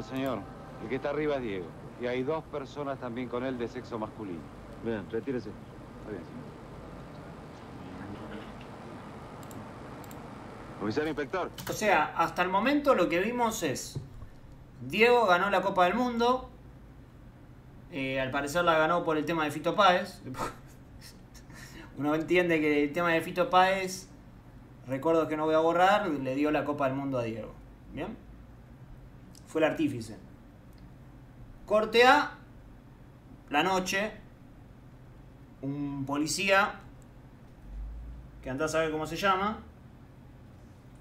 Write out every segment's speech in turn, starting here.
No, señor. El que está arriba es Diego. Y hay dos personas también con él de sexo masculino. Bien, retírese. Está bien, señor. Comisario inspector. O sea, hasta el momento lo que vimos es. Diego ganó la Copa del Mundo. Eh, al parecer la ganó por el tema de Fito Páez. Uno entiende que el tema de Fito Páez, recuerdo que no voy a borrar, le dio la Copa del Mundo a Diego. ¿Bien? Fue el artífice. Corte A, la noche, un policía, que anda a saber cómo se llama,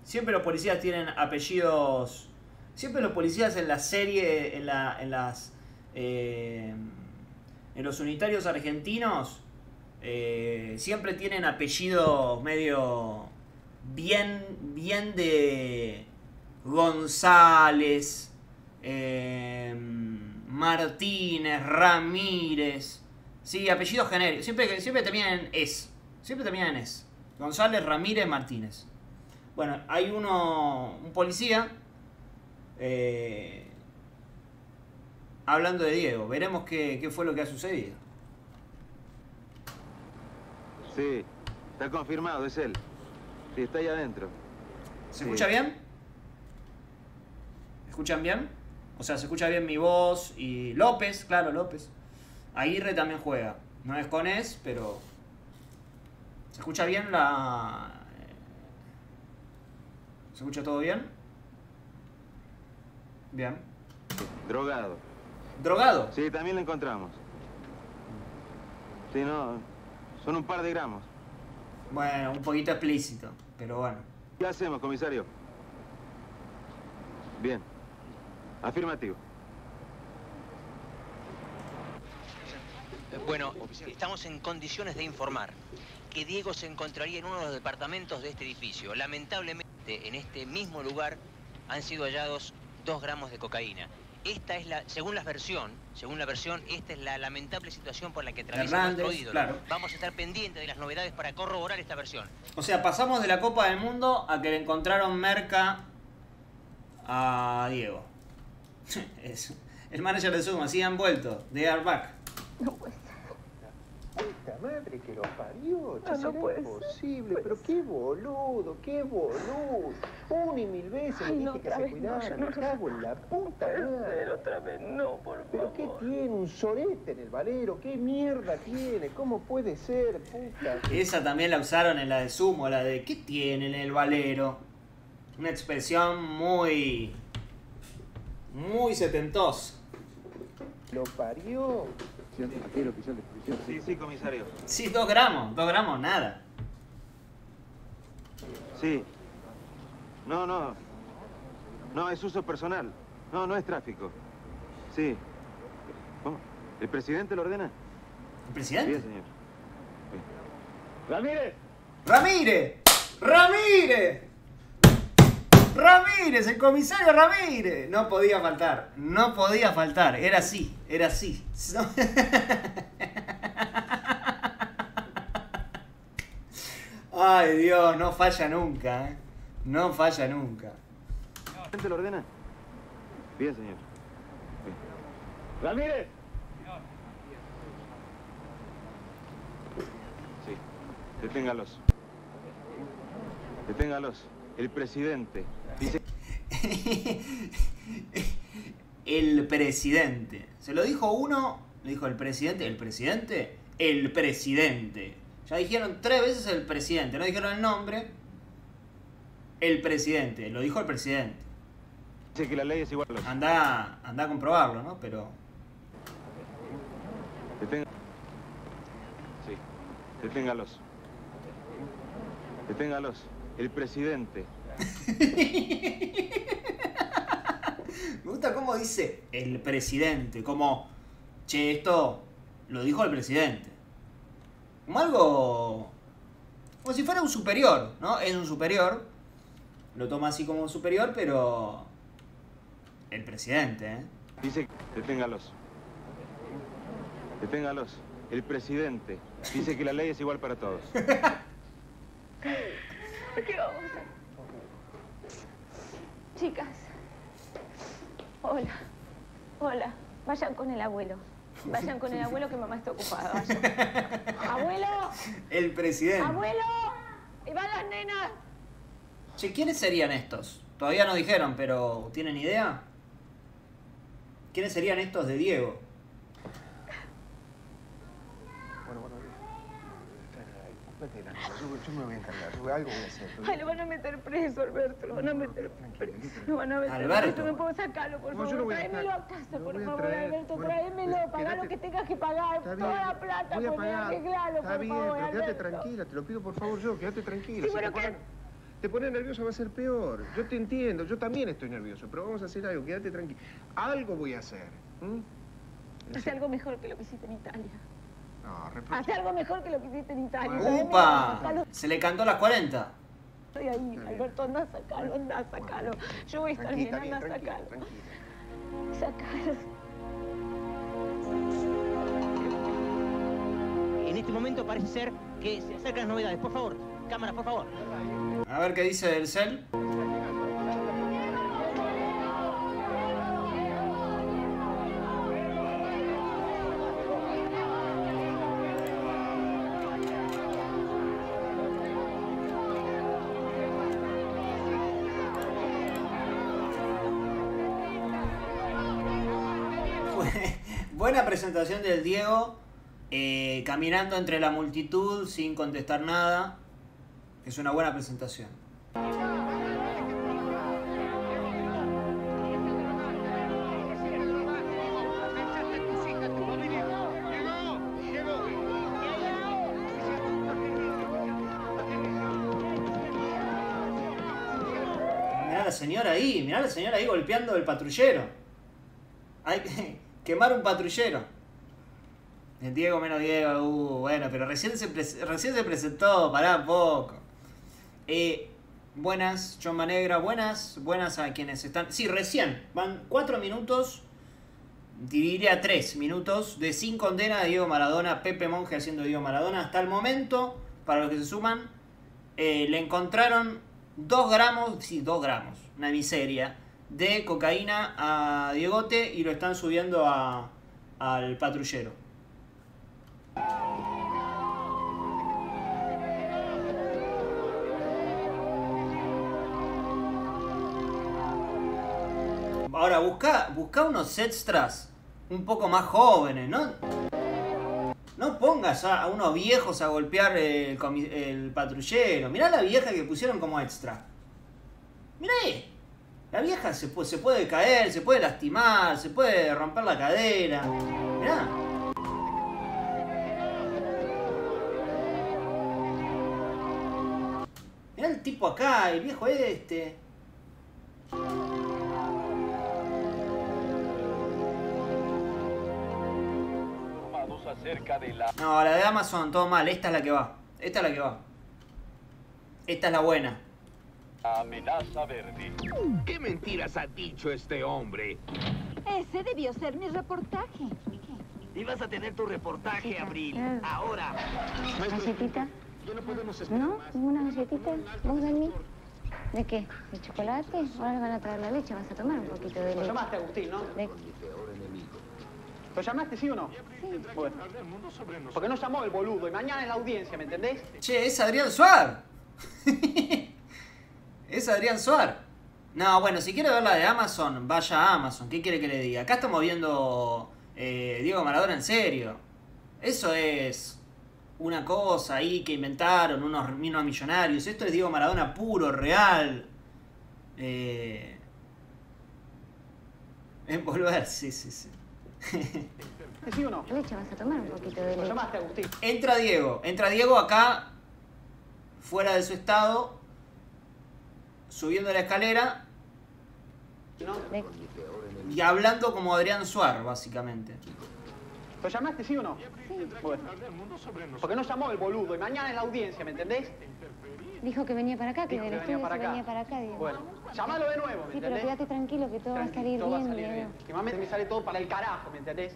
Siempre los policías tienen apellidos. Siempre los policías en la serie, en, la, en las. eh, en los unitarios argentinos, eh, siempre tienen apellidos medio. bien. bien de. González, eh, Martínez, Ramírez. Sí, apellidos genéricos. Siempre, siempre terminan en es. Siempre terminan en es. González, Ramírez, Martínez. Bueno, hay uno, un policía, eh, hablando de Diego. Veremos qué, qué fue lo que ha sucedido. Sí, está confirmado, es él. Sí, está ahí adentro. ¿Se Sí. escucha bien? ¿Escuchan bien? O sea, se escucha bien mi voz y López, claro, López. Aguirre también juega. No es con es, pero... ¿Se escucha bien la... eh, ¿Se escucha todo bien? Bien. Drogado. ¿Drogado? Sí, también lo encontramos. Sí, no, son un par de gramos. Bueno, un poquito explícito, pero bueno. ¿Qué hacemos, comisario? Bien. Afirmativo. Bueno, estamos en condiciones de informar que Diego se encontraría en uno de los departamentos de este edificio. Lamentablemente, en este mismo lugar han sido hallados dos gramos de cocaína. Esta es la, según la versión, según la versión, esta es la lamentable situación por la que atraviesa Hernández, nuestro ídolo. claro. Vamos a estar pendientes de las novedades para corroborar esta versión. O sea, pasamos de la Copa del Mundo a que le encontraron merca a Diego. Es- el manager de Suma, sí han vuelto. They are back. No puede ser. Puta madre que lo parió, no ¿será puede ser, posible? puede Pero qué boludo, qué boludo. Una y mil veces Ay, no, dije que se no, cuidara, yo me no- cago en la puta Pero madre. otra vez no, por ¿Pero favor. qué tiene? Un sorete en el valero, ¿qué mierda tiene? ¿Cómo puede ser, puta? Esa también la usaron en la de Sumo, la de ¿qué tiene en el valero? Una expresión muy. Muy setentosa. Lo parió. Sí, sí, comisario. Sí, dos gramos, dos gramos, nada. Sí. No, no. No, es uso personal. No, no es tráfico. Sí. ¿Cómo? ¿El presidente lo ordena? ¿El presidente? señor. ¡Ramírez! ¡Ramírez! ¡Ramírez! ¡Ramírez! ¡El comisario Ramírez! No podía faltar, no podía faltar. Era así, era así. No- Ay Dios, no falla nunca, ¿eh? No falla nunca. ¿El presidente lo ordena? Bien, señor. Bien. ¡Ramírez! Sí. Deténgalos. Deténgalos. El presidente. El presidente. Se lo dijo uno, le dijo el presidente, el presidente, el presidente. Ya dijeron tres veces el presidente, no dijeron el nombre. El presidente, lo dijo el presidente. dice que la ley es igual a. Anda, anda a comprobarlo, ¿no? Pero Detenga- Sí. Deténgalos. Deténgalos. El presidente. me gusta cómo dice el presidente, como, che, esto lo dijo el presidente. Como algo, como si fuera un superior, ¿no? Es un superior, lo toma así como un superior, pero el presidente, ¿eh? Dice, deténgalos. Deténgalos. El presidente. Dice que la ley es igual para todos. ¿Qué vamos a hacer? Chicas. Hola. Hola, vayan con el abuelo. Vayan con el abuelo que mamá está ocupada. vayan. ¡Abuelo! El presidente. ¡Abuelo! ¡Y van las nenas! Che, ¿quiénes serían estos? Todavía no dijeron, pero ¿tienen idea? ¿Quiénes serían estos de Diego? Bueno, bueno, yo, yo me voy a encargar, yo algo voy a hacer. Ay, lo van a meter preso, Alberto. Lo van a meter preso. Lo van a meter Alberto. preso. No puedo sacarlo, por No, favor. a Tráemelo a casa, por favor, traer. Alberto. Bueno, Tráemelo. Pagá lo que tengas que pagar. Toda la plata, voy a por pagar. arreglarlo, Está por bien, favor, pero quédate Alberto. tranquila, te lo pido por favor yo, quédate tranquila. Sí, Si bueno, te, pones, te pones nervioso va a ser peor. Yo te entiendo, yo también estoy nervioso, pero vamos a hacer algo, quédate tranquila. Algo voy a hacer. Hace algo mejor que lo que hiciste en Italia. No, reprocha. Hace algo mejor que lo que hiciste en Italia. Bueno. ¡Upa! sacalo. Se le cantó las 40. Estoy ahí, Alberto, anda a sacarlo, anda a sacarlo. Yo voy a estar bien, anda a tranquila. Sacarlo. En este momento parece ser que se acercan las novedades. Por favor, cámara, por favor. A ver qué dice del cel. Buena presentación del Diego, eh, caminando entre la multitud sin contestar nada. Es una buena presentación. Mirá la señora ahí, mirá la señora ahí golpeando el patrullero. Hay quemar un patrullero. El Diego menos Diego, uh, bueno, pero recién se, recién se presentó, pará un poco. Eh, buenas, John Manegra, buenas, buenas a quienes están. Sí, recién, van cuatro minutos, diría tres minutos, de sin condena de Diego Maradona, Pepe Monge haciendo Diego Maradona. Hasta el momento, para los que se suman, eh, le encontraron dos gramos, sí, dos gramos, una miseria, de cocaína a Diegote y lo están subiendo a, al patrullero. Ahora, busca, busca unos extras un poco más jóvenes, ¿no? No pongas a, unos viejos a golpear el, el patrullero. Mirá la vieja que pusieron como extra. Mirá ahí. La vieja se, pu- se puede caer, se puede lastimar, se puede romper la cadera. Mirá. Mirá el tipo acá, el viejo este. No, la de Amazon, todo mal. Esta es la que va. Esta es la que va. Esta es la buena. Amenaza verde. ¿Qué mentiras ha dicho este hombre? Ese debió ser mi reportaje. Y vas a tener tu reportaje, Abril. Claro. Ahora. ¿Galletita? Ya no podemos esperar ¿No? ¿Ninguna galletita? ¿Vos, Dani? ¿De qué? ¿De chocolate? Ahora le van a traer la leche, vas a tomar un poquito de Lo leche. llamaste, Agustín, ¿no? De- ¿Lo llamaste, sí o no? Sí. Bueno. Porque no llamó el boludo y mañana es la audiencia, ¿me entendés? Che, es Adrián Suar. es Adrián Suar. No, bueno, si quiere ver la de Amazon, vaya a Amazon. ¿Qué quiere que le diga? Acá estamos viendo eh, Diego Maradona en serio. Eso es una cosa ahí que inventaron unos, unos millonarios. Esto es Diego Maradona puro, real. Eh, en volver, sí, sí, sí. ¿Sí o no? Leche, vas a tomar un poquito de Lo leche. llamaste, Agustín. Entra Diego, entra Diego acá, fuera de su estado, subiendo la escalera y hablando como Adrián Suar, básicamente. ¿Lo llamaste, sí o no? Bueno. Porque no llamó el boludo y mañana es la audiencia, ¿me entendés? Dijo que venía para acá, que Dijo del que venía estudio para se acá. venía para acá, Diego. Bueno, llamalo de nuevo, ¿me Sí, pero entendés? quédate tranquilo que todo va a salir todo va a bien, salir bien. Últimamente me sale todo para el carajo, ¿me entendés?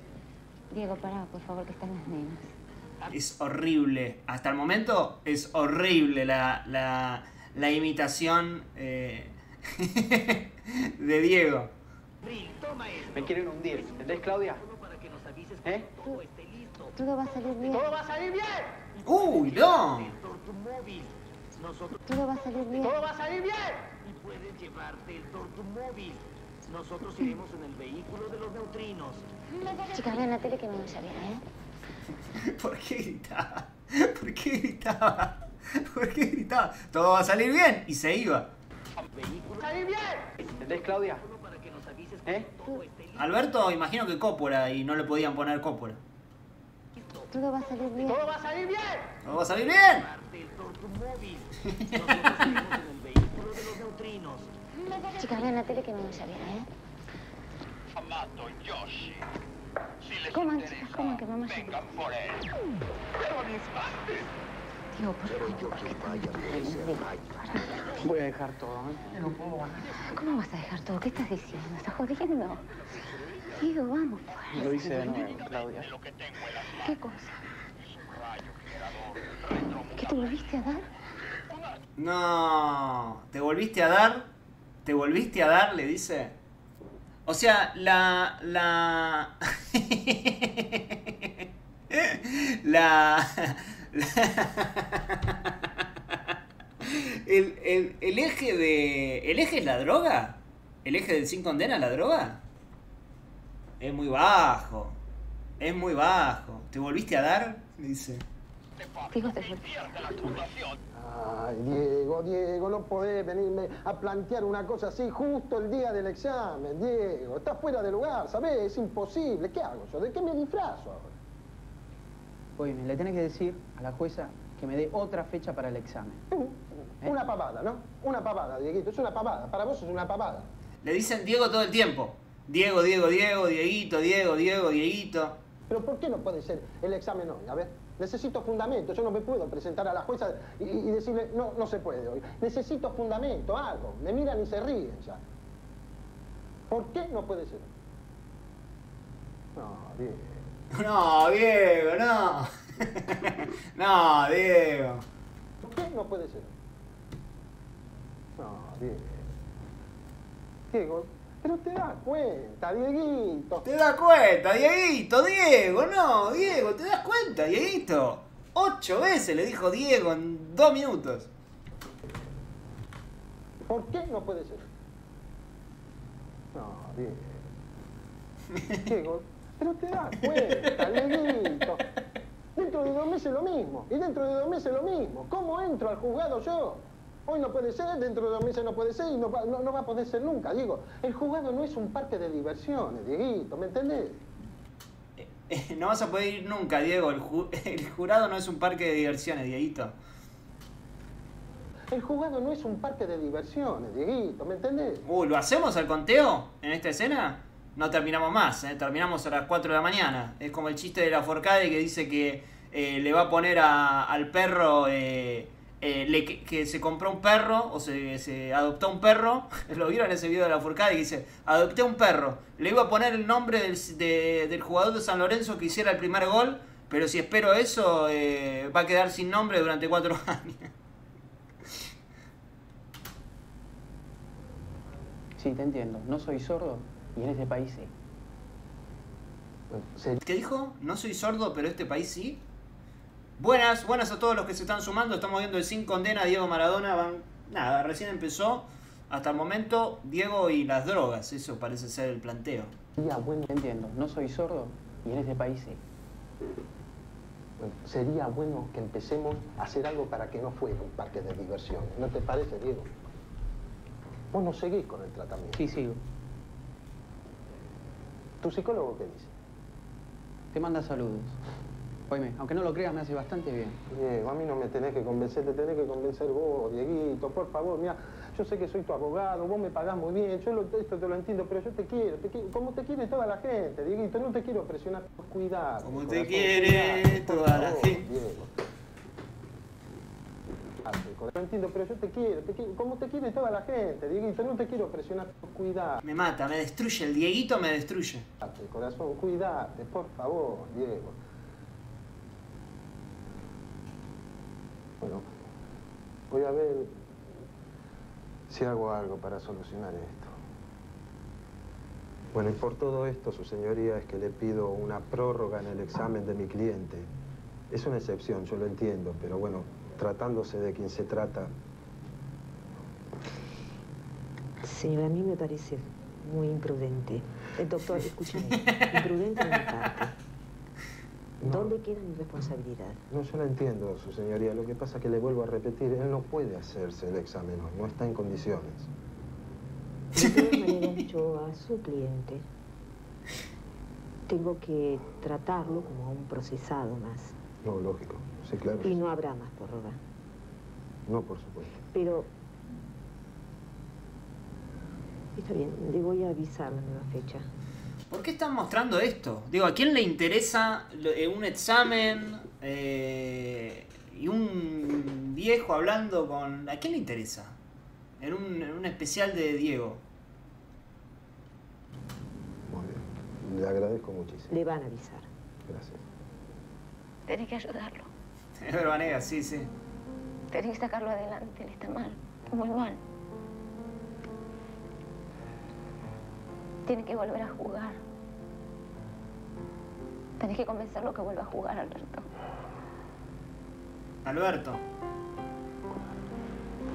Diego, pará, por favor, que están las nenas. Es horrible. Hasta el momento es horrible la, la, la imitación eh, de Diego. Me quieren hundir, ¿entendés, Claudia? ¿Eh? todo va a salir bien. ¡Todo va a salir bien! ¡Uy, no! Todo va a salir bien. ¡Todo va a salir bien! y puedes llevarte el tortumóvil. Nosotros iremos en el vehículo de los neutrinos. Chicas, vean la tele que me bien, ¿eh? ¿Por qué gritaba? ¿Por qué gritaba? ¿Por qué gritaba? Todo va a salir bien y se iba. ¡Salir bien! ¿Entendés, Claudia? para que nos avises ¿Eh? Alberto, imagino que Cópora y no le podían poner Cópora. Todo va a salir bien. ¡Todo va a salir bien! ¿Todo va a salir bien? Chicas, vean la tele que me vaya bien, ¿eh? Amato Yoshi. Si les Coman, interesa, chicas, coman, que vamos a... vengan por él. Pero instante. Digo, por Voy a dejar todo, ¿eh? ¿Cómo vas a dejar todo? ¿Qué estás diciendo? ¿Estás jodiendo? Digo, vamos. pues. Lo hice de nuevo, Claudia. ¿Qué cosa? es un rayo generador ¿Qué te volviste a dar? No, ¿te volviste a dar? ¿Te volviste a dar? Le dice. O sea, la. La. la. el, el, el eje de. ¿El eje es la droga? ¿El eje del sin condena es la droga? Es muy bajo. Es muy bajo. ¿Te volviste a dar? Dice. Digo, te volviste. pierde la actuación. Ay, Diego, Diego, no podés venirme a plantear una cosa así justo el día del examen, Diego. Estás fuera de lugar, ¿sabés? Es imposible. ¿Qué hago yo? ¿De qué me disfrazo ahora? Oye, le tenés que decir a la jueza que me dé otra fecha para el examen. Uh, Una pavada, ¿no? Una pavada, Dieguito. Es una pavada. Para vos es una pavada. Le dicen Diego todo el tiempo. Diego, Diego, Diego, Dieguito, Diego, Diego, Dieguito. Pero ¿por qué no puede ser el examen hoy? A ver, necesito fundamento. Yo no me puedo presentar a la jueza y, y decirle, no, no se puede hoy. Necesito fundamento, algo. Me miran y se ríen ya. ¿Por qué no puede ser? No, Diego. No, Diego, no. no, Diego. ¿Por qué no puede ser? No, Diego. Diego, pero te das cuenta, Dieguito. ¿Te das cuenta, Dieguito? Diego, no, Diego, ¿te das cuenta, Dieguito? Ocho veces le dijo Diego en dos minutos. ¿Por qué no puede ser? No, Diego. Diego, pero te das cuenta, Dieguito. Dentro de dos meses lo mismo. Y dentro de dos meses lo mismo. ¿Cómo entro al juzgado yo? Hoy no puede ser, dentro de dos meses no puede ser y no va, no, no va a poder ser nunca. Digo, el juzgado no es un parque de diversiones, Dieguito, ¿me entendés? Eh, No vas a poder ir nunca, Diego. El, ju- el jurado no es un parque de diversiones, Dieguito. El juzgado no es un parque de diversiones, Dieguito, ¿me entendés? Uh, ¿lo hacemos al conteo en esta escena? No terminamos más, ¿eh? terminamos a las 4 de la mañana. Es como el chiste de la Forcade que dice que eh, le va a poner a- al perro eh, le- que, se compró un perro o se, se adoptó un perro. ¿Lo vieron ese video de la Forcade que dice, adopté un perro. Le iba a poner el nombre del, de- del jugador de San Lorenzo que hiciera el primer gol, pero si espero eso va a quedar sin nombre durante 4 años. Sí, te entiendo. No soy sordo y en este país sí. ¿Qué dijo? No soy sordo, pero este país sí. Buenas, buenas a todos los que se están sumando. Estamos viendo el Sin Condena, Diego Maradona. Van, nada, recién empezó. Hasta el momento, Diego y las drogas. Eso parece ser el planteo. Ya, bueno, te entiendo. No soy sordo y en este país sí. Bueno, sería bueno que empecemos a hacer algo para que no fuera un parque de diversiones. ¿No te parece, Diego? Vos no seguís con el tratamiento. Sí, sigo. ¿Tu psicólogo qué dice? Te manda saludos. Oíme, aunque no lo creas, me hace bastante bien. Diego, a mí no me tenés que convencer, te tenés que convencer vos, Dieguito, por favor, mira, yo sé que soy tu abogado, vos me pagás muy bien, yo lo- esto te lo entiendo, pero yo te quiero, te quiero, como te quiere toda la gente, Dieguito, no te quiero presionar, cuidado. Como te corazón, quiere toda la gente. Corazón, entiendo, pero yo te quiero, te quiero, como te quiere toda la gente, Dieguito, no te quiero presionar, cuidado. Me mata, me destruye. El Dieguito me destruye. Corazón, cuídate, por favor, Diego. Bueno, voy a ver si hago algo para solucionar esto. Bueno, y por todo esto, su señoría, es que le pido una prórroga en el examen de mi cliente. Es una excepción, yo lo entiendo, pero bueno, tratándose de quien se trata, Señora, a mí me parece muy imprudente. Eh, doctor, escúchame. imprudente de mi parte. ¿Dónde queda mi responsabilidad? no, yo lo entiendo, su señoría. Lo que pasa es que le vuelvo a repetir, él no puede hacerse el examen hoy, no está en condiciones. De todas maneras, yo a su cliente tengo que tratarlo como a un procesado más. No, lógico, sí, claro. Y no habrá más prórroga. No, por supuesto. Pero... Está bien, le voy a avisar la nueva fecha. ¿Por qué están mostrando esto? Digo, ¿a quién le interesa eh, un examen eh, y un viejo hablando con... ¿A quién le interesa? En un, en un especial de Diego. Muy bien. Le agradezco muchísimo. Le van a avisar. Gracias. Tenés que ayudarlo. Es Verbanega, sí, sí. Tenés que sacarlo adelante. Él está mal. Muy mal. Tiene que volver a jugar. Tenés que convencerlo que vuelva a jugar, Alberto. Alberto.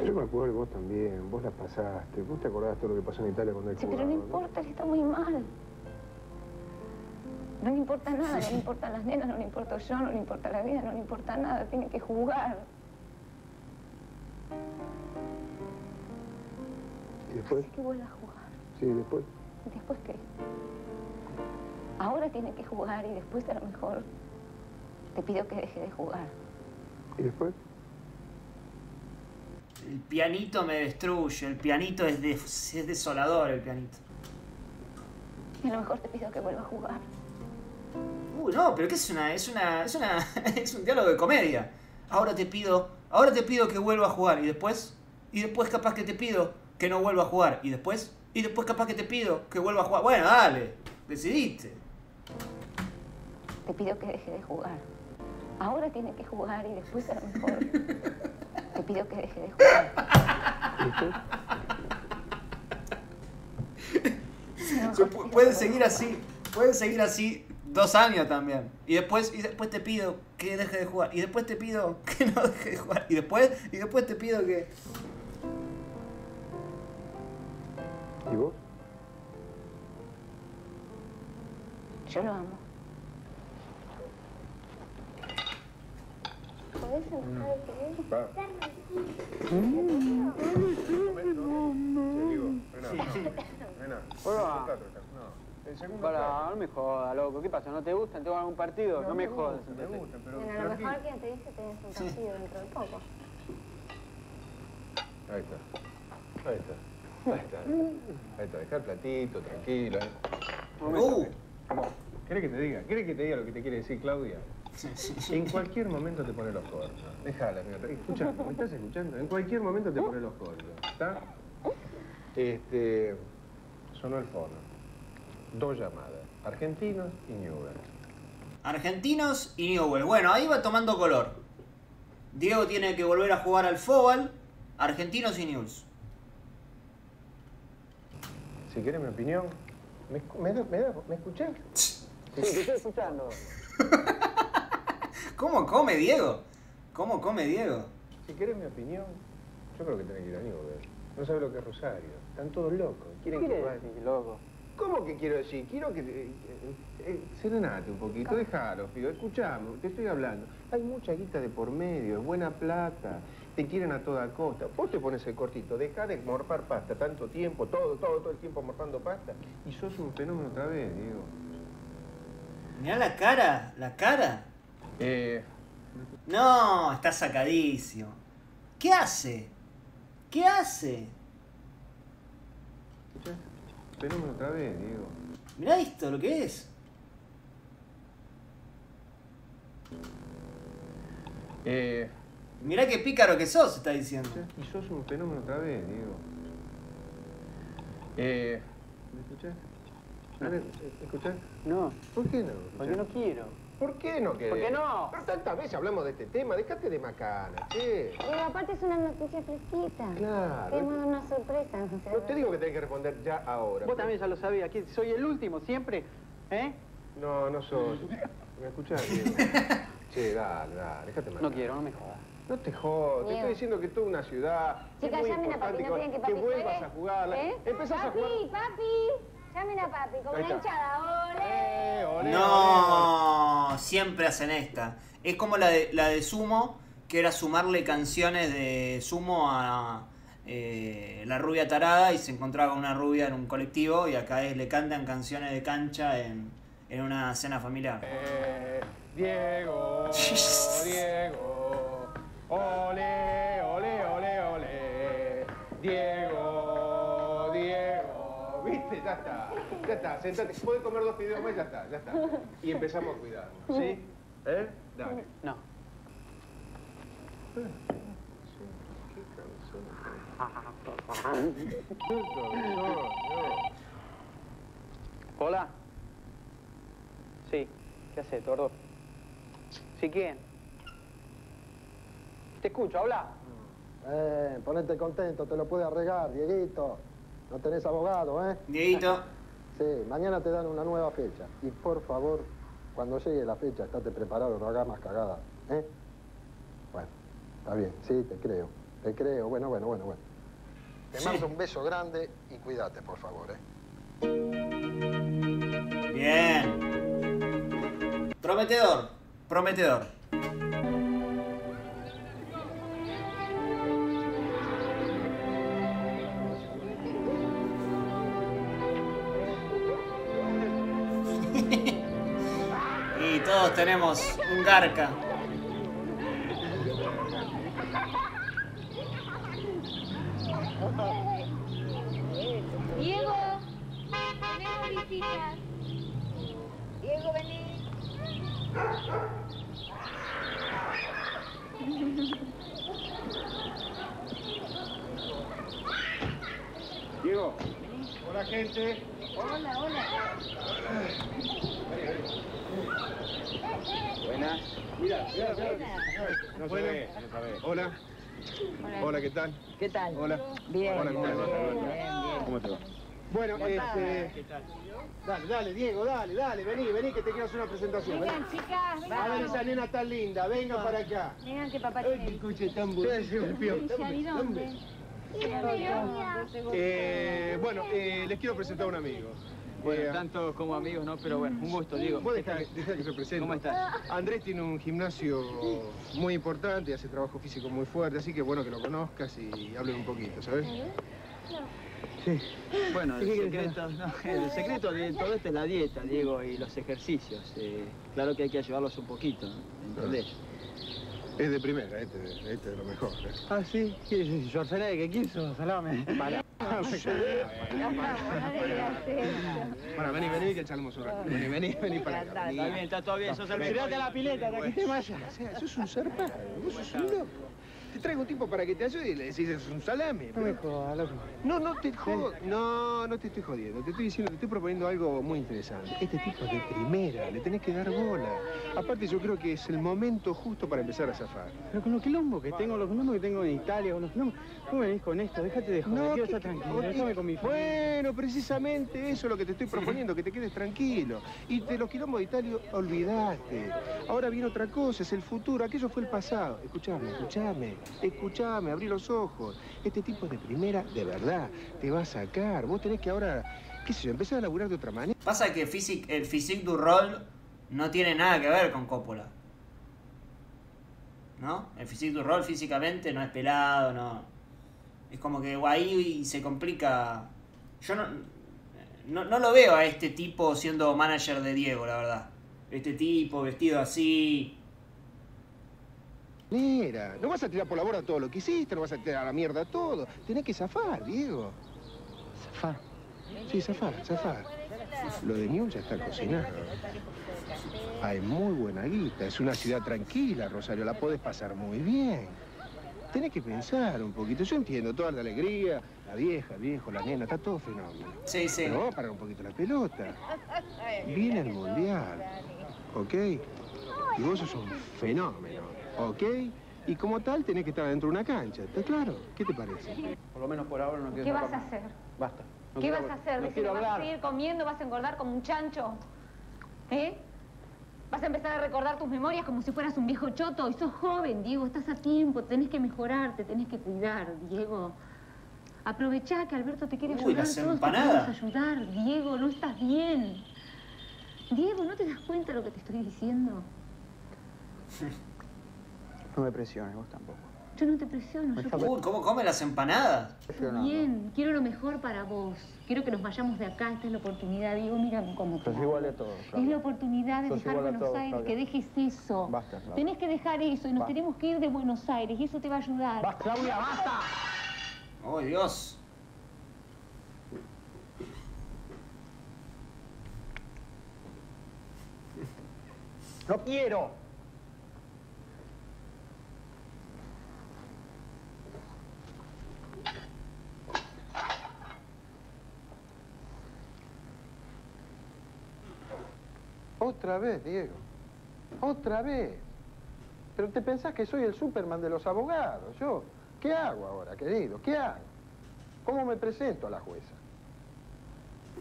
Yo me acuerdo, vos también, vos la pasaste. ¿Vos te acordás todo lo que pasó en Italia cuando él Sí, jugaba? pero no no? importa, él está muy mal. No le importa nada, no le importan las nenas, no le importo yo, no le importa la vida, no le importa nada, tiene que jugar. ¿Y después? Así que vuelva a jugar. Sí, después. ¿Y después qué? Ahora tiene que jugar y después a lo mejor te pido que deje de jugar. ¿Y después? El pianito me destruye, el pianito es, de- es desolador, el pianito. Y a lo mejor te pido que vuelva a jugar. Uy, no, pero ¿qué es una, es una, es una, es un diálogo de comedia. Ahora te pido, ahora te pido que vuelva a jugar y después, y después capaz que te pido que no vuelva a jugar y después, y después capaz que te pido que vuelva a jugar. Bueno, dale, decidiste. Te pido que deje de jugar. Ahora tiene que jugar y después a lo mejor te pido que deje de jugar. Se pu- puede seguir así, puede seguir así dos años también. Y después, y después te pido que deje de jugar. Y después te pido que no deje de jugar. Y después, y después te pido que. ¿Y vos? Yo lo amo. ¿Podés Para, no me jodas, loco. ¿Qué pasa? ¿No te gustan? ¿Tengo algún partido? No, me jodas. Me gustan, pero... Bueno, a lo mejor quien te dice tenés un partido dentro de poco. Ahí está. Ahí está. Ahí está. Ahí está. Deja el platito, tranquilo. ¿eh? Uh. ¿Querés que te diga? ¿Querés que te diga lo que te quiere decir Claudia? En cualquier momento te pone los cornos. Déjala, mira. Escucha, ¿me estás escuchando? En cualquier momento te pone los cornos. ¿Está? Este. Sonó el fono. Dos llamadas. Argentinos y Newell. Argentinos y Newell. Bueno, ahí va tomando color. Diego tiene que volver a jugar al fútbol. Argentinos y News. Si quieres mi opinión, ¿me, me, me, da- ¿me escuchás? Sí, te estoy escuchando. ¿Cómo come Diego? ¿Cómo come Diego? Si querés mi opinión, yo creo que tenés que ir a Newell. No sabes lo que es Rosario. Están todos locos. Quieren ¿Qué que querés decir, loco? ¿Cómo que quiero decir? Quiero que... eh, eh, eh, serenate un poquito, déjalo, Figo. Escuchame, te estoy hablando. Hay mucha guita de por medio, es buena plata. Te quieren a toda costa. Vos te pones el cortito, deja de morfar pasta tanto tiempo, todo, todo, todo el tiempo morfando pasta. Y sos un fenómeno otra vez, Diego. Mirá la cara, la cara. Eh, No, está sacadísimo. ¿Qué hace? ¿Qué hace? Fenómeno otra vez, Diego. Mirá esto, lo que es. Eh, Mirá qué pícaro que sos, está diciendo. y sos un fenómeno otra vez, Diego. Eh, ¿me escuchás? Ver, ¿escuchás? No, ¿Por qué no? porque no quiero. ¿Por qué no querés? ¿Por qué no? Pero tantas veces hablamos de este tema, dejate de macana, che. Pero aparte es una noticia fresquita. Claro. Tenemos una sorpresa. sea, No te digo que tenés que responder ya ahora. Vos también ya lo sabías, que soy el último siempre, ¿eh? No, no sos. ¿Me escuchás? Diego? che, dale, dale, dejate macana. No quiero, no me jodas. No te jodas, te estoy diciendo que tú una ciudad. es Chicas, llamen a papi, no quieren que papi que vuelvas juegue. a jugarla. ¿Eh? Empezás a jugar. Papi, papi. Llamen a papi, como una hinchada. ¡Ole! Eh, olé, No, siempre hacen esta. Es como la de, la de Sumo, que era sumarle canciones de Sumo a eh, La Rubia Tarada y se encontraba con una rubia en un colectivo y acá es, le cantan canciones de cancha en, en una cena familiar. Eh, Diego, Diego, ole, ole, ole, ole, Diego, Diego, viste, ya está, ya está, sentate, podés comer dos fideos más, ya está, ya está, y empezamos a cuidarnos, ¿sí? ¿Eh? Dale. No. Hola. Sí, ¿qué haces, tordo? ¿Sí quién? Te escucho, habla. Eh, ponete contento, te lo puede arreglar, Dieguito. No tenés abogado, ¿eh? Dieguito. Sí, mañana te dan una nueva fecha. Y por favor, cuando llegue la fecha, estate preparado, no hagas más cagadas, ¿eh? Bueno, está bien, sí, te creo. Te creo, bueno, bueno, bueno, bueno. Te mando un beso grande y cuídate, por favor, ¿eh? Bien. Prometedor, prometedor. Todos tenemos un garca. Diego, tenemos visitas. Diego, vení. Diego, hola gente. Hola, hola. Mira, mira, mira. No se ve, no se ve. Hola. Hola, ¿qué tal? ¿Qué tal? Hola. Bien, Hola, ¿cómo te va? bien, bien. ¿Cómo te va? Bueno, este... Dale, dale, Diego, dale, dale, vení, vení que te quiero hacer una presentación. vení. Vengan, chicas, vengan. A ver esa nena tan linda, venga para acá. Vengan, que papá tiene. Escuche tan bonito. ¿Y dónde? Eh, bueno, eh, les quiero presentar a un amigo. Bueno, Eh, tanto como amigos, ¿no? Pero bueno, un gusto, Diego. Vos dejá que se presente. ¿Cómo estás? Andrés tiene un gimnasio muy importante y hace trabajo físico muy fuerte, así que bueno que lo conozcas y hablen un poquito, ¿sabes? Sí. Bueno, el ¿Qué querés secreto, no, el secreto de todo esto es la dieta, Diego, y los ejercicios. Eh, claro que hay que ayudarlos un poquito, ¿no? ¿entendés? Es de primera, este, este es de lo mejor. ¿eh? Ah, sí, ¿qué es? Schwarzenegger, ¿qué quiso? Salame. Bueno, vení, vení que echaremos un rato. Vení, vení, vení para acá. Está bien, está todo bien, sos el. Tirate a la pileta, te quité más O sea, sos un zarpado, vos sos un loco. Te traigo un tipo para que te ayude y le decís es un salame. No me jodas, loco. No, no te jodo. No, no te estoy jodiendo. Te estoy diciendo, te estoy proponiendo algo muy interesante. Este tipo es de primera, le tenés que dar bola. Aparte, yo creo que es el momento justo para empezar a zafar. Pero con los quilombos que tengo, los quilombos que tengo en Italia, con los quilombos... ¿Cómo venís con esto? Déjate de joder, quiero ¿qué- estar qué- tranquilo, déjame con mi familia. Bueno, precisamente eso es lo que te estoy proponiendo, que te quedes tranquilo. Y de los quilombos de Italia, olvidaste. Ahora viene otra cosa, es el futuro, aquello fue el pasado. Escuchame, escuchame, escuchame, abrí los ojos. Este tipo es de primera, de verdad, te va a sacar. Vos tenés que ahora, qué sé yo, empezar a laburar de otra manera. Pasa que el physique du rol no tiene nada que ver con Coppola. ¿No? El physique du rol físicamente no es pelado, no. Es como que ahí se complica. Yo no, no, no lo veo a este tipo siendo manager de Diego, la verdad. Este tipo vestido así. Mira, no vas a tirar por la borda todo lo que hiciste, no vas a tirar a la mierda todo. Tenés que zafar, Diego. Zafar. Sí, zafar, zafar. Lo de Newell ya está cocinado. Hay muy buena guita, es una ciudad tranquila, Rosario, la podés pasar muy bien. Tenés que pensar un poquito. Yo entiendo toda la alegría, la vieja, el viejo, la nena, está todo fenómeno. Sí, sí. Pero vamos a parar un poquito la pelota. Viene el mundial, ¿ok? Y vos sos un fenómeno, ¿ok? Y como tal tenés que estar dentro de una cancha, ¿está claro? ¿Qué te parece? Por lo menos por ahora no quiero ¿Qué vas a hacer? Basta. No ¿Qué quiero vas a hacer? No ¿Vas a seguir comiendo? ¿Vas a engordar como un chancho? ¿Eh? ¿Vas a empezar a recordar tus memorias como si fueras un viejo choto? Y sos joven, Diego, estás a tiempo, tenés que mejorar, te tenés que cuidar, Diego. Aprovechá que Alberto te quiere Uy, ayudar, las todos te empanadas. queremos ayudar, Diego, no estás bien. Diego, ¿no te das cuenta de lo que te estoy diciendo? No me presiones, vos tampoco. Yo no te presiono, yo Uy, ¿cómo come las empanadas? bien, quiero lo mejor para vos. Quiero que nos vayamos de acá, esta es la oportunidad, Diego, mira cómo te Sos igual de todo, Es la oportunidad de Sos dejar a Buenos todos, Aires, Claudia. que dejes eso. Basta, Claudia. Tenés que dejar eso y nos Basta. tenemos que ir de Buenos Aires y eso te va a ayudar. ¡Basta, Claudia, basta! ¡Oh, Dios! ¡No quiero! Otra vez, Diego. Otra vez. Pero te pensás que soy el Superman de los abogados. Yo, ¿qué hago ahora, querido? ¿Qué hago? ¿Cómo me presento a la jueza?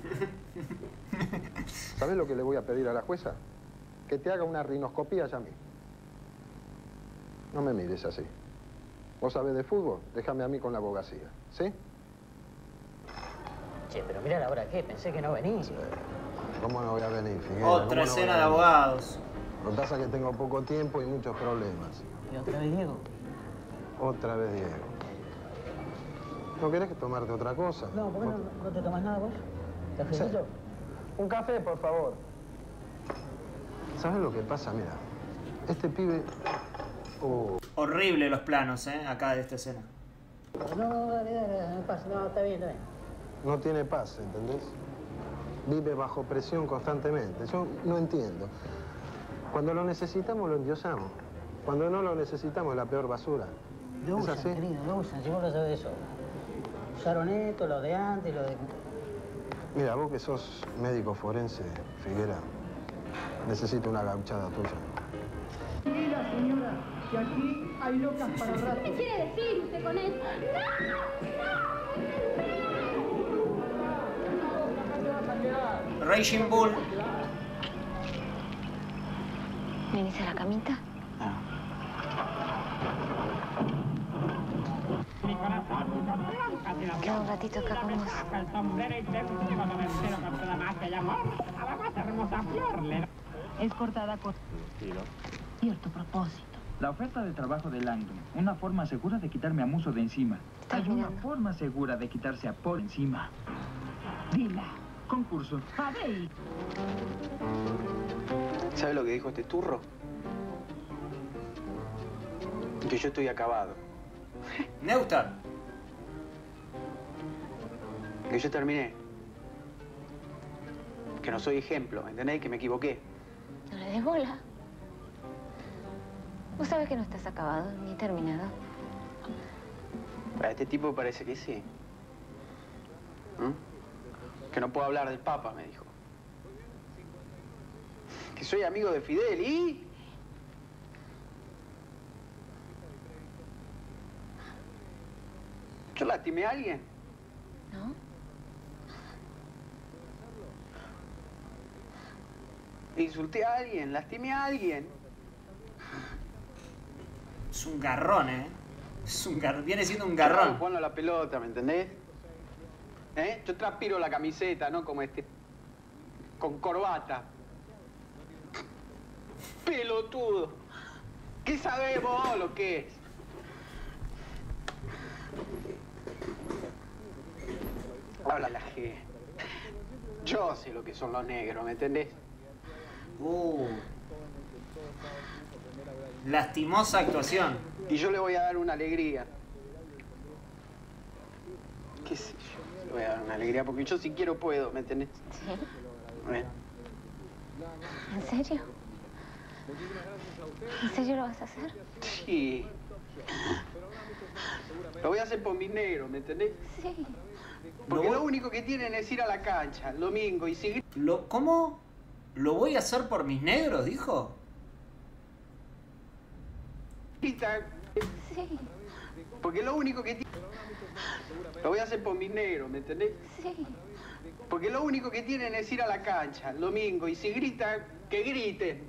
¿Sabes lo que le voy a pedir a la jueza? Que te haga una rinoscopía ya mismo. No me mires así. ¿Vos sabés de fútbol? Déjame a mí con la abogacía. ¿Sí? Che, pero mira la hora que pensé que no venís. ¿Cómo no voy a venir, Figueroa? ¿Cómo Otra no escena de abogados. Lo que pasa es que tengo poco tiempo y muchos problemas. ¿Y otra vez Diego? Otra vez Diego. ¿No querés que tomarte otra cosa? No, ¿por qué no, no te tomas nada vos? ¿Cafecito? Un café, por favor. ¿Sabes lo que pasa? Mira, este pibe... Oh, Horrible los planos, ¿eh? Acá de esta escena. No, dale, dale, no pasa, no, está bien, está bien. no tiene paz, ¿entendés? Vive bajo presión constantemente. Yo no entiendo. Cuando lo necesitamos, lo endiosamos. Cuando no lo necesitamos, es la peor basura. Lo ¿Es usan, así? querido, lo usan, si vos lo sabés eso. Usaron esto, lo de antes, lo de... Mira, vos que sos médico forense, Figuera, necesito una gauchada tuya. Mira, señora, que aquí hay locas para rato. ¿Qué quiere decir usted con eso? Raging Bull. ¿Venís a la camita? Queda un ratito acá con vos. Es cortada con cierto propósito. La oferta de trabajo de Langdon, una forma segura de quitarme a Muso de encima. Hay una forma segura de quitarse a Paul encima. Dila. Concurso. Padei. ¿Sabes lo que dijo este turro? Que yo estoy acabado. Neustar. Que yo terminé. Que no soy ejemplo, ¿me entendés? Que me equivoqué. No le des bola. Vos sabés que no estás acabado ni terminado. Para este tipo parece que sí. ¿Mm? Que no puedo hablar del Papa, me dijo. Que soy amigo de Fidel y... ¿Yo lastimé a alguien? ¿No? ¿Insulté a alguien? ¿Lastimé a alguien? Es un garrón, ¿eh? Es un gar... Viene siendo un garrón. jugando a la pelota, ¿me entendés? ¿Eh? Yo transpiro la camiseta, ¿no? Como este... Con corbata. Pelotudo. ¿Qué sabés vos lo que es? Habla la G. Yo sé lo que son los negros, ¿me entendés? Uh. Lastimosa actuación. Y yo le voy a dar una alegría. ¿Qué sé yo? Le voy a dar una alegría porque yo si quiero puedo, ¿me entendés? ¿Sí? ¿En serio? ¿En serio lo vas a hacer? Sí. Lo voy a hacer por mis negros, ¿me entendés? Sí. Porque lo único que tienen es ir a la cancha el domingo y seguir. Lo, ¿Cómo? ¿Lo voy a hacer por mis negros? Dijo. Sí, Porque lo único que tiene. Lo voy a hacer por mis negros, ¿me entendés? sí. Porque lo único que tienen es ir a la cancha el domingo y si grita, que grite.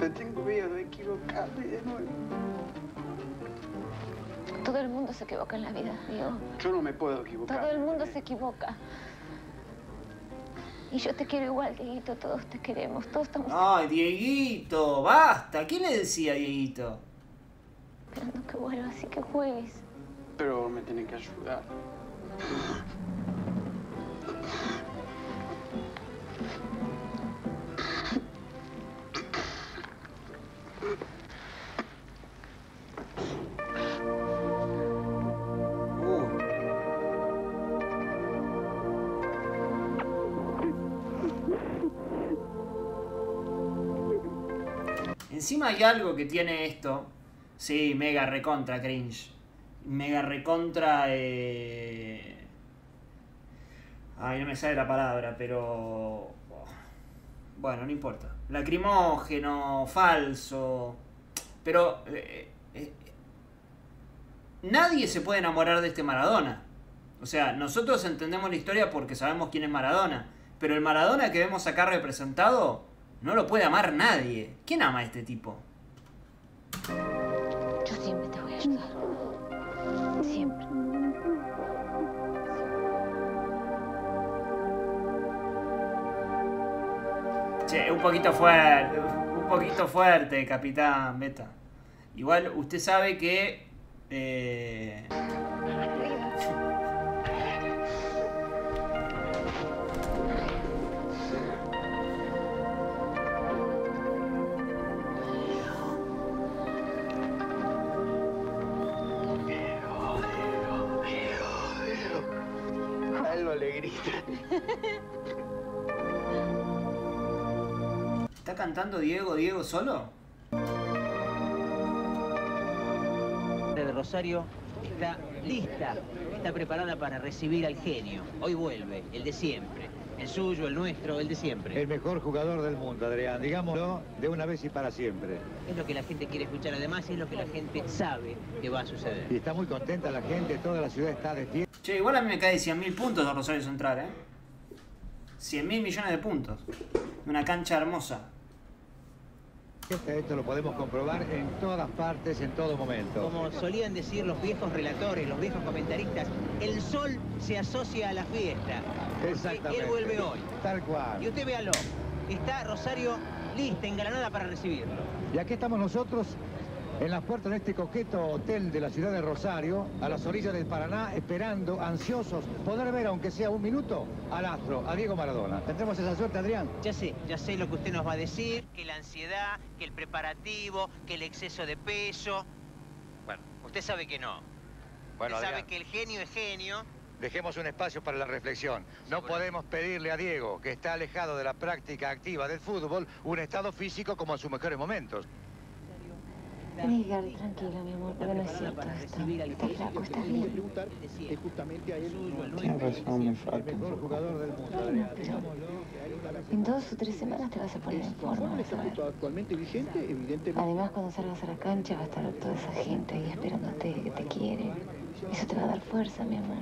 Pero tengo miedo de equivocarme de nuevo. Todo el mundo se equivoca en la vida, Diego. Yo no me puedo equivocar. Todo el mundo se equivoca. Y yo te quiero igual, Dieguito. Todos te queremos. Todos estamos Ay, Dieguito, basta. ¿Quién le decía Dieguito? esperando que vuelvas y que juegues. Pero me tienen que ayudar. Encima hay algo que tiene esto. Sí, mega recontra cringe. Mega recontra. Eh... Ay, no me sale la palabra, pero. Bueno, no importa. Lacrimógeno, falso. Pero. eh, eh, nadie se puede enamorar de este Maradona. O sea, nosotros entendemos la historia porque sabemos quién es Maradona. Pero el Maradona que vemos acá representado no lo puede amar nadie. ¿Quién ama a este tipo? Yo siempre te voy a ayudar. Siempre. Che, un poquito fuerte, un poquito fuerte, capitán Beta. Igual usted sabe que... eh, cantando Diego, Diego solo? de Rosario está lista, está preparada para recibir al genio. Hoy vuelve, el de siempre. El suyo, el nuestro, el de siempre. El mejor jugador del mundo, Adrián. Digámoslo de una vez y para siempre. Es lo que la gente quiere escuchar, además es lo que la gente sabe que va a suceder. Y está muy contenta la gente, toda la ciudad está de fiesta. Che, igual a mí me cae 100.000 puntos de Rosario Central, ¿eh? 100.000 millones de puntos. Una cancha hermosa. Esto lo podemos comprobar en todas partes, en todo momento. Como solían decir los viejos relatores, los viejos comentaristas, el sol se asocia a la fiesta. Exactamente. Él vuelve hoy. Tal cual. Y usted véalo, está Rosario lista, engalanada para recibirlo. Y aquí estamos nosotros en las puertas de este coqueto hotel de la ciudad de Rosario, a las orillas del Paraná, esperando, ansiosos, poder ver, aunque sea un minuto, al astro, a Diego Maradona. ¿Tendremos esa suerte, Adrián? Ya sé, ya sé lo que usted nos va a decir, que la ansiedad, que el preparativo, que el exceso de peso. Bueno, usted sabe que no. Bueno, usted sabe Adrián. que el genio es genio. Dejemos un espacio para la reflexión. No podemos pedirle a Diego, que está alejado de la práctica activa del fútbol, un estado físico como en sus mejores momentos. Tranquila, mi amor, porque no es cierto esto. Estás flaco, estás bien. Es justamente a él. Tienes razón, me falta El mejor jugador del mundo. Bueno, pero en dos o tres semanas te vas a poner en forma, vas a ver. Estatuto actualmente vigente, evidentemente. Además, cuando salgas a la cancha va a estar toda esa gente ahí esperándote, que te quiere. Eso te va a dar fuerza, mi amor.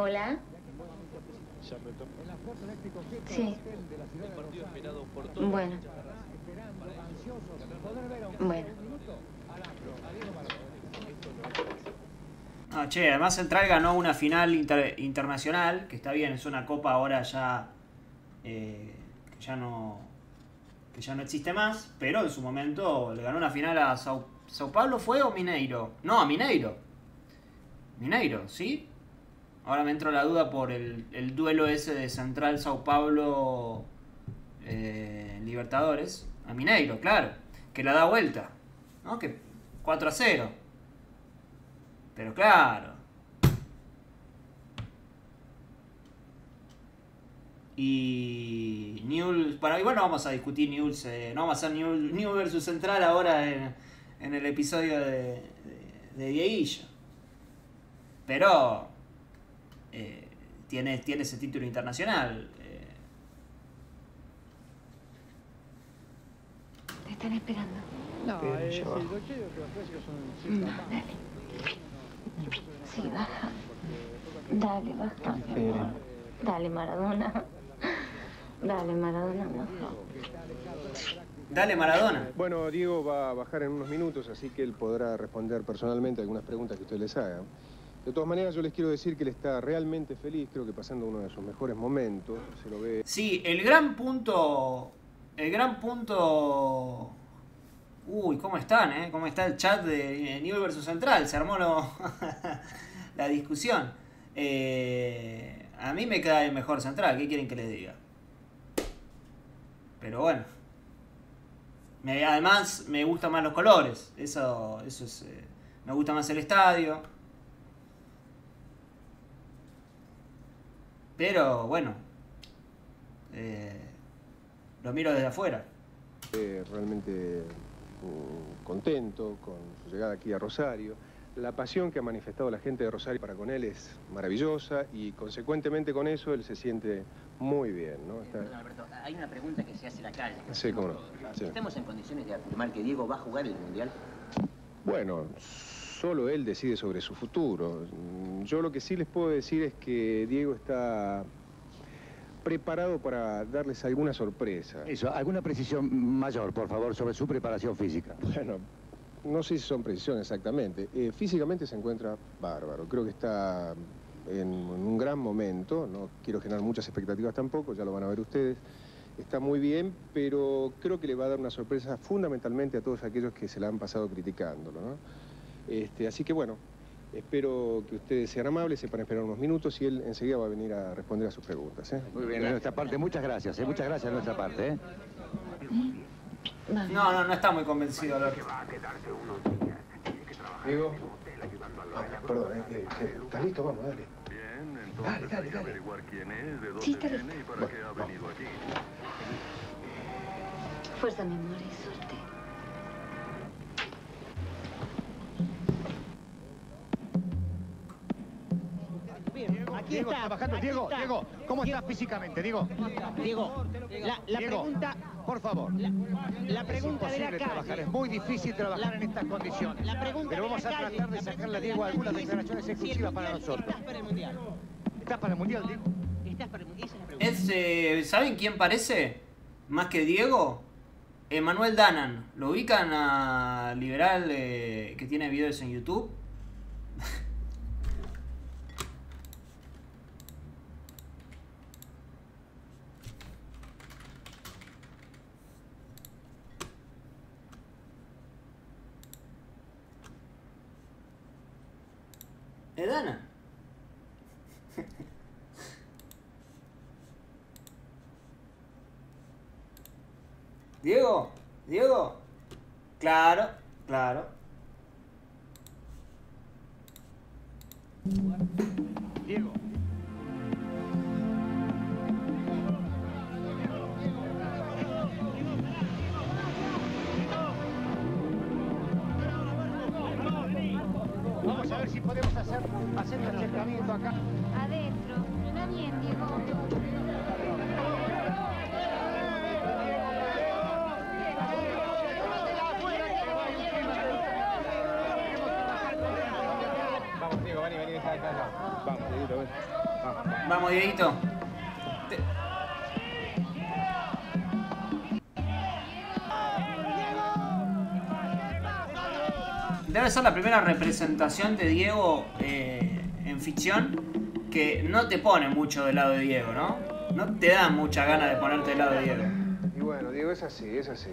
Hola. Sí. Bueno. Bueno. Ah, che, además Central ganó una final inter- internacional, que está bien, es una copa ahora ya eh, que ya no que ya no existe más, pero en su momento le ganó una final a Sao, Sao Paulo fue o Mineiro? No, a Mineiro. Mineiro, ¿sí? Ahora me entró la duda por el, el duelo ese de Central Sao Paulo eh, Libertadores. A Mineiro, claro. Que la da vuelta. ¿No? Que 4 a 0. Pero claro. Y Newell, bueno, igual no vamos a discutir Newell's, eh, no vamos a hacer Newell, Newell versus Central ahora en, en el episodio de, de, de Dieguillo. Pero eh, tiene, tiene ese título internacional. eh. Te están esperando. No, eh, ya sí, va. yo creo que los clásicos son No, siempre dale. Sí, baja. Dale, baja. mi amor. Dale, Maradona. Dale, Maradona, favor. Dale Maradona. Bueno, Diego va a bajar en unos minutos, así que él podrá responder personalmente algunas preguntas que usted les haga. De todas maneras, yo les quiero decir que él está realmente feliz, creo que pasando uno de sus mejores momentos. Se lo ve Sí, el gran punto. El gran punto. Uy, ¿cómo están, eh? ¿Cómo está el chat de Newell versus Central? Se armó la discusión. Eh, a mí me queda el mejor Central, ¿qué quieren que les diga? Pero bueno. Me- además, me gustan más los colores. Eso, eso es. eh, me gusta más el estadio. Pero bueno. eh, lo miro desde afuera. eh, realmente mm, contento con su llegada aquí a Rosario. La pasión que ha manifestado la gente de Rosario para con él es maravillosa y consecuentemente con eso él se siente muy bien, ¿no? Está- Alberto, hay una pregunta que se hace en la calle. Sí, cómo no. Sí. ¿Estamos en condiciones de afirmar que Diego va a jugar el Mundial? Bueno, solo él decide sobre su futuro. Yo lo que sí les puedo decir es que Diego está preparado para darles alguna sorpresa. Eso, alguna precisión mayor, por favor, sobre su preparación física. Bueno, no sé si son precisiones exactamente. Eh, físicamente se encuentra bárbaro. Creo que está en, en un gran momento. No quiero generar muchas expectativas tampoco, ya lo van a ver ustedes. Está muy bien, pero creo que le va a dar una sorpresa fundamentalmente a todos aquellos que se la han pasado criticándolo. ¿no? Este, así que bueno, espero que ustedes sean amables, sepan esperar unos minutos y él enseguida va a venir a responder a sus preguntas. ¿eh? Muy bien, de nuestra parte, muchas gracias, ¿eh? muchas gracias de nuestra parte. ¿eh? No, no, no está muy convencido, Alberto. Diego. Perdón, eh, eh, eh, ¿estás listo? Vamos, dale. Dale, dale, dale. Sí, está listo. Fuerza, mi amor, y suerte. Diego, está. está bajando. aquí Diego, está. Diego, ¿cómo estás físicamente, Diego? Diego, la, la Diego, pregunta, por favor. la, la Es pregunta de la imposible trabajar, calle. es muy difícil trabajar La- en estas condiciones. la pregunta Pero de vamos la a calle, tratar de sacarle a de Diego algunas es declaraciones si exclusivas para mundial- nosotros. Estás para el mundial. ¿Estás para el Mundial, Diego? Estás para el mundial. Esa es la pregunta. Es, eh, ¿Saben quién parece? Más que Diego. Emanuel Danan. ¿Lo ubican a Liberal eh, que tiene videos en YouTube? Diego, Diego. Claro, claro. Un acercamiento acá. Adentro. Está bien, Diego. Vamos, Diego, vení, vení, acá, acá. Vamos, Dieguito, ven. Vamos. Vamos, Dieguito. Debe ser la primera representación de Diego eh, en ficción que no te pone mucho del lado de Diego, ¿no? No te da mucha gana de ponerte del lado de Diego. Y bueno, Diego, es así, es así.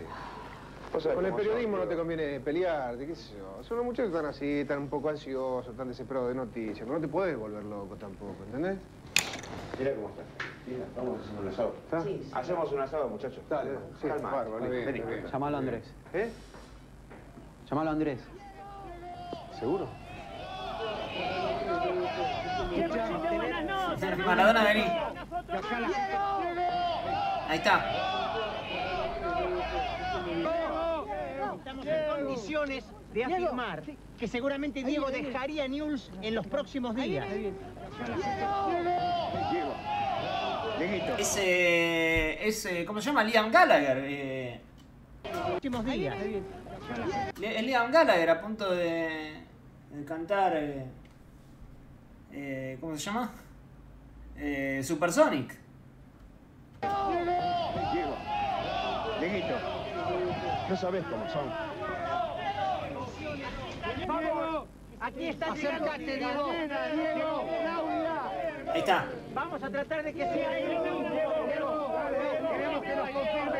Con el periodismo no te conviene pelearte, qué sé yo. Son los muchachos que están así, están un poco ansiosos, tan desesperados de noticias. Pero no te puedes volver loco tampoco, ¿entendés? Mira cómo está. Mira, vamos a hacer un asado. ¿Está? Hacemos un asado, muchachos. Dale, sí, Calma. Llamalo a Andrés. ¿Eh? Llamalo a Andrés. ¿Seguro? Maradona, vení. Ahí está. Estamos en condiciones de afirmar que seguramente Diego dejaría News en los próximos días. Ese, ese, ¿cómo se llama? Liam Gallagher. eh, Próximos días. Liam Gallagher a punto de, de cantar. eh, eh, ¿Cómo se llama? Eh, Supersonic. Diego, Dieguito, no sabés cómo son. Vamos, aquí está. Acércate, Diego. Diego, Claudia. Ahí está. Vamos a tratar de que sea. Queremos que nos confirme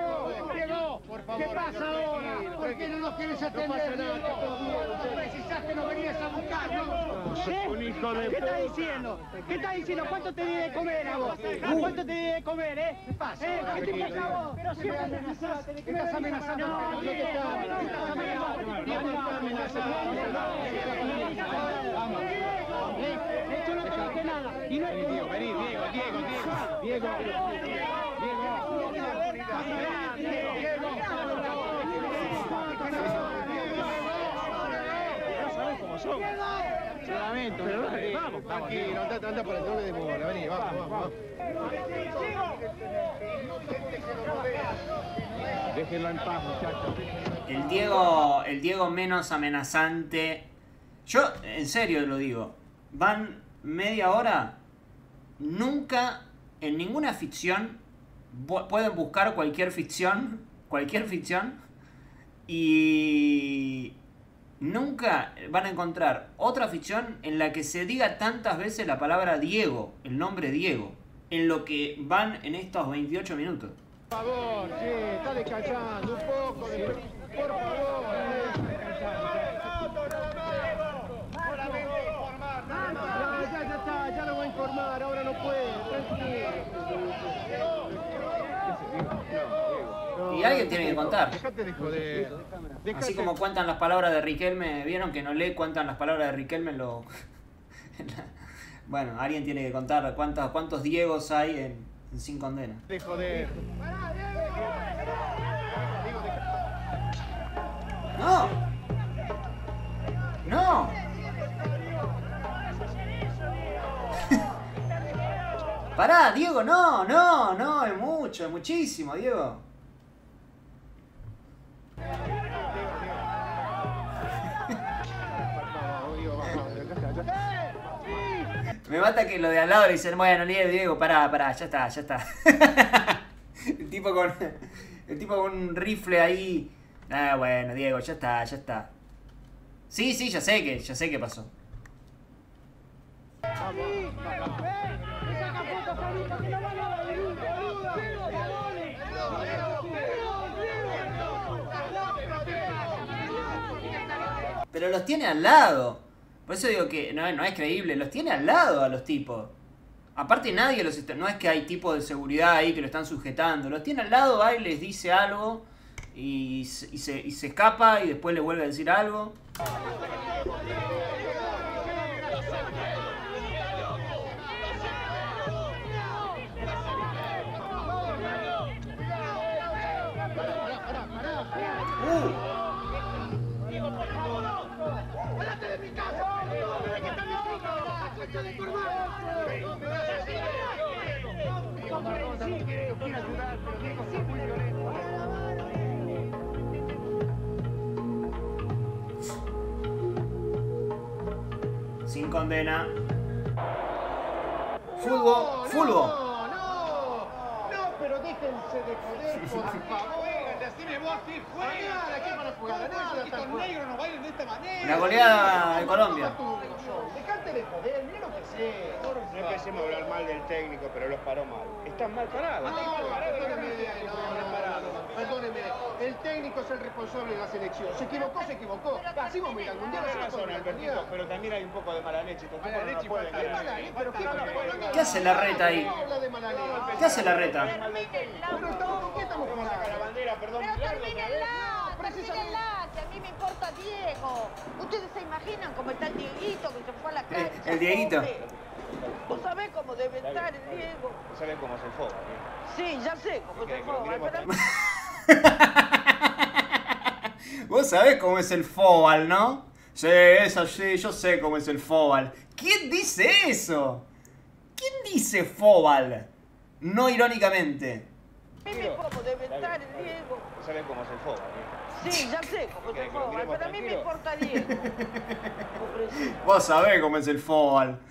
¿qué pasa ahora? ¿Por qué no nos quieres atender, No? Precisás que nos venías a buscar, ¿no? ¿Eh? Un hijo de ¿Qué estás diciendo? ¿Qué estás diciendo? ¿Cuánto te di de comer a vos? ¿A ¿Cuánto te di de comer, eh? ¿Qué pasa? ¿Eh? ¿Qué te pasa a vos? Pero siempre amenazás. ¿Qué estás amenazando? No, no te estás amenazando. Diego está amenazado. Vamos. Eh, Yo no nada. Y no Vení, Diego, vení, Diego, Diego, Diego. Diego. Lamento, Pero dale, vamos, tranquilo, anda, anda por el doble de bola, vení, vamos, vamos. Déjenlo en paz, muchachos. El Diego, el Diego menos amenazante. Yo, en serio lo digo. Van media hora. Nunca, en ninguna ficción, pueden buscar cualquier ficción. Cualquier ficción. Y nunca van a encontrar otra ficción en la que se diga tantas veces la palabra Diego, el nombre Diego, en lo que van en estos 28 minutos. Por favor, che, está descansando un poco, de... por favor. Ya, ya, ya está, ya lo voy a informar, ahora no Y alguien tiene que contar. Dejate de joder. Así como cuentan las palabras de Riquelme, ¿vieron que no lee? Cuentan las palabras de Riquelme en lo... Bueno, alguien tiene que contar cuántos, cuántos Diegos hay en, en Sin Condena. De joder. ¡No! ¡No! Pará, Diego, no, no, no, es mucho, es muchísimo, Diego. Me mata que lo de al lado le dicen, bueno, lee Diego, pará, pará, ya está, ya está. el tipo con. El tipo con un rifle ahí. Ah, bueno, Diego, ya está, ya está. Sí, sí, ya sé que, ya sé qué pasó. Pero los tiene al lado. Por eso digo que no, no es creíble, los tiene al lado a los tipos. Aparte nadie los está- no es que hay tipos de seguridad ahí que lo están sujetando, los tiene al lado, va y les dice algo y, y se, y se escapa y después le vuelve a decir algo. Condena. Fútbol, fútbol. No, no, no, pero déjense de joder, por. La goleada de Colombia. Dejate de joder, mira lo que sé. No empecemos a hablar mal del técnico, pero los paró mal. Están mal parados. Perdóneme, perdóneme. El técnico es el responsable. de la selección. Se equivocó, se equivocó. Así vamos al mundial. pero también hay un poco de mala leche. Mala leche y falta de mala leche, pero ¿qué habla de ¿Qué hace la reta ahí? ¿Qué hace la reta? Pero estamos, ¿qué estamos con la bandera? Perdón, Pero termínenla, termínenla, que a mí me importa Diego. Ustedes se imaginan cómo está el Dieguito que se fue a la cancha. El Dieguito. Vos sabés cómo debe estar el Diego. ¿Sabes cómo es el fuego? Sí, ya sé cómo se fue. Vos sabés cómo es el Fobal, ¿no? Sí, es así, yo sé cómo es el Fobal. ¿Quién dice eso? ¿Quién dice Fobal? No irónicamente. a mí me cómo debe estar el Diego. ¿Sabes cómo es el fuego? Sí, ya sé cómo se fue. Pero a mí me importa Diego. Vos sabés cómo es el Fobal.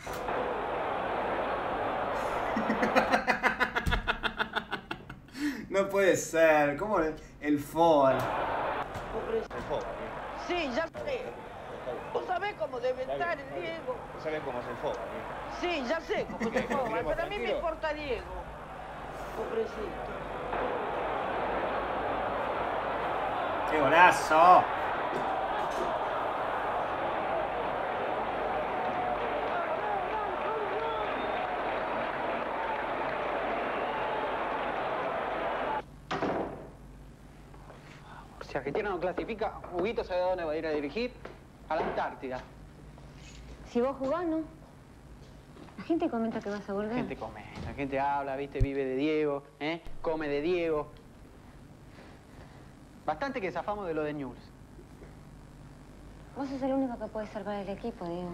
No puede ser, ¿cómo el, el Fobal? Sí, ya sé. Vos sabés cómo debe estar el Diego. ¿Sabes cómo es el fuego? Sí, ya sé cómo se fue. Pero a mí me importa Diego. Pobrecito. ¡Qué golazo! Si Argentina no clasifica, Huguito sabe a dónde va a ir a dirigir. A la Antártida. Si vos jugás, ¿no? La gente comenta que vas a La volver. gente come, la gente habla, viste, vive de Diego, ¿eh? come de Diego. Bastante que zafamos de lo de News. Vos sos el único que puede salvar el equipo, Diego.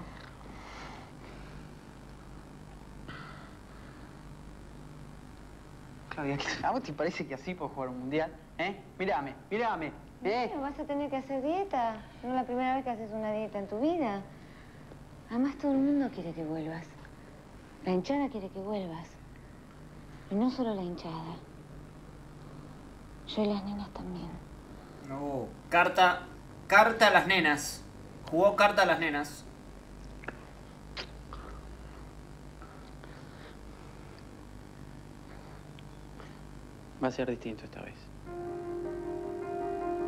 Claudia, ¿a vos te parece que así puedo jugar un mundial? ¿Eh? Mírame, mírame. ¿Eh? Bueno, vas a tener que hacer dieta. No es la primera vez que haces una dieta en tu vida. Además, todo el mundo quiere que vuelvas. La hinchada quiere que vuelvas. Y no solo la hinchada. Yo y las nenas también. No, carta, carta a las nenas. Jugó carta a las nenas. Va a ser distinto esta vez.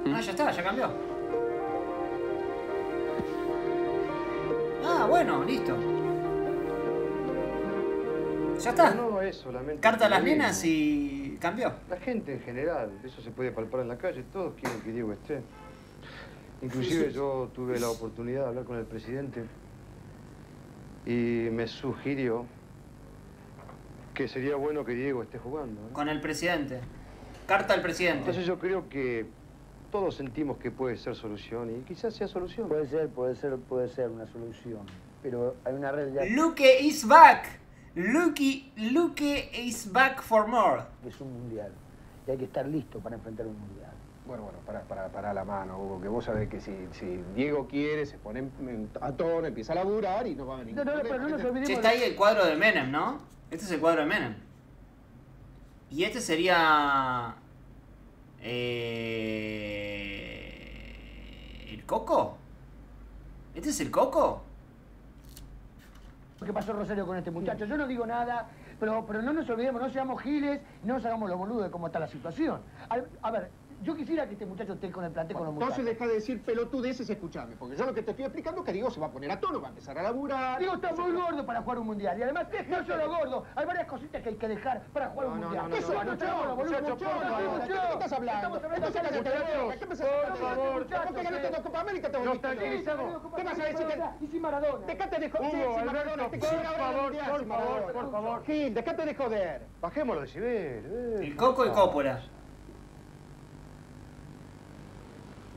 Ah, ya está, ya cambió. Ah, bueno, listo. Ya está. No es solamente. Carta a las nenas y cambió. La gente en general, eso se puede palpar en la calle, todos quieren que Diego esté. Inclusive yo tuve la oportunidad de hablar con el presidente y me sugirió que sería bueno que Diego esté jugando. Con el presidente. Carta al presidente. Entonces yo creo que todos sentimos que puede ser solución y quizás sea solución. Puede ser, puede ser, puede ser una solución. Pero hay una realidad Luque is back. Luque, Luque is back for more. que es un mundial. Y hay que estar listo para enfrentar un mundial. Bueno, bueno, para, para, para la mano, Hugo, que vos sabés que si, si Diego quiere, se pone a tono, empieza a laburar y no va a venir. No, no, pero no nos olvidemos Che, está ahí el cuadro de Menem, ¿no? Este es el cuadro de Menem. Y este sería. Eh, ¿El Coco? ¿Este es el Coco? ¿Qué pasó Rosario con este muchacho? Yo no digo nada, pero, pero no nos olvidemos, no seamos giles, no nos hagamos los boludos de cómo está la situación. A ver, yo quisiera que este muchacho esté con el plantel con los muchachos. Entonces deja de decir pelotudeces, escuchame, porque yo lo que te estoy explicando es que Diego se va a poner a tono, va a empezar a laburar. Digo, está muy gordo para jugar un mundial. Y además, no solo gordo, hay varias cositas que hay que dejar para jugar un No, mundial. no, no, Eso, no, no, no, muchacho, muchacho. ¿de qué estás hablando? ¿Qué de te muchachos. ¿Qué empezás a hablar de Por Diego? ¿Por qué ganaste Copa América? Te Y sin Maradona. Dejate de joder, Maradona, por favor, por favor, Maradona. por favor. Gil, dejate de joder. Decibeles. eh. El Coco y.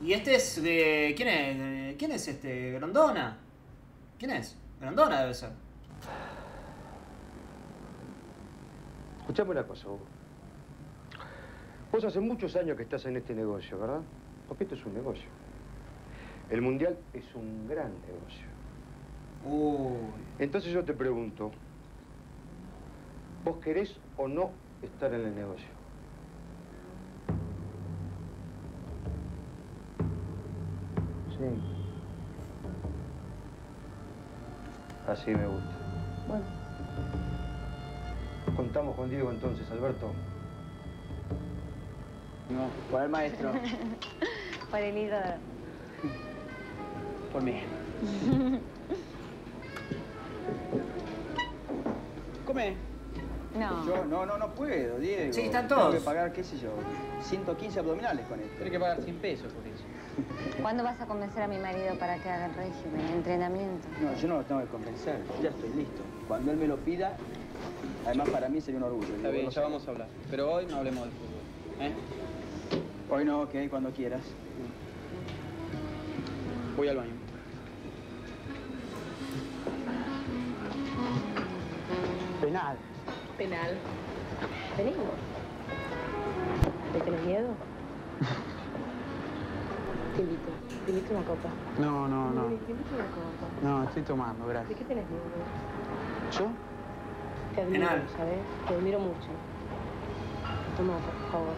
Y este es. eh, ¿Quién es? ¿Quién es este? ¿Grondona? ¿Quién es? Grondona debe ser. Escuchame una cosa, Hugo. Vos hace muchos años que estás en este negocio, ¿verdad? Porque esto es un negocio. El mundial es un gran negocio. Uy. Entonces yo te pregunto, ¿vos querés o no estar en el negocio? Sí. Así me gusta. Bueno. Contamos con Diego entonces, Alberto. No, con el maestro. Por el ídolo. Por mí. Come. No. Yo no, no, no puedo, Diego. Sí, están Tengo todos. que pagar, qué sé yo, 115 abdominales con esto. Tienes que pagar 100 pesos por eso. ¿Cuándo vas a convencer a mi marido para que haga el régimen, el entrenamiento? No, yo no lo tengo que convencer. Ya estoy listo. Cuando él me lo pida, además para mí sería un orgullo. Está bien, ya vamos a hablar. Pero hoy no hablemos del fútbol. ¿Eh? Hoy no, ok, cuando quieras. Voy al baño. Penal. Penal. Vení vos. ¿Te tenés miedo? Te invito. Te invito a una copa. No, no, no. Una copa. No, estoy tomando, ¿De gracias. qué tenés miedo? ¿Yo? Te admiro. ¿sabes? Te admiro mucho. Toma, por favor.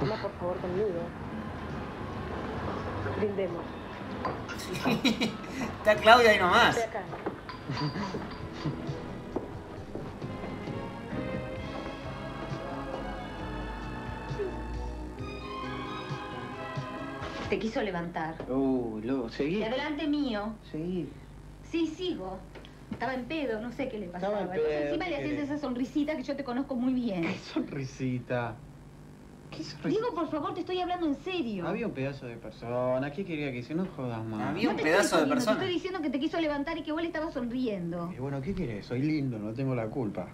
Toma, por favor, conmigo. Brindemos. Está Claudia ahí nomás. Estoy acá. Te quiso levantar. Uy, luego, seguí. Y adelante mío. Seguí. Sí, sigo. Estaba en pedo, no sé qué le pasaba. Estaba en Entonces, encima ¿qué le querés? esa sonrisita que yo te conozco muy bien. Sonrisita. ¿Qué sonrisita? Digo, por favor, te estoy hablando en serio. Había un pedazo de persona. ¿Qué quería que hiciera? No jodas más. Había No te estoy jodiendo, Te estoy diciendo que te quiso levantar y que vos le estabas sonriendo. Y bueno, ¿qué querés? Soy lindo, no tengo la culpa.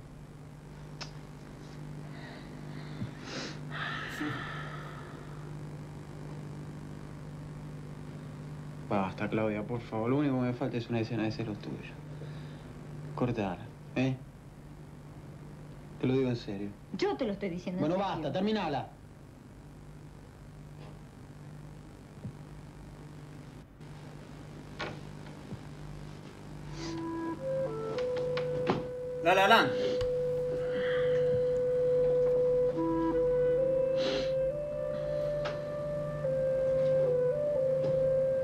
Basta, Claudia, por favor. Lo único que me falta es una escena de celos tuyo. Cortar, ¿eh? Te lo digo en serio. Yo te lo estoy diciendo. en Bueno, serio. basta, terminala. La La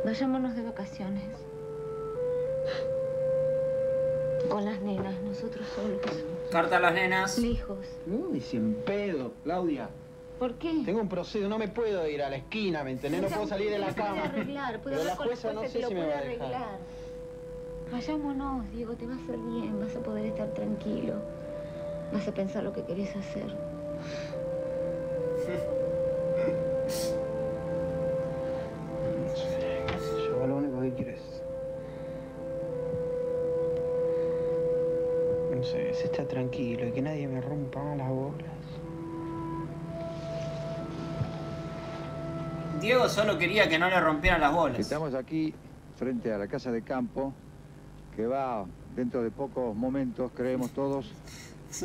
Vayámonos de vacaciones. Con las nenas, nosotros solos. Carta a las nenas. Lejos. Uy, sin pedo, Claudia. ¿Por qué? Tengo un proceso, no me puedo ir a la esquina, ¿me entendés? No puedo salir de la cama. arreglar, puede Pero hablar la con la jueza no sé si me va a dejar. arreglar. Vayámonos, Diego, te va a hacer bien, vas a poder estar tranquilo. Vas a pensar lo que querés hacer. Tranquilo y que nadie me rompa las bolas. Diego solo quería que no le rompieran las bolas. Estamos aquí frente a la casa de campo que va dentro de pocos momentos, creemos todos,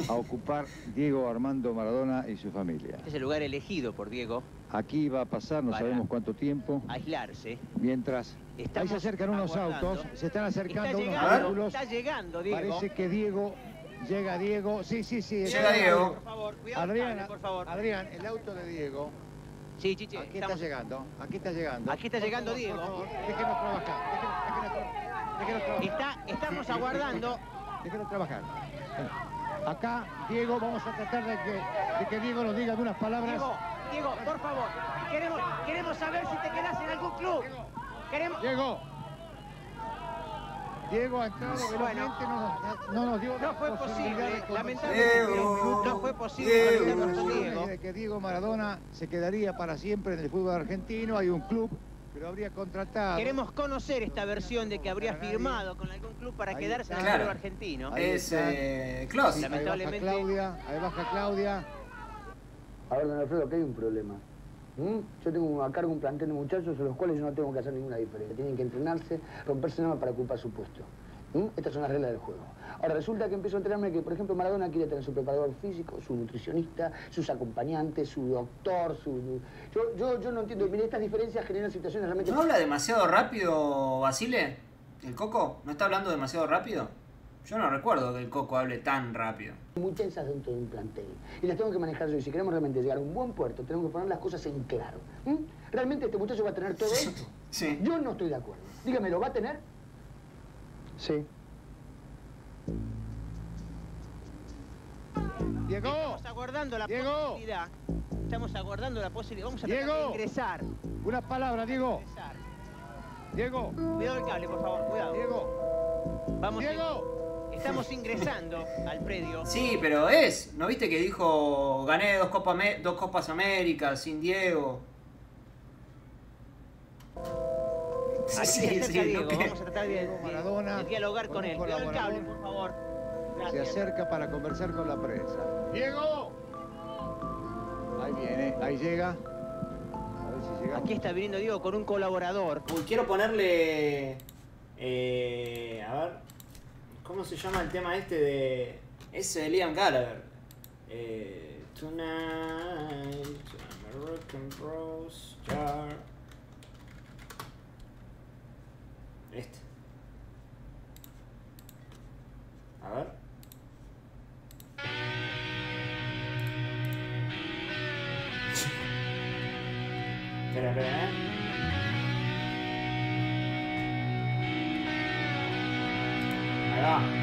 a ocupar Diego Armando Maradona y su familia. Es el lugar elegido por Diego Aquí va a pasar, no sabemos cuánto tiempo, aislarse. mientras ahí Estamos se acercan unos aguardando. autos, se están acercando Está unos llegando, vehículos. está llegando, Diego. Parece que Diego llega Diego. Sí, sí, sí. Llega Diego. Por favor, cuidado, Adrián, por favor. Adrián, el auto de Diego. Sí, Chichi, Aquí estamos- está llegando, aquí está llegando. Aquí está llegando Diego. por favor, déjenos trabajar, déjenos, déjenos- déjenos trabajar. Está, estamos aguardando. Déjenos trabajar. Acá, Diego, vamos a tratar de que, de que Diego nos diga algunas palabras. Diego, Diego, por favor, queremos, queremos saber si te quedás en algún club. Queremos... Diego. Diego ha entrado Bueno. velozmente, no, nos- no nos dio No fue posible, lamentablemente, Diego, no fue posible Diego. de que Diego Maradona se quedaría para siempre en el fútbol argentino. Hay un club que lo habría contratado. Queremos conocer esta versión de que habría firmado con algún club para Ahí quedarse en está. el Claro. fútbol argentino. Ahí Es eh, Klaus. Ahí baja Lamentablemente- Claudia, ahí baja Claudia. A ver, don Alfredo, que hay un problema. ¿Mm? Yo tengo a cargo un plantel de muchachos a los cuales yo no tengo que hacer ninguna diferencia. Tienen que entrenarse, romperse nada para ocupar su puesto. ¿Mm? Estas son las reglas del juego. Ahora, resulta que empiezo a enterarme que, por ejemplo, Maradona quiere tener su preparador físico, su nutricionista, sus acompañantes, su doctor, su... Yo, yo, yo no entiendo. Mire, estas diferencias generan situaciones realmente... ¿No habla demasiado rápido, Basile? ¿El Coco? ¿No está hablando demasiado rápido? Yo no recuerdo que el Coco hable tan rápido. muy tensas dentro de un plantel. Y las tengo que manejar yo. Y si queremos realmente llegar a un buen puerto, tenemos que poner las cosas en claro. ¿Mm? ¿Realmente este muchacho va a tener todo esto? Sí. Yo no estoy de acuerdo. Dígame, ¿lo va a tener? Sí. Diego. Estamos aguardando la Diego. posibilidad. Estamos aguardando la posibilidad. Vamos a tratar Diego. de ingresar Una palabra, Diego. Diego. Cuidado el cable, por favor, cuidado. Diego. Vamos. Diego. Estamos ingresando al predio. Sí, pero es. ¿No viste que dijo gané dos, Copa dos Copas Américas sin Diego? Aquí se acerca sí, Diego, no vamos a tratar de, de- Maradona, de dialogar con él. El cable, por favor. Se acerca para conversar con la prensa. ¡Diego! Ahí viene, ahí llega. A ver si llega. Aquí está viniendo Diego con un colaborador. Uy, quiero ponerle. eh, a ver. ¿Cómo se llama el tema este de. Ese de Liam Gallagher? Eh, tonight, I'm a rock and roll star. Este. A ver. Espera, espera, ¿eh? Ahí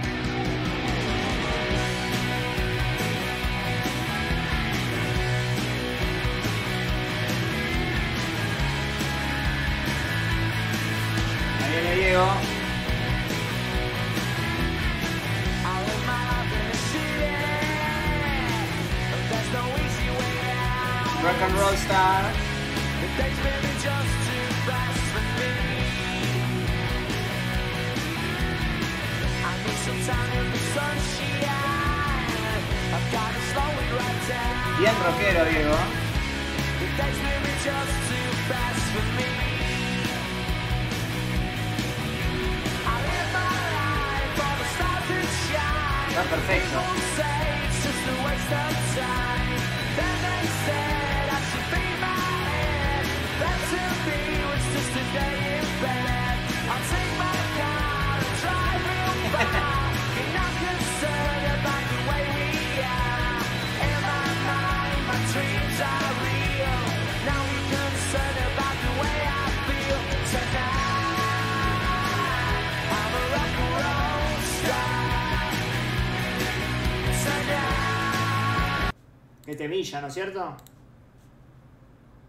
¿no es cierto?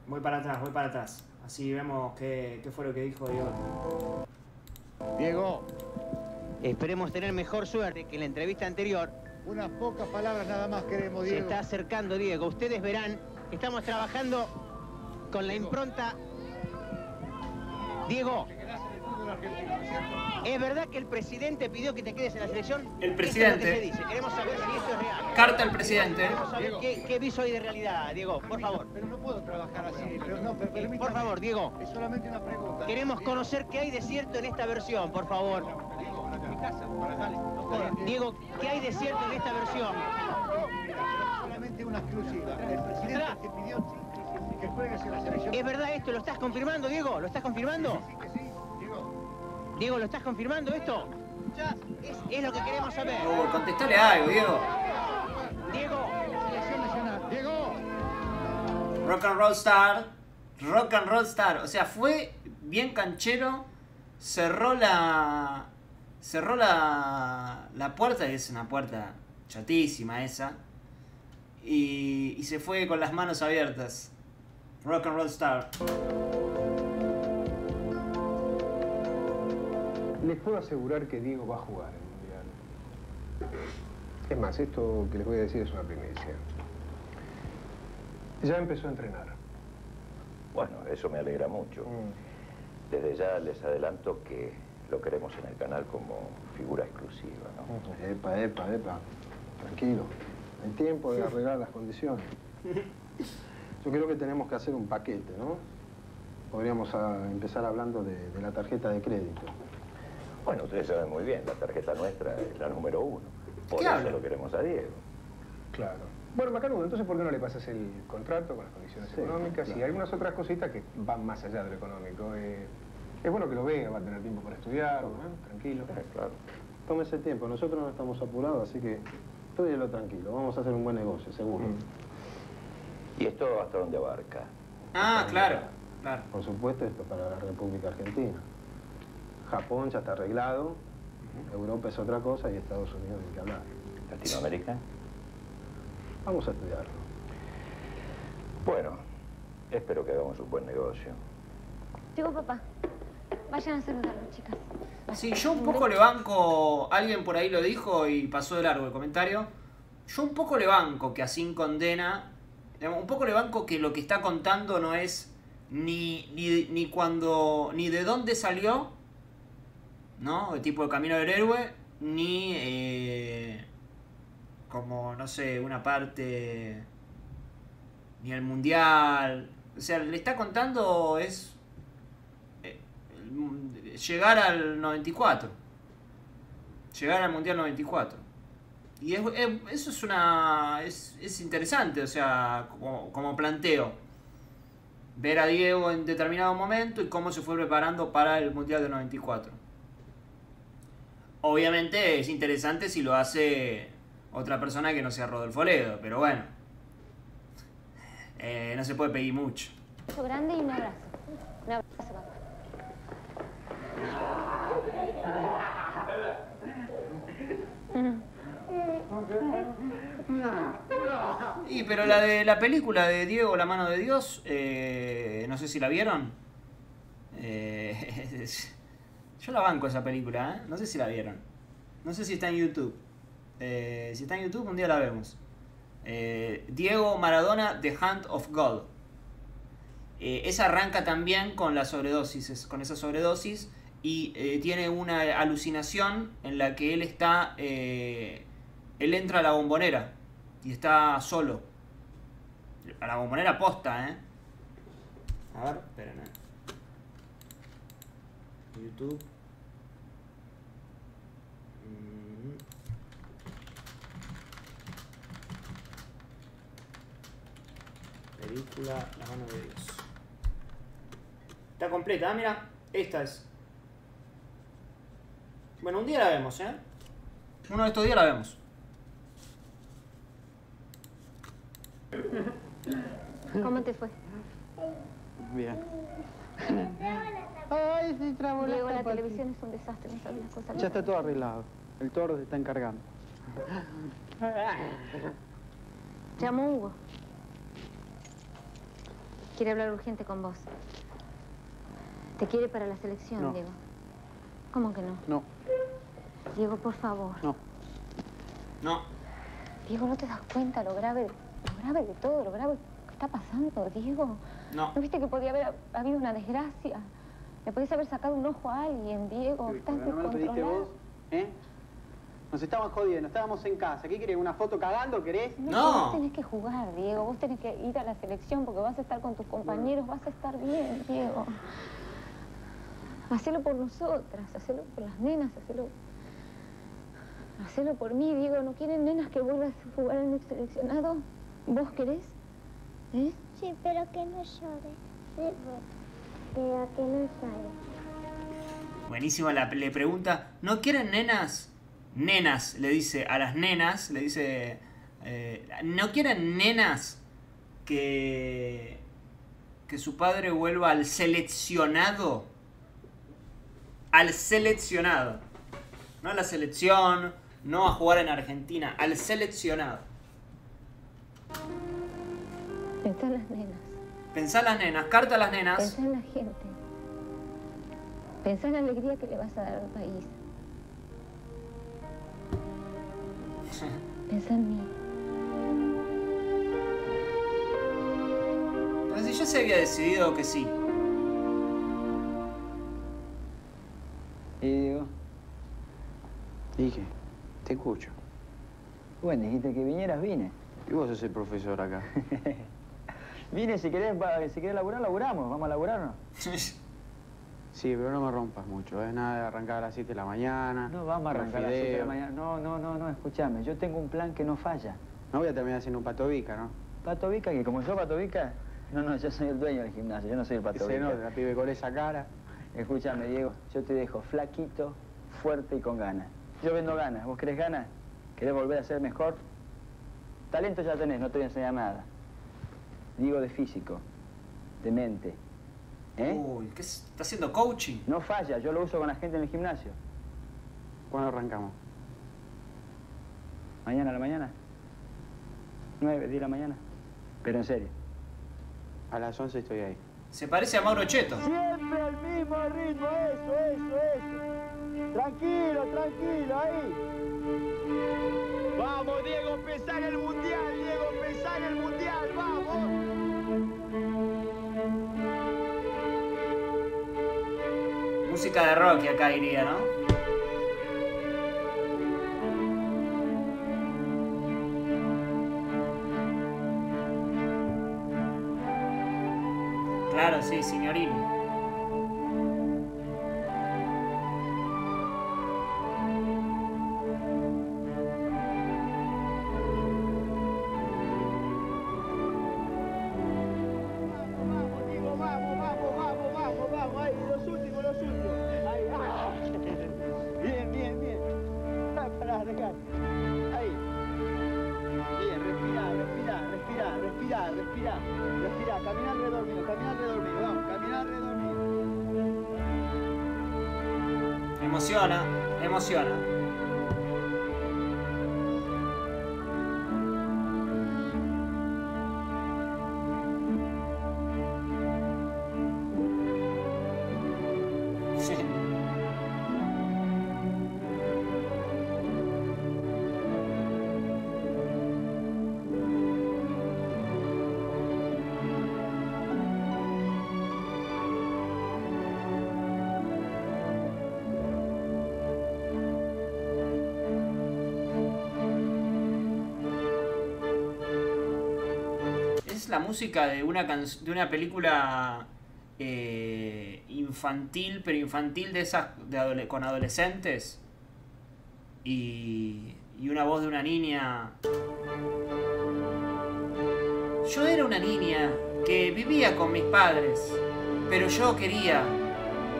Voy para atrás, voy para atrás. Así vemos qué, qué fue lo que dijo Diego. Diego, Esperemos tener mejor suerte que en la entrevista anterior. unas pocas palabras nada más queremos, Se Diego. está acercando Diego. Ustedes verán que estamos trabajando con la impronta. Diego, ¿es verdad que el presidente pidió que te quedes en la selección? El presidente. Es lo que se dice. Queremos saber si esto es real. Carta al presidente. Queremos saber qué, qué viso hay de realidad, Diego. Por favor. Pero no puedo trabajar así. Pero no, pero permítame. Por favor, Diego. Es solamente una pregunta. Queremos conocer qué hay de cierto en esta versión, por favor. Diego, ¿qué hay de cierto en esta versión? Solamente una exclusiva. El presidente te pidió que juegues en la selección. ¿Es verdad esto? ¿Lo estás confirmando, Diego? ¿Lo estás confirmando? Diego, ¿lo estás confirmando esto? Es, es lo que queremos saber. Uh, contestale algo, Diego. Diego. Selección nacional. Diego. Rock and roll star. Rock and roll star. O sea, fue bien canchero. Cerró la. Cerró la. La puerta, que es una puerta chatísima esa. Y, y se fue con las manos abiertas. Rock and roll star. Les puedo asegurar que Diego va a jugar el Mundial. Es más, esto que les voy a decir es una primicia. Ya empezó a entrenar. Bueno, eso me alegra mucho. Desde ya les adelanto que lo queremos en el canal como figura exclusiva, ¿no? Epa, epa, epa. Tranquilo. Hay tiempo de arreglar las condiciones. Yo creo que tenemos que hacer un paquete, ¿no? Podríamos ah, empezar hablando de, de la tarjeta de crédito. Bueno, ustedes saben muy bien, la tarjeta nuestra es la número uno. Por ¿Qué eso lo queremos a Diego. Claro. Bueno, Macanudo, entonces ¿por qué no le pasas el contrato con las condiciones Sí, económicas y algunas otras cositas que van más allá de lo económico? Eh, es bueno que lo vea, va a tener tiempo para estudiar, ¿no? tranquilo. claro. Tómese tiempo, nosotros no estamos apurados, así que estudielo tranquilo, vamos a hacer un buen negocio, seguro. ¿Y esto hasta dónde abarca? Ah, claro. claro. Por supuesto, esto para la República Argentina. Japón ya está arreglado, Europa es otra cosa y Estados Unidos ni que hablar. ¿Latinoamérica? Vamos a estudiarlo. Bueno, espero que hagamos un buen negocio. Digo, papá, vayan a saludarlo, chicas. Sí, yo un poco le banco, alguien por ahí lo dijo y pasó de largo el comentario. Yo un poco le banco que así condena, digamos, un poco le banco que lo que está contando no es ni, ni, ni cuando, ni de dónde salió, ¿no? El tipo de camino del héroe, ni eh, como, no sé, una parte, ni el mundial. O sea, le está contando es eh, llegar al 94. Llegar al Mundial 94. Y es- eso es una. Es, es interesante, o sea, como, como planteo. Ver a Diego en determinado momento y cómo se fue preparando para el Mundial del 94. Obviamente es interesante si lo hace otra persona que no sea Rodolfo Ledo, pero bueno. Eh, no se puede pedir mucho. Un grande y un abrazo. Un abrazo, papá. Y pero la de la película de Diego, La mano de Dios, eh, no sé si la vieron. Eh, yo la banco esa película, ¿eh? no sé si la vieron. No sé si está en YouTube. Eh, si está en YouTube, un día la vemos. Eh, Diego Maradona, The Hand of God. Eh, esa arranca también con la sobredosis, con esa sobredosis y tiene una alucinación en la que él está, él entra a la bombonera y está solo. A la bombonera posta, ¿eh? A ver, esperen. YouTube. Mm. Película La mano de Dios. Está completa, ah, mira. Esta es. Bueno, un día la vemos, ¿eh? Uno de estos días la vemos. ¿Cómo te fue? Bien. Ay, se trabó la Diego, la televisión es un desastre, no sabes las cosas. Ya está todo arreglado. El toro se está encargando. Llamo Hugo. Quiere hablar urgente con vos. Te quiere para la selección, No. Diego. ¿Cómo que no? No, Diego, por favor. no. No. Diego, ¿no te das cuenta lo grave, lo grave de todo, lo grave que está pasando, Diego? No. ¿No viste que podía haber habido una desgracia? Le podías haber sacado un ojo a alguien, Diego. Estás ¿No me lo pediste descontrolado. vos? ¿Eh? Nos estaban jodiendo, estábamos en casa. ¿Qué querés? ¿Una foto cagando? ¿Querés? Vos tenés que jugar, Diego. Vos tenés que ir a la selección porque vas a estar con tus compañeros, vas a estar bien, Diego. Hacelo por nosotras, hacelo por las nenas, hacelo. Hacelo por mí, Diego. ¿No quieren nenas que vuelvas a jugar en el seleccionado? ¿Vos querés? ¿Eh? Sí, pero que no llore. Sí, pero que no llore. Buenísima, la, le pregunta, ¿no quieren nenas? Nenas, le dice a las nenas, le dice, eh, ¿no quieren nenas que, que su padre vuelva al seleccionado? Al seleccionado. No a la selección, no a jugar en Argentina, al seleccionado. En las nenas. Pensá en las nenas, carta a las nenas. Pensá en la gente. Pensá en la alegría que le vas a dar al país. Pensá en mí. Pero si yo se había decidido que sí. ¿Y digo? Dije, te escucho. Bueno, dijiste que vinieras, vine. Y vos sos el profesor acá. Vine, si querés, si querés laburar, laburamos. ¿Vamos a laburar o no? Sí, pero no me rompas mucho, es nada de arrancar a las 7 de la mañana. No vamos a arrancar a las siete de la mañana. No, no, no, no, escúchame. Yo tengo un plan que no falla. No voy a terminar siendo un patovica, ¿no? ¿Pato Vica? ¿Que como yo, Pato Vica? No, no, yo soy el dueño del gimnasio, yo no soy el Pato Que se nota, pibe, con esa cara. Escúchame, Diego, yo te dejo flaquito, fuerte y con ganas. Yo vendo ganas. ¿Vos querés ganas? ¿Querés volver a ser mejor? Talento ya tenés, no te voy a enseñar nada. Digo de físico, de mente. ¿Eh? Uy, ¿qué es? está haciendo coaching? No falla, yo lo uso con la gente en el gimnasio. ¿Cuándo arrancamos? ¿Mañana a la mañana? ¿Nueve, de la mañana? Pero en serio. A las 11 estoy ahí. Se parece a Mauro Cheto. Siempre el mismo ritmo, eso, eso, eso. Tranquilo, tranquilo, ahí. Vamos, Diego, en el mundial, Diego, en el mundial, vamos. Música de rock acá iría, ¿no? Claro, sí, signorini. Emociona. Es la música de una, can- de una película eh, infantil, pero infantil de esas de adole- con adolescentes. Y, y una voz de una niña. Yo era una niña que vivía con mis padres, pero yo quería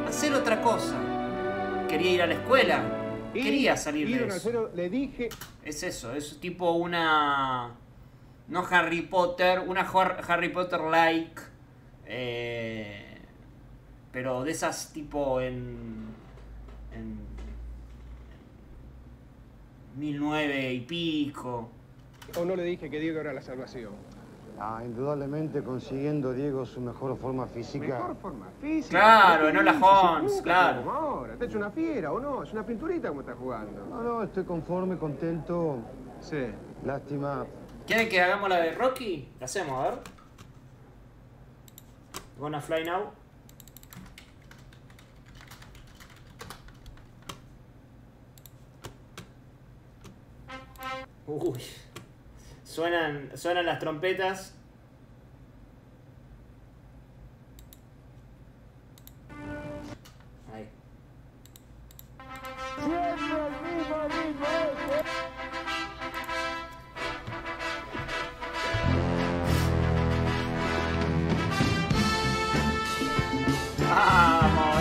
hacer otra cosa. Quería ir a la escuela, quería salir de eso. Le dije... Es eso, es tipo una. No Harry Potter, una Har- Harry Potter like. eh, pero de esas tipo en. En. 1009 y pico. ¿O no le dije que Diego era la salvación? Ah, indudablemente consiguiendo Diego su mejor forma física. Mejor forma física. Claro, no la física, Holmes, nunca claro. ahora. ¿Te hecho una fiera o no? Es una pinturita como está jugando. No, no, estoy conforme, contento. Sí. Lástima. ¿Quieren que hagamos la de Rocky? La hacemos, a ver. Gonna fly now. Uy. Suenan, suenan las trompetas. Ahí.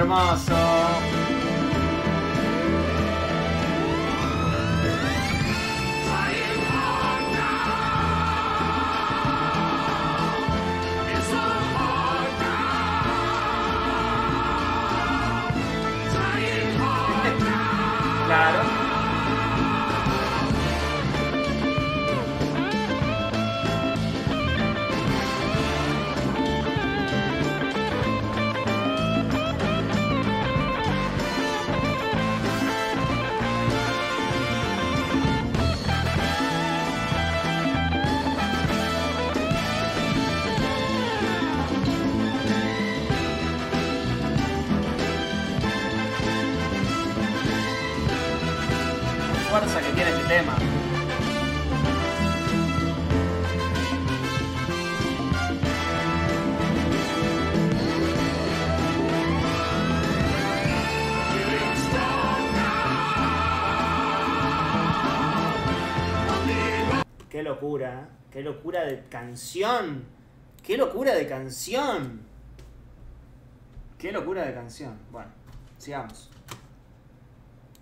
Hermoso. Claro. Locura, qué locura de canción. Qué locura de canción. Qué locura de canción. Bueno, sigamos.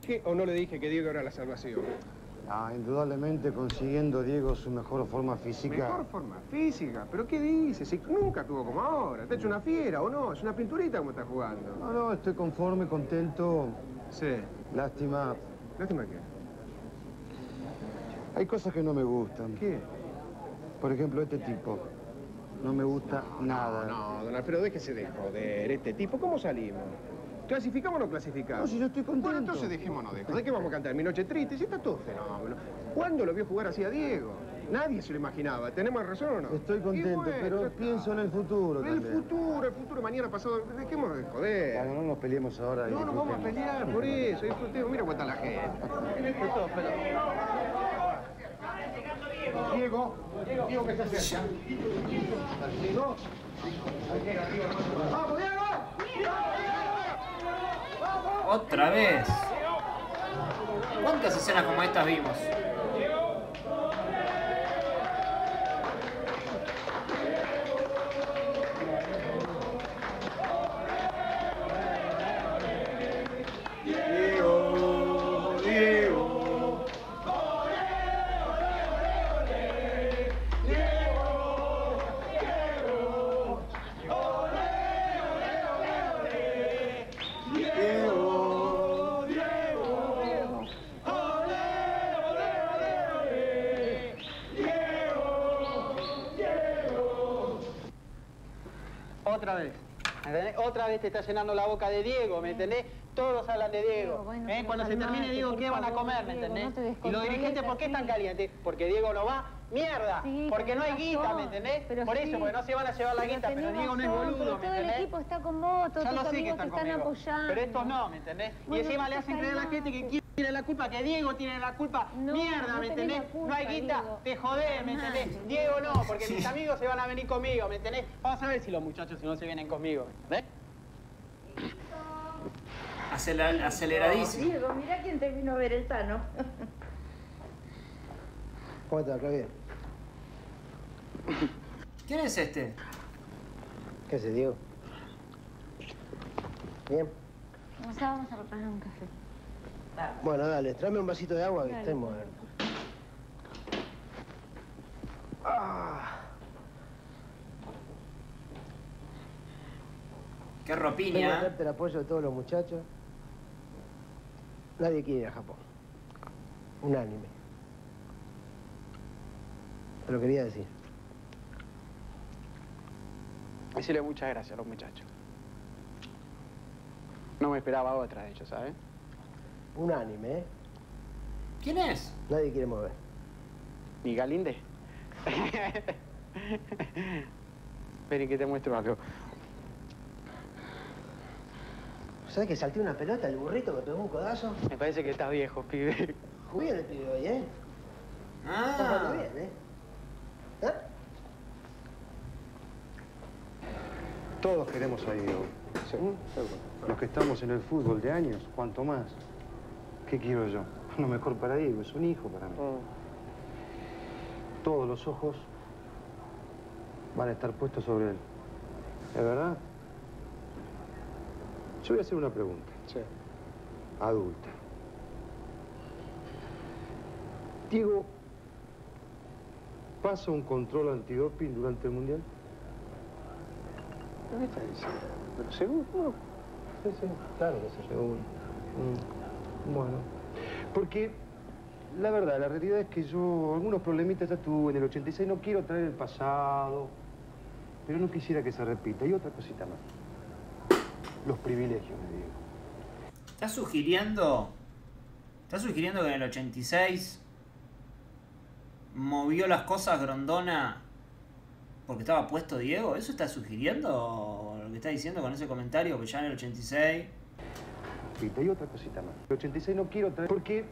¿Qué o no le dije que Diego era la salvación? Ah, indudablemente consiguiendo Diego su mejor forma física. Mejor forma física. ¿Pero qué dices? Si nunca tuvo como ahora. ¿Te ha hecho una fiera o no? Es una pinturita como está jugando. No, no, estoy conforme, contento. Sí. Lástima. ¿Lástima qué? Hay cosas que no me gustan. ¿Qué? Por ejemplo, este tipo. No me gusta nada. No, don Alfredo, déjese de joder. Este tipo, ¿cómo salimos? ¿Clasificamos o no clasificamos? No, si yo estoy contento. Bueno, entonces dejémonos de joder. ¿De qué vamos a cantar? Mi noche triste. Si está todo fenómeno. ¿Cuándo lo vio jugar así a Diego? Nadie se lo imaginaba. ¿Tenemos razón o no? Estoy contento, bueno, pero está. pienso en el futuro El también. futuro, el futuro, mañana pasado. Dejémonos de joder. Bueno, no nos peleemos ahora. No, no vamos a pelear por eso. Disfrutemos. Mira está la gente. Diego, Diego que se acerca. Diego. ¡Vamos, Diego! Otra vez. ¿Cuántas escenas como estas vimos? Vez te está llenando la boca de Diego, ¿me entendés? Todos hablan de Diego. bueno, ¿eh? Cuando se termine Diego, ¿qué van a comer, ¿me Diego, entendés? no y los dirigentes, ¿por qué están calientes? Porque Diego no va. ¡Mierda! Sí, porque no hay guita, ¿me entendés? pero Por sí. eso, porque no se van a llevar la Pero guita, pero Diego no es boludo, pero ¿me todo el entendés? equipo está con vos, todos tus sé que amigos te están conmigo. apoyando. Pero estos no, ¿me entendés? y Bueno, encima le hacen creer a la gente que quién tiene la culpa, que Diego tiene la culpa. No, Mierda, no ¿me entendés? culpa, no hay guita, Diego. te jodés, ¿me entendés? Diego no, porque mis amigos se van a venir conmigo, ¿me entendés? Vamos a ver si los muchachos si no se vienen conmigo, ¿ves? Aceler- aceleradísimo. Diego, mirá quién te vino a ver el Tano. ¿Cómo estás, Claudia? ¿Quién es este? ¿Qué haces, Diego? Bien. O sea, vamos a preparar un café. Bueno, dale, tráeme un vasito de agua que Dale. estoy muerto. Ah, Qué vengo a ropiña. ¿eh? darte el apoyo de todos los muchachos. Nadie quiere ir a Japón. Unánime. Te lo quería decir. Decirle muchas gracias a los muchachos. No me esperaba otra de ellos, ¿sabes? Unánime, ¿eh? ¿Quién es? Nadie quiere mover. ¿Ni Galinde? Ven que te muestro algo. ¿Sabes que salté una pelota el burrito que pegó un codazo? Me parece que estás viejo, pibe. Jugué el pibe hoy, ¿eh? Ah. Está jugando bien, ¿eh? ¿Eh? Todos queremos a Diego. Los que estamos en el fútbol de años, cuanto más. ¿Qué quiero yo? Lo mejor para Diego, es un hijo para mí. Todos los ojos van a estar puestos sobre él. ¿Es verdad? Yo voy a hacer una pregunta. Adulta. Diego, ¿pasa un control antidoping durante el Mundial? ¿Qué está diciendo? ¿Pero seguro? Sí, sí, claro que sí. Seguro. Mm, Bueno, porque la verdad, la realidad es que yo algunos problemitas ya tuve en el 86, no quiero traer el pasado, pero no quisiera que se repita. Y otra cosita más. Los privilegios, me digo. ¿Estás sugiriendo? ¿Estás sugiriendo que en el 86 movió las cosas Grondona porque estaba puesto Diego? ¿Eso está sugiriendo lo que está diciendo con ese comentario que ya en el 86? Repita. Y otra cosita más. El 86 no quiero traer, porque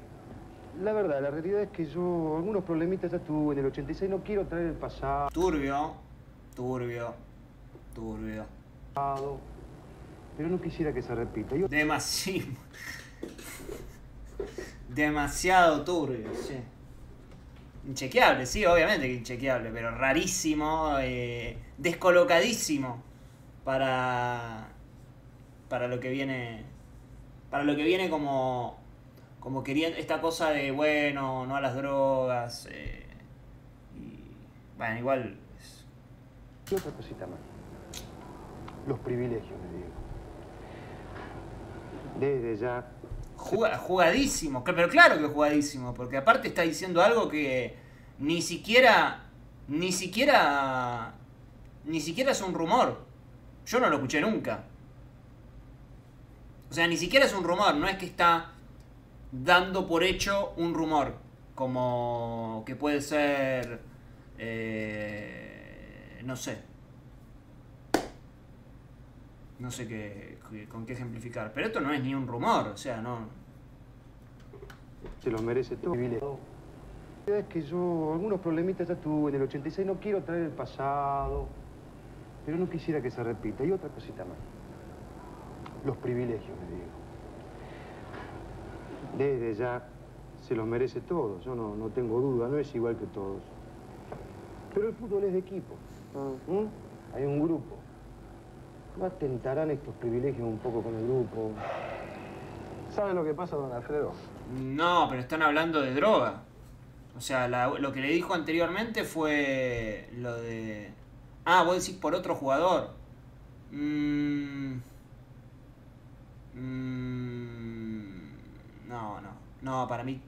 la verdad, la realidad es que yo algunos problemitas ya tuve en el 86, no quiero traer el pasado. Turbio, turbio, turbio. Pero no quisiera que se repita. Demasiado. Demasiado turbio, sí. Inchequeable, sí, obviamente que inchequeable, pero rarísimo, eh, descolocadísimo para, para lo que viene, para lo que viene como, como queriendo, esta cosa de, bueno, no a las drogas, eh, y, bueno, igual... Y otra cosita más. Los privilegios, me digo. Desde ya Juga- jugadísimo, pero claro que jugadísimo, porque aparte está diciendo algo que ni siquiera, ni siquiera, ni siquiera es un rumor. Yo no lo escuché nunca. O sea, ni siquiera es un rumor, no es que está dando por hecho un rumor, como que puede ser, eh, no sé, no sé qué- con qué ejemplificar, pero esto no es ni un rumor, o sea, no, se los merece todo. Privilegio. La verdad Es que yo algunos problemitas ya tuve en el 86, no quiero traer el pasado, pero no quisiera que se repita. Y otra cosita más. Los privilegios, me digo. Desde ya se los merece todo, yo no, no tengo duda, no es igual que todos. Pero el fútbol es de equipo. ¿Mm? Hay un grupo. No atentarán estos privilegios un poco con el grupo. ¿Sabe lo que pasa, don Alfredo? No, pero están hablando de droga. O sea, la- lo que le dijo anteriormente fue lo de... Ah, vos decís por otro jugador. Mm, mm, no, no. No, para mí...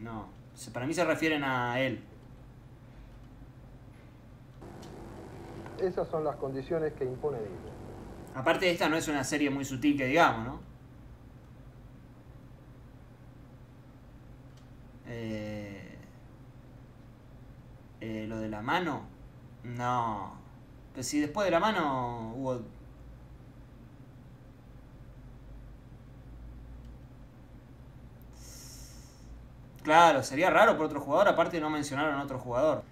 No. Para mí se refieren a él. Esas son las condiciones que impone Diego. Aparte esta no es una serie muy sutil que digamos, ¿no? Eh, eh, lo de la mano, no. Pues si después de la mano hubo... Claro, sería raro por otro jugador, aparte no mencionaron otro jugador.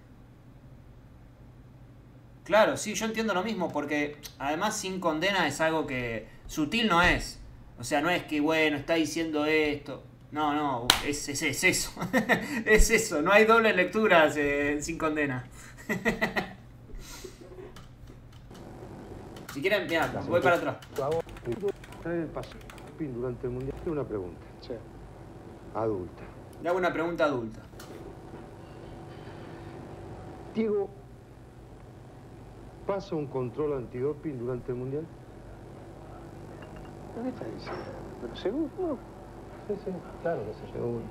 Claro, sí, yo entiendo lo mismo, porque además sin condena es algo que sutil no es. O sea, no es que, bueno, está diciendo esto. No, no, es, es, es eso. es eso, no hay doble lecturas eh, sin condena. si quieren, mira, voy para atrás. Traer el pasado durante el mundial. Tengo una pregunta. Adulta. Le hago una pregunta adulta. Diego, ¿pasa un control antidoping durante el mundial? ¿Qué está diciendo? ¿Pero seguro? Sí, sí, claro que sí. Seguro.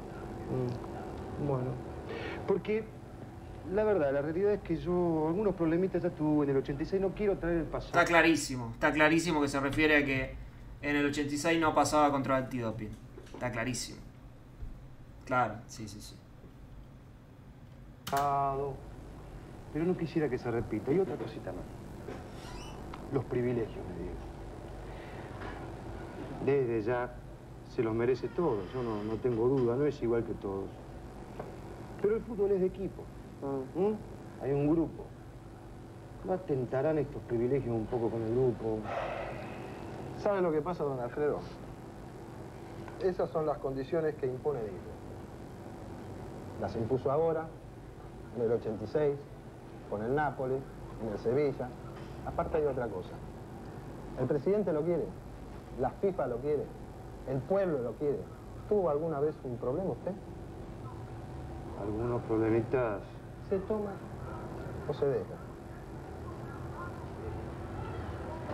Mm, Bueno, porque la verdad, la realidad es que yo algunos problemitas ya tuve en el 86, no quiero traer el pasado. Está clarísimo, está clarísimo que se refiere a que en el 86 no pasaba contra el antidoping. Está clarísimo. Claro, sí, sí, sí. pasado, pero no quisiera que se repita. Y otra cosita más. Los privilegios, me digo. Desde ya se los merece todo, yo no, no tengo duda, no es igual que todos. Pero el fútbol es de equipo. ¿Mm? Hay un grupo. No atentarán estos privilegios un poco con el grupo. ¿Sabe lo que pasa, don Alfredo? Esas son las condiciones que impone Diego. Las impuso ahora, en el 86, con el Nápoles, en el Sevilla. Aparte hay otra cosa. El presidente lo quiere, la FIFA lo quiere, el pueblo lo quiere. ¿Tuvo alguna vez un problema usted? Algunos problemitas. ¿Se toma o se deja?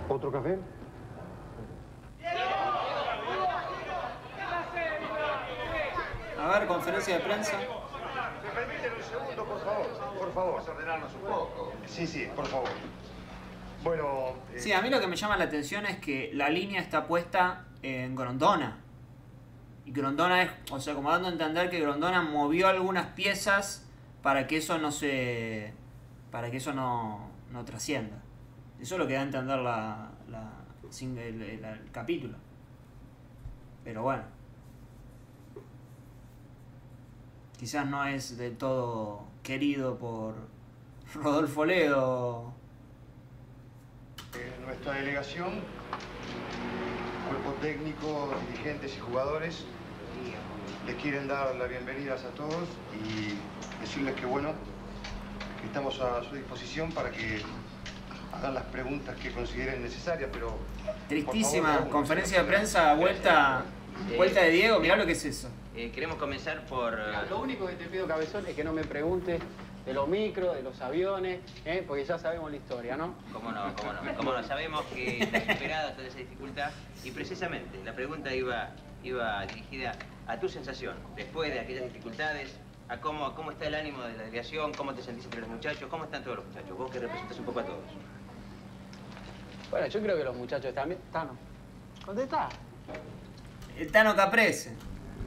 ¿Otro café? A ver, conferencia de prensa. ¿Me permiten un segundo, por favor? Por favor, ordenarnos un poco. Sí, sí, por favor. Bueno, eh, Sí, a mí lo que me llama la atención es que la línea está puesta en Grondona. Y Grondona es, o sea, como dando a entender que Grondona movió algunas piezas para que eso no se. para que eso no, no trascienda. Eso es lo que da a entender la, la- el- el capítulo. Pero bueno. Quizás no es del todo querido por Rodolfo Ledo. eh, nuestra delegación, cuerpo técnico, dirigentes y jugadores, les quieren dar las bienvenidas a todos y decirles que, bueno, que estamos a su disposición para que hagan las preguntas que consideren necesarias, pero... Tristísima favor, conferencia de prensa, vuelta, vuelta de Diego, mirá lo que es eso. Eh, queremos comenzar por... eh, Lo único que te pido, cabezón, es que no me preguntes de los micros, de los aviones, ¿eh? porque ya sabemos la historia, ¿no? Cómo no, cómo no, cómo no. Sabemos que está superada toda esa dificultad y precisamente la pregunta iba, iba dirigida a tu sensación después de aquellas dificultades, a cómo, a cómo está el ánimo de la delegación, cómo te sentís entre los muchachos, cómo están todos los muchachos, vos que representas un poco a todos. Bueno, yo creo que los muchachos también... Tano, ¿dónde está? El Tano Caprese.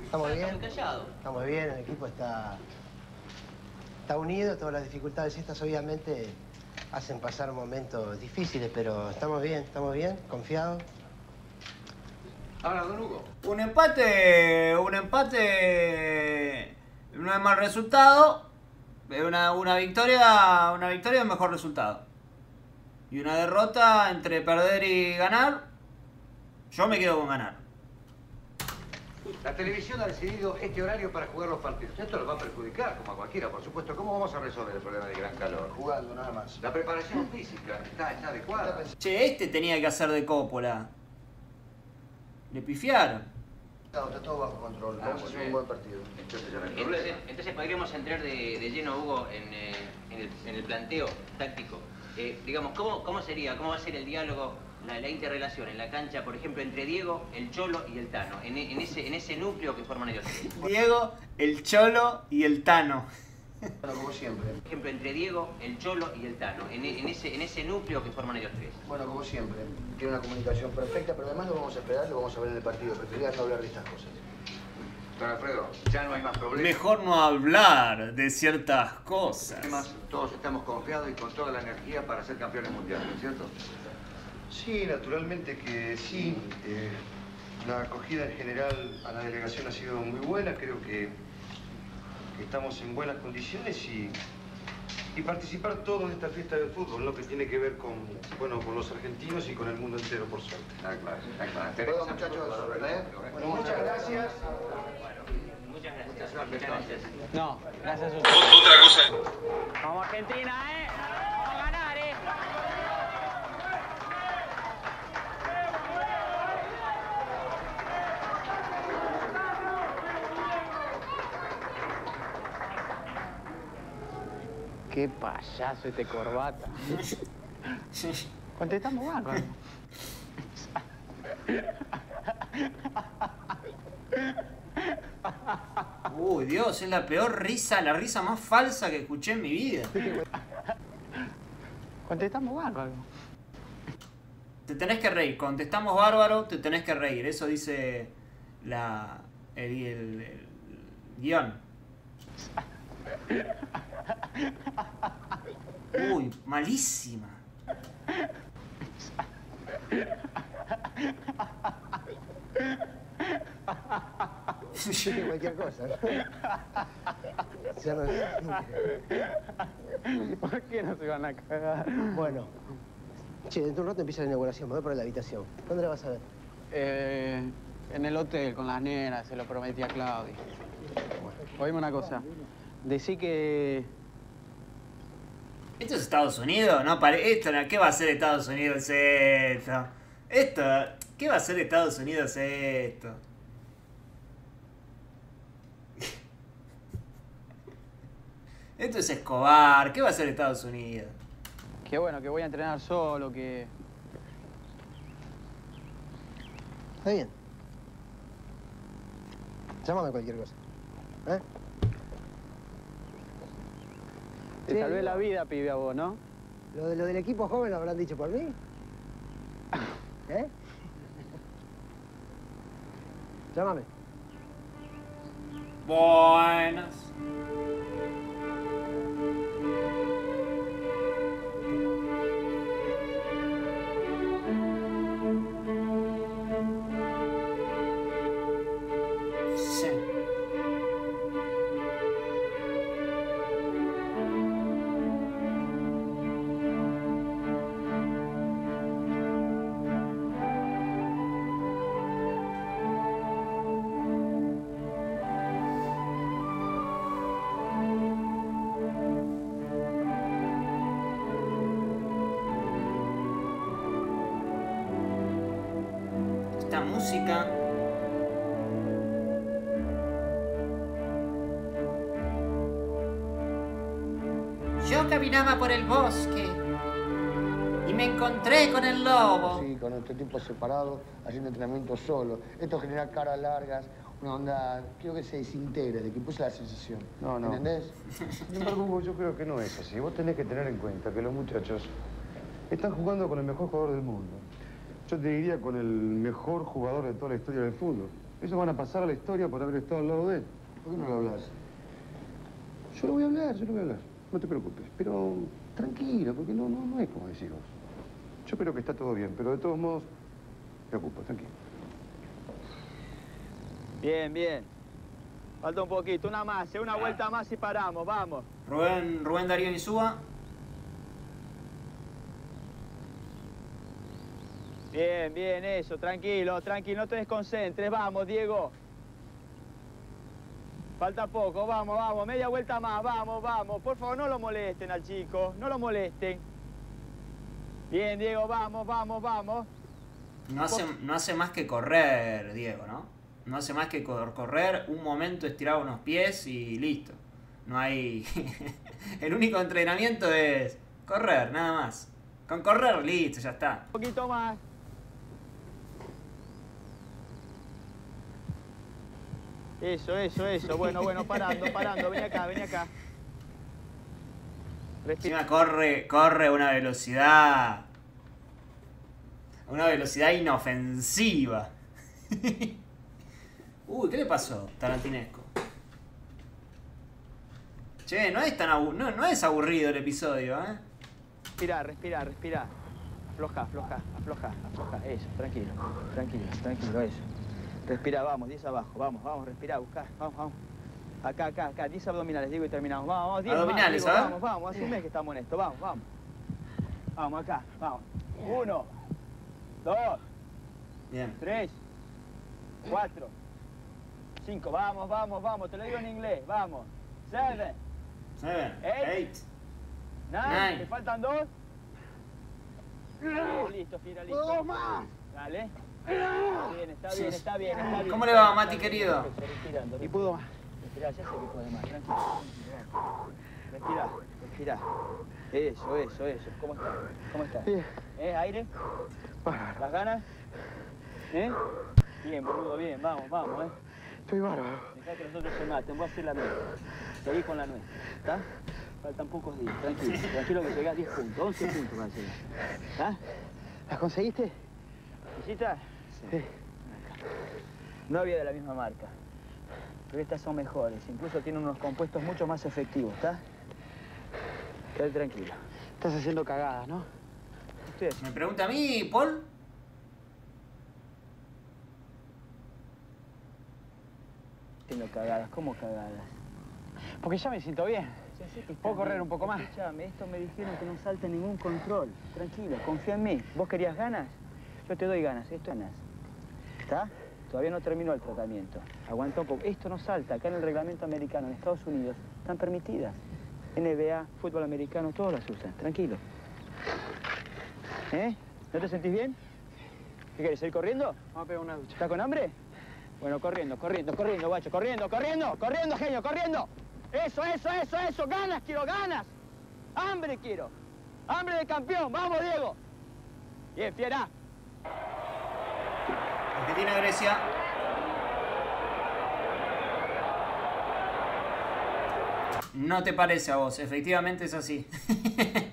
Estamos bien. Estamos bien, el equipo está, está unido, todas las dificultades estas obviamente hacen pasar momentos difíciles, pero estamos bien, estamos bien, confiados. Ahora, don Hugo. Un empate, un empate no es mal resultado. Una, una victoria, una victoria es mejor resultado. Y una derrota entre perder y ganar, yo me quedo con ganar. La televisión ha decidido este horario para jugar los partidos. Esto los va a perjudicar, como a cualquiera, por supuesto. ¿Cómo vamos a resolver el problema de gran calor? Jugando, nada más. La preparación física está, está adecuada. Che, este tenía que hacer de Coppola. Le pifiaron. No, está todo bajo control. Ah, Vamos a muy hacer bien. un buen partido. Entonces ya no hay Entonces, problema. entonces podríamos entrar de, de lleno, Hugo, en, eh, en el, en el planteo táctico. Eh, digamos, ¿cómo, ¿cómo sería, cómo va a ser el diálogo, la, la interrelación en la cancha, por ejemplo, entre Diego, el Cholo y el Tano? En, e- en ese, en ese núcleo que forman ellos tres. Diego, el Cholo y el Tano. Bueno, como siempre. Por ejemplo, entre Diego, el Cholo y el Tano. En, e- en ese, en ese núcleo que forman ellos tres. Bueno, como siempre. Tiene una comunicación perfecta, pero además lo vamos a esperar, lo vamos a ver en el partido. Preferiría no hablar de estas cosas. Don Alfredo, ya no hay más problemas. Mejor no hablar de ciertas cosas. Además, todos estamos confiados y con toda la energía para ser campeones mundiales, ¿no es cierto? Sí, naturalmente que sí. Eh, la acogida en general a la delegación ha sido muy buena. Creo que, estamos en buenas condiciones y, y participar todos de esta fiesta del fútbol, lo que tiene que ver con, bueno, con los argentinos y con el mundo entero, por suerte. Está claro, claro. Bueno, muchachos, ¿eh? Bueno, muchas gracias. Muchas gracias. Muchas gracias. No, gracias a Otra cosa. Vamos Argentina, ¿eh? Vamos a ganar, ¿eh? Qué payaso este corbata. Contestamos bárbaro. Uy, Dios, es la peor risa, la risa más falsa que escuché en mi vida. Contestamos bárbaro. Te tenés que reír. Contestamos bárbaro, te tenés que reír. Eso dice la, el, el- el guion. Uy, malísima. Dije cualquier cosa. ¿Por qué no se van a cagar? Bueno. Che, dentro de un rato empieza la inauguración. Me voy para la habitación. ¿Dónde la vas a ver? Eh, en el hotel, con las nenas, se lo prometí a Claudia. Oíme una cosa. Decí que... ¿Esto es Estados Unidos? No, pare... esto, ¿qué va a ser Estados Unidos esto? Esto, ¿qué va a ser Estados Unidos esto? Esto es Escobar, ¿qué va a ser Estados Unidos? Que bueno, que voy a entrenar solo, que... Está bien. Llámame cualquier cosa. ¿Eh? Te Sí, salvé la vida, pibe, a vos, ¿no? ¿Lo, de, lo del equipo joven lo habrán dicho por mí? ¿Eh? Llámame. Buenas. Bosque y me encontré con el lobo. Sí, con este tipo separado, haciendo entrenamiento solo. Esto genera caras largas, una onda, quiero que se desintegre, de que puse la sensación. No, no. ¿Entendés? Sin embargo, Hugo, yo creo que no es así. Vos tenés que tener en cuenta que los muchachos están jugando con el mejor jugador del mundo. Yo te diría con el mejor jugador de toda la historia del fútbol. Ellos van a pasar a la historia por haber estado al lado de él. ¿Por qué no lo hablas? Yo lo voy a hablar, yo lo voy a hablar. No te preocupes. Pero tranquilo, porque no, no, no es como decís vos. Yo creo que está todo bien, pero de todos modos, me ocupo, tranquilo. Bien, bien. Falta un poquito, una más, eh, una vuelta más y paramos, vamos. Rubén, Rubén Darío Insúa. Bien, bien, eso, tranquilo, tranquilo, no te desconcentres, vamos, Diego. Falta poco, vamos, vamos, media vuelta más, vamos, vamos. Por favor, no lo molesten al chico, no lo molesten. Bien, Diego, vamos, vamos, vamos. No hace, no hace más que correr, Diego, ¿no? No hace más que cor- correr, un momento estirar unos pies y listo. No hay... El único entrenamiento es correr, nada más. Con correr, listo, ya está. Un poquito más. Eso, eso, eso. Bueno, bueno, parando, parando. Ven acá, ven acá. Encima corre, corre a una velocidad. Una velocidad inofensiva. Uy, ¿qué le pasó? Tarantinesco. Che, no es tan abu- no, no es aburrido el episodio, ¿eh? Respira, respira, respira. Afloja, afloja, afloja, afloja. Eso, tranquilo, tranquilo, tranquilo, eso. Respira, vamos, 10 abajo, vamos, vamos, respira, buscar, vamos, vamos. Acá, acá, acá, 10 abdominales, digo y terminamos. Vamos, vamos, 10 Abdominales, más, digo, ¿ah? Vamos, vamos, asume que estamos en esto, vamos, vamos. Vamos, acá, vamos. Uno, dos, Bien. tres, cuatro, cinco, vamos, vamos, vamos, te lo digo en inglés, vamos. Seven, Seven, Eight. eight. nine, Nine. ¿te faltan dos? Listo, Fira, listo. Dos más. Dale. Está bien, está bien, está bien, está bien. ¿Cómo le va, Mati, querido? Respirando. Y pudo más. Respira, ya sé que puede más, tranquilo. Respira, respira. Eso, eso, eso. ¿Cómo estás? ¿Cómo estás? Bien. ¿Eh? ¿Aire? ¿Las ganas? ¿Eh? Bien, boludo, bien. Vamos, vamos, ¿eh? Estoy bárbaro. Dejá que nosotros se maten. Voy a hacer la nuez. Seguí con la nuez. ¿Está? Faltan pocos días. Tranquilo. Tranquilo que llegás 10 puntos. 11 puntos van a llegar. ¿Está? ¿Las conseguiste? ¿Visitas? Sí. No había de la misma marca. Pero estas son mejores. Incluso tienen unos compuestos mucho más efectivos, ¿está? Quédate tranquilo. Estás haciendo cagadas, ¿no? Ustedes. ¿Me pregunta a mí, Paul? Haciendo cagadas. ¿Cómo cagadas? Porque ya me siento bien. ¿Puedo correr bien. un poco más? Escuchame, esto me dijeron que no salte ningún control. Tranquilo, confía en mí. ¿Vos querías ganas? Yo te doy ganas, esto es ganas. ¿Está? Todavía no terminó el tratamiento. Aguanta un poco. Esto no salta. Acá en el reglamento americano, en Estados Unidos, están permitidas. NBA, fútbol americano, todos las usan. Tranquilo. ¿Eh? ¿No te sentís bien? ¿Qué querés, ir corriendo? Vamos a pegar una ducha. ¿Estás con hambre? Bueno, corriendo, corriendo, corriendo, guacho, corriendo, corriendo, corriendo, genio, corriendo. Eso, eso, eso, eso, ganas quiero, ganas. Hambre quiero. Hambre de campeón, vamos, Diego. Bien, fiera. Argentina-Grecia. No te parece a vos, efectivamente es así.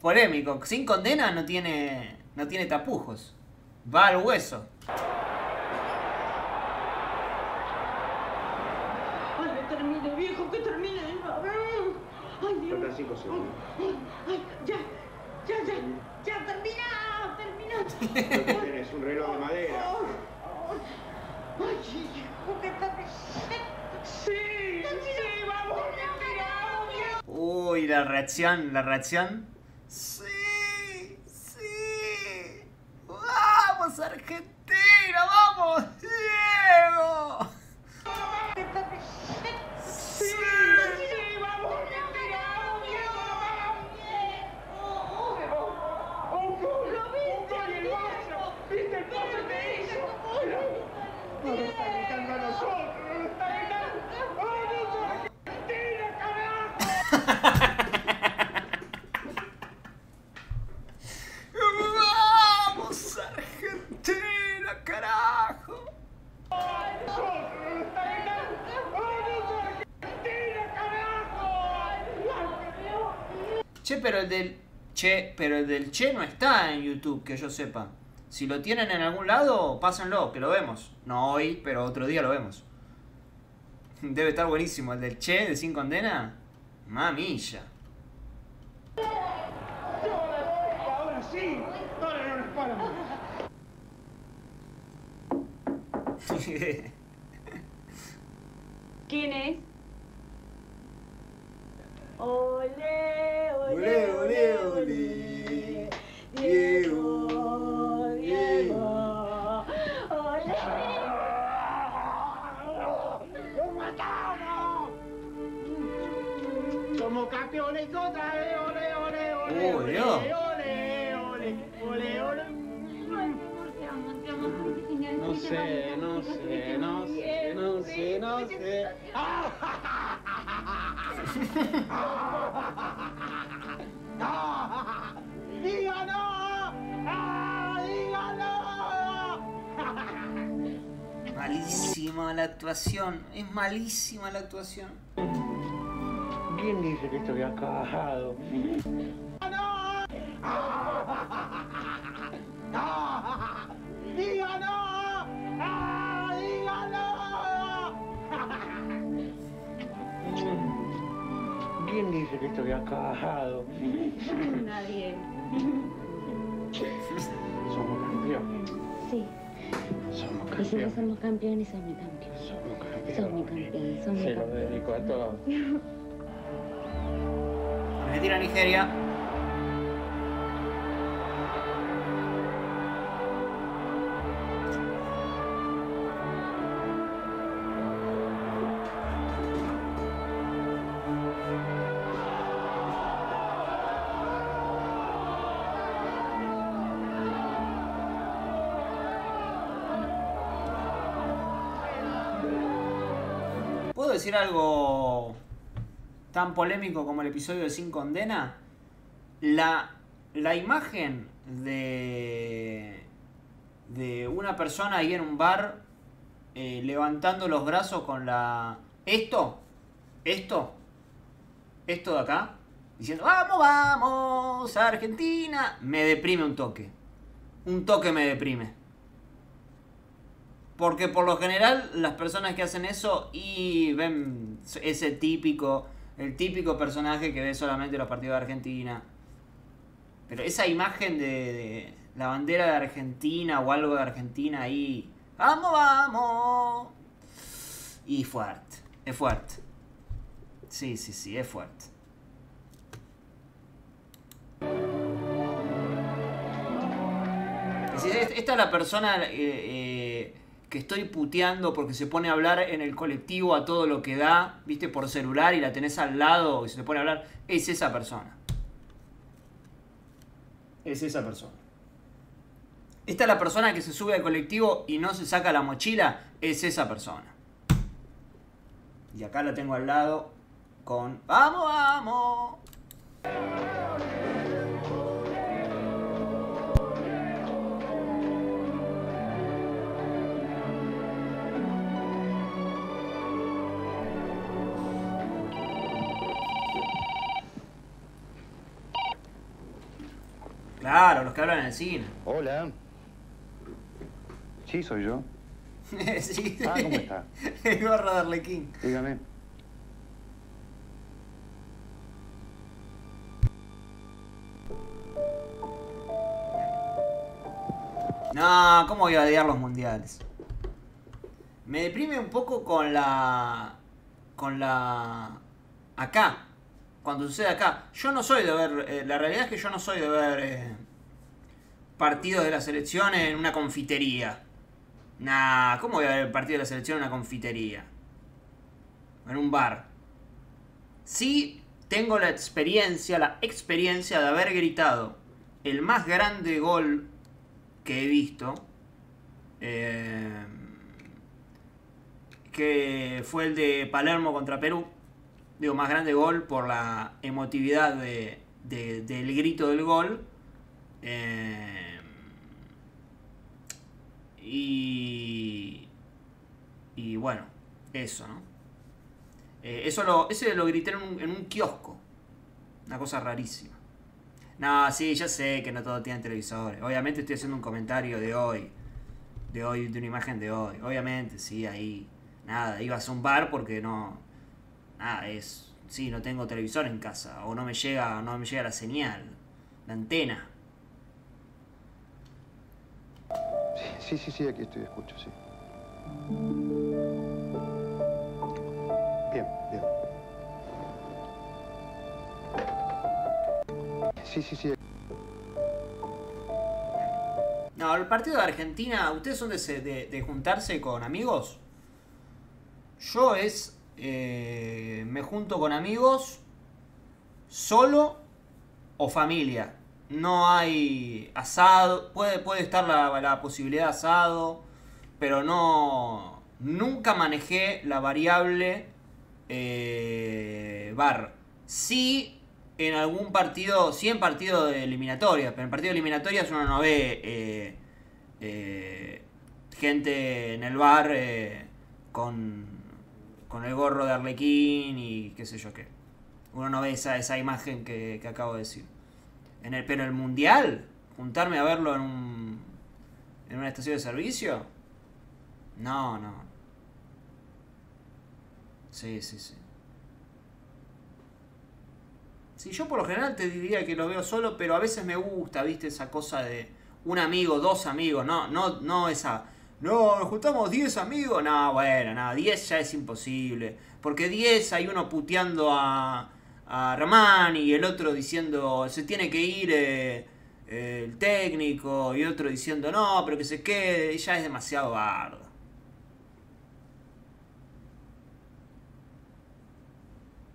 Polémico, sin condena no tiene, no tiene tapujos. Va al hueso. Ay, que termine, viejo, que termine. Ay, Dios. Faltan cinco segundos. Ay, ya, ya, ya, ya, termina, termina. Tenés, un reloj de madera. Ay, hijo, termine. Sí, sí, vamos, vamos. Uy, la reacción, la reacción. Sí, sí. Vamos, Argentina, vamos, Diego. Che, pero el del. Che, pero el del Che no está en YouTube, que yo sepa. Si lo tienen en algún lado, pásenlo, que lo vemos. No hoy, pero otro día lo vemos. Debe estar buenísimo. El del Che de Sin Condena. Mamilla. Ahora sí. ¿Quién es? Ole, ole, ole, ole. Diego, Diego. Ole. ¡Lo matamos! Somos campeones otra vez. Ole, ole, ole. Ole, ole, ole, ole, ole. No sé, no sé, no sé, no sé, no sé. Malísima la actuación. Es malísima la actuación. ¿Quién dice que estoy acabado? ¿Quién dice que estoy acabado? Nadie. Somos campeones. Sí. Somos Y si no campeones. somos campeones, sos mi campeón. Sos mi campeón, sos mi Se lo dedico a todos. Argentina, Nigeria. Decir algo tan polémico como el episodio de Sin Condena? La, la imagen de, de una persona ahí en un bar eh, levantando los brazos con la... Esto, esto, esto de acá, diciendo, vamos, vamos, Argentina, me deprime un toque. Un toque me deprime. Porque por lo general las personas que hacen eso y ven ese típico, el típico personaje que ve solamente los partidos de Argentina. Pero esa imagen de, la bandera de Argentina o algo de Argentina ahí, vamos, vamos. Y fuerte, es fuerte. Sí, sí, sí, es fuerte. Esta es la persona eh, eh, que estoy puteando porque se pone a hablar en el colectivo a todo lo que da, viste, por celular y la tenés al lado y se pone a hablar. Es esa persona. Es esa persona. Esta es la persona que se sube al colectivo y no se saca la mochila. Es esa persona. Y acá la tengo al lado con... ¡Vamos, vamos! Claro, los que hablan en el cine. Hola. Sí, soy yo. sí. Ah, ¿cómo está? El gorro de Arlequín. Dígame. No, ¿cómo voy a odiar los mundiales? Me deprime un poco con la. con la. acá. Cuando sucede acá. Yo no soy de ver. eh, la realidad es que yo no soy de ver. eh, partidos de la selección en una confitería. Nah, ¿cómo voy a ver partido de la selección en una confitería? En un bar. Sí, tengo la experiencia, la experiencia de haber gritado el más grande gol que he visto. eh, que fue el de Palermo contra Perú. Digo, más grande gol por la emotividad de, de- del grito del gol. Eh, y, y bueno, eso, ¿no? Eh, eso lo, ese lo grité en un, en un kiosco. Una cosa rarísima. No, sí, yo sé que no todos tienen televisores. Obviamente estoy haciendo un comentario de hoy. De hoy, de una imagen de hoy. Obviamente, sí, ahí. Nada, ibas a un bar porque no. Nada, es. Sí, no tengo televisor en casa. O no me llega, no me llega la señal. La antena. Sí, sí, sí, aquí estoy, escucho, sí. Bien, bien. Sí, sí, sí. No, el partido de Argentina, ¿ustedes son de, de juntarse con amigos? Yo es. Eh, me junto con amigos solo o familia. No hay asado. Puede, puede estar la, la posibilidad de asado. Pero no. Nunca manejé la variable eh, bar. Sí en algún partido, sí en partido de eliminatoria, pero en partido de eliminatorias uno no ve eh, gente en el bar con, con el gorro de Arlequín y qué sé yo qué. Uno no ve esa, esa imagen que, que acabo de decir. En el, pero el mundial, juntarme a verlo en un, en una estación de servicio, no, no. Sí, sí, sí. Sí, yo por lo general te diría que lo veo solo, pero a veces me gusta, viste, esa cosa de un amigo, dos amigos, no, no, no esa. No, nos juntamos 10 amigos. No, bueno, no, 10 ya es imposible. Porque 10 hay uno puteando a, a Román y el otro diciendo se tiene que ir eh, eh, el técnico y otro diciendo no, pero que se quede. Ya es demasiado bardo.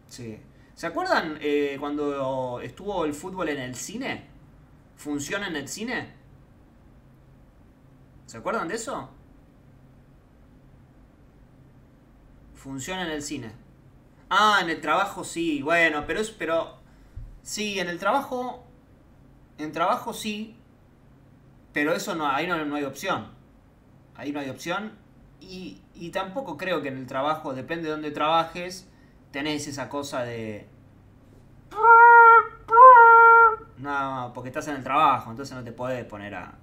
Sí. ¿Se acuerdan eh, cuando estuvo el fútbol en el cine? ¿Funciona en el cine? ¿Se acuerdan de eso? Funciona en el cine. Ah, en el trabajo sí, bueno, pero es, pero sí, en el trabajo, en trabajo sí, pero eso no, ahí no, no hay opción. Ahí no hay opción y, y tampoco creo que en el trabajo, depende de dónde trabajes, tenés esa cosa de... No, porque estás en el trabajo, entonces no te podés poner a...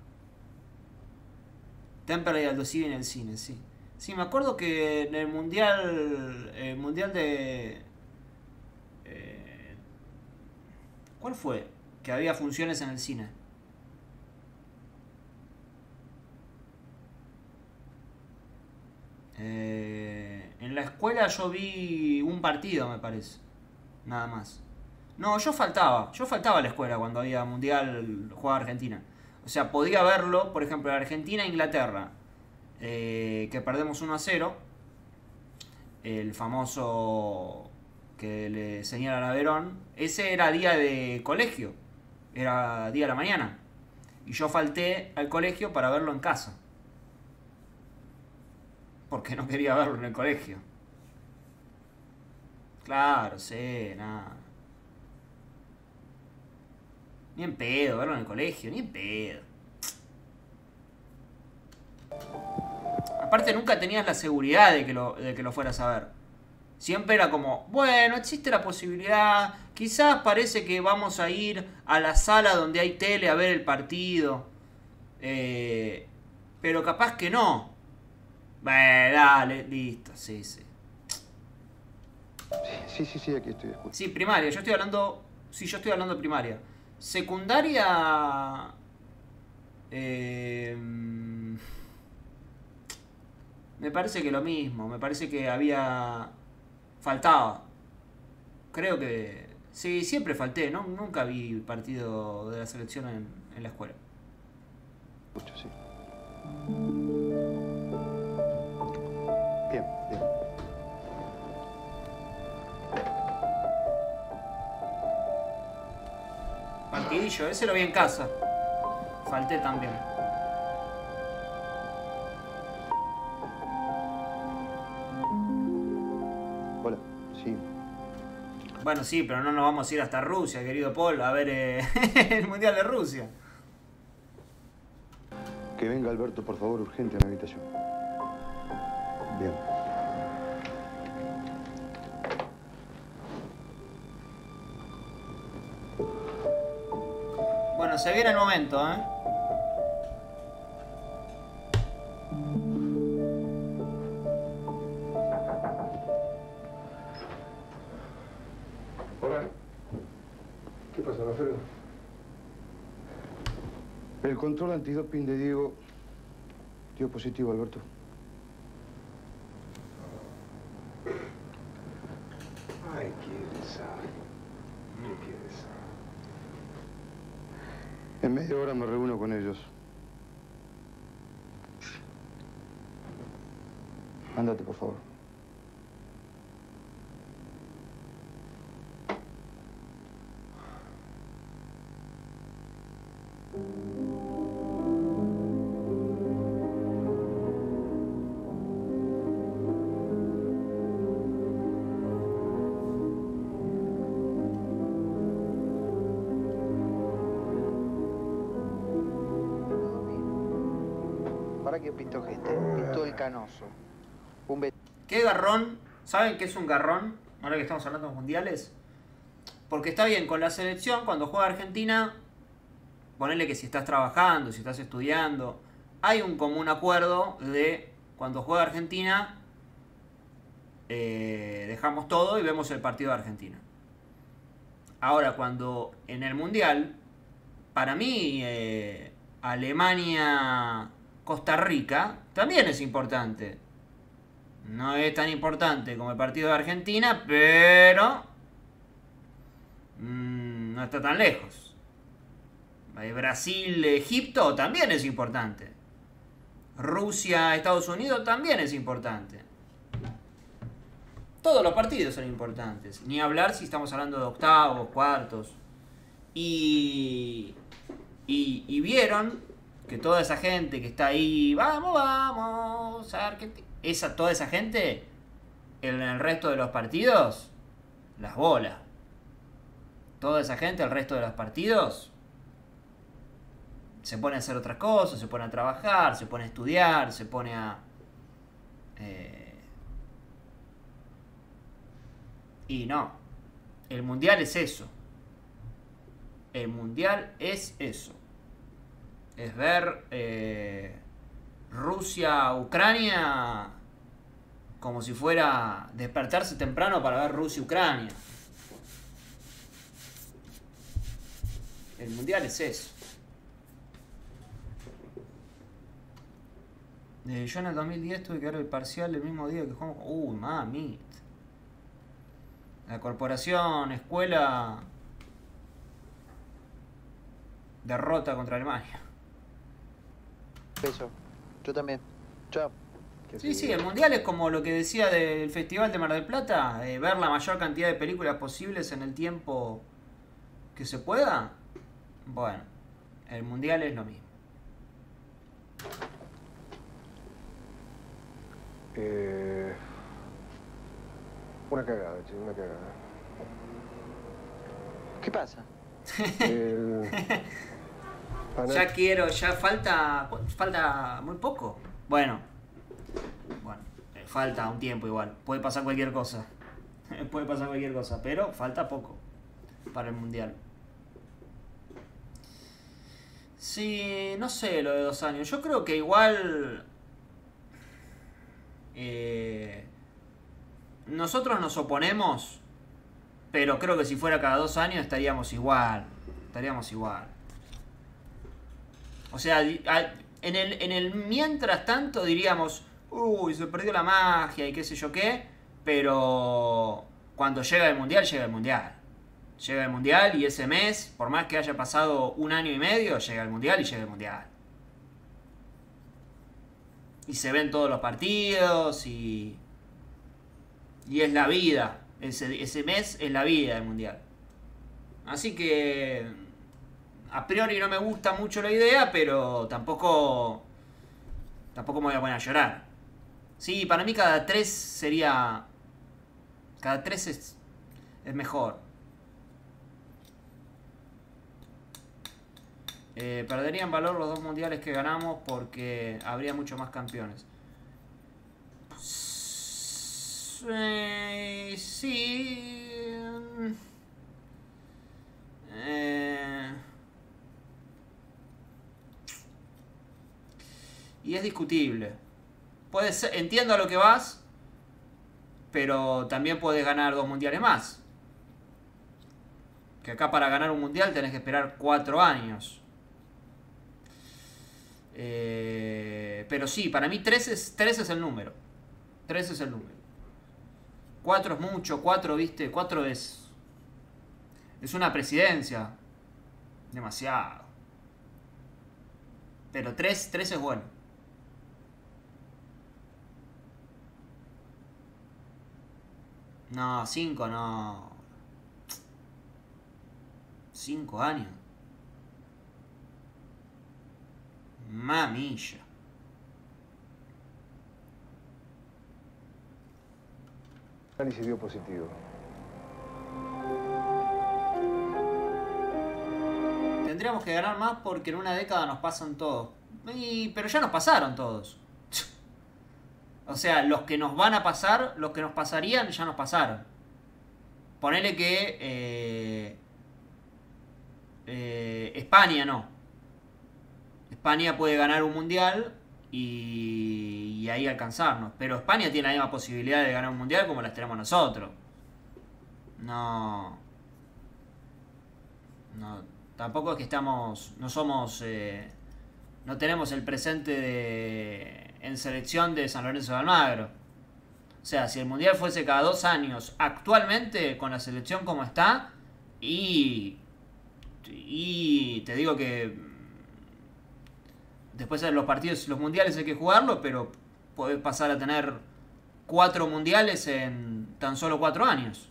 Temperley y Aldo en el cine, sí. Sí, me acuerdo que en el mundial. El mundial de. eh, ¿Cuál fue? Que había funciones en el cine. Eh, en la escuela yo vi un partido, me parece. Nada más. No, yo faltaba. Yo faltaba a la escuela cuando había mundial jugaba Argentina. O sea, podía verlo, por ejemplo, Argentina-Inglaterra, eh, que perdemos 1 a 0. El famoso que le señalan a Verón. Ese era día de colegio. Era día de la mañana. Y yo falté al colegio para verlo en casa. Porque no quería verlo en el colegio. Claro, sí, nada. Ni en pedo, verlo en el colegio, ni en pedo. Aparte nunca tenías la seguridad de que lo, de que lo fueras a ver. Siempre era como, bueno, existe la posibilidad, quizás parece que vamos a ir a la sala donde hay tele a ver el partido. Eh, pero capaz que no. Bueno, dale, listo, sí, sí. Sí, sí, sí, aquí estoy, escucho. Sí, primaria, yo estoy hablando. Sí, yo estoy hablando primaria. Secundaria. eh, me parece que lo mismo. Me parece que había. Faltaba. Creo que. Sí, siempre falté. ¿no? Nunca vi partido de la selección en, en la escuela. Escucho, sí. Bien, bien. Partidillo, ese lo vi en casa. Falté también. Bueno, sí, pero no nos vamos a ir hasta Rusia, querido Paul, a ver eh, el Mundial de Rusia. Que venga Alberto, por favor, urgente a mi habitación. Bien. Bueno, se viene el momento, ¿eh? Control antidoping de Diego dio positivo, Alberto. Ay, qué desastre. Qué desastre. En media hora me reúno con ellos. Ándate, por favor. Que pintó gente, pintó el canoso. Un ¿Qué garrón? ¿Saben qué es un garrón? Ahora que estamos hablando de mundiales. Porque está bien, con la selección, cuando juega Argentina, ponele que si estás trabajando, si estás estudiando, hay un común acuerdo de cuando juega Argentina, eh, dejamos todo y vemos el partido de Argentina. Ahora, cuando en el mundial, para mí, eh, Alemania-Costa Rica también es importante. No es tan importante como el partido de Argentina, pero mm, no está tan lejos. Eh, Brasil-Egipto también es importante. Rusia-Estados Unidos también es importante. Todos los partidos son importantes. Ni hablar si estamos hablando de octavos, cuartos. Y, y, y vieron que toda esa gente que está ahí, vamos, vamos, Argentina. Esa, toda esa gente, en el resto de los partidos, las bolas. Toda esa gente, el resto de los partidos, se pone a hacer otras cosas, se pone a trabajar, se pone a estudiar, se pone a... eh, y no, el mundial es eso. El mundial es eso. Es ver eh, Rusia, Ucrania, como si fuera despertarse temprano para ver Rusia, Ucrania. El mundial es eso. Eh, yo en el 2010 tuve que ver el parcial el mismo día que jugamos. Uy, mami. La corporación, escuela. Derrota contra Alemania. Beso. Yo también. Chao. Sí, sí, el mundial es como lo que decía del Festival de Mar del Plata, eh, ver la mayor cantidad de películas posibles en el tiempo que se pueda. Bueno, el mundial es lo mismo. Eh, una cagada, che, una cagada. ¿Qué pasa? El- Ya quiero, ya falta. Falta muy poco. Bueno. Bueno, eh, falta un tiempo igual. Puede pasar cualquier cosa. Puede pasar cualquier cosa, pero falta poco para el mundial. Sí, no sé lo de dos años. Yo creo que igual. eh, nosotros nos oponemos, pero creo que si fuera cada dos años estaríamos igual. Estaríamos igual. O sea, en el, en el mientras tanto diríamos, uy, se perdió la magia y qué sé yo qué, pero cuando llega el mundial, llega el mundial. Llega el mundial y ese mes, por más que haya pasado un año y medio, llega el mundial y llega el mundial. Y se ven todos los partidos y. Y es la vida. Ese, ese mes es la vida del mundial. Así que. A priori no me gusta mucho la idea, pero tampoco. Tampoco me voy a poner a llorar. Sí, para mí cada tres sería. Cada tres es, es mejor. Eh, perderían valor los dos mundiales que ganamos porque habría mucho más campeones. Eh, sí. Eh, y es discutible. Puede entiendo a lo que vas, pero también puedes ganar dos mundiales más. Que acá para ganar un mundial tenés que esperar cuatro años. Eh, pero sí, para mí 3 es, 3 es el número. 3 es el número. 4 es mucho, 4, viste, 4 es. Es una presidencia. Demasiado. Pero 3, 3 es bueno. No, 5 no. 5 años. Mamilla. análisis dio positivo. Tendríamos que ganar más porque en una década nos pasan todos. Y- pero ya nos pasaron todos. O sea, los que nos van a pasar, los que nos pasarían, ya nos pasaron. Ponele que eh, eh, España no. España puede ganar un mundial y, y ahí alcanzarnos. Pero España tiene la misma posibilidad de ganar un mundial como las tenemos nosotros. No. No. Tampoco es que estamos. No somos. eh, no tenemos el presente de, en selección de San Lorenzo de Almagro. O sea, si el mundial fuese cada dos años, actualmente con la selección como está, y. Y te digo que. Después de los partidos, los mundiales hay que jugarlo, pero podés pasar a tener cuatro mundiales en tan solo cuatro años.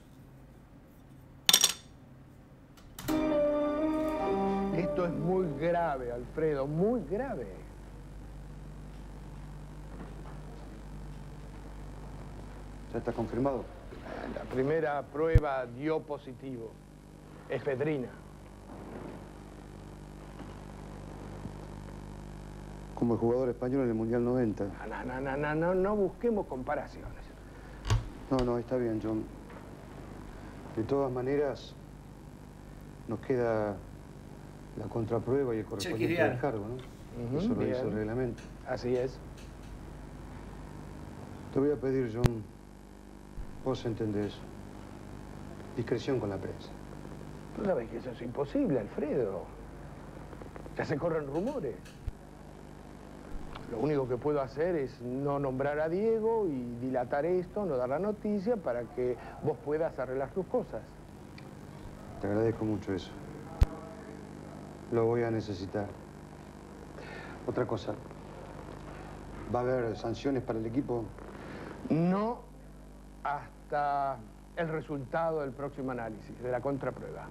Esto es muy grave, Alfredo, muy grave. ¿Ya está confirmado? La primera prueba dio positivo. Efedrina. Como el jugador español en el Mundial 90. No, no, no, no, no, no busquemos comparaciones. No, no, está bien, John. De todas maneras, nos queda la contraprueba y el correspondiente Chequear. descargo, ¿no? Eso lo dice bien. el reglamento. Así es. Te voy a pedir, John, vos entendés, discreción con la prensa. Tú sabes que eso es imposible, Alfredo. Ya se corren rumores. Lo único que puedo hacer es no nombrar a Diego y dilatar esto, no dar la noticia para que vos puedas arreglar tus cosas. Te agradezco mucho eso. Lo voy a necesitar. Otra cosa. ¿Va a haber sanciones para el equipo? No hasta el resultado del próximo análisis, de la contraprueba.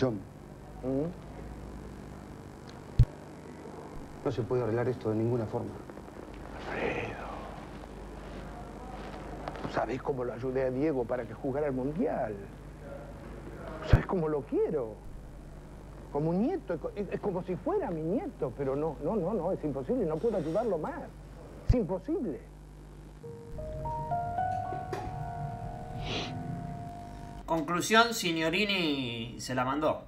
John, ¿Mm? no se puede arreglar esto de ninguna forma. Alfredo. ¿Tú sabes cómo lo ayudé a Diego para que jugara el Mundial? ¿Sabes cómo lo quiero? Como un nieto, es es como si fuera mi nieto, pero no, no, no, no, es imposible, no puedo ayudarlo más. Es imposible. Conclusión, Signorini se la mandó.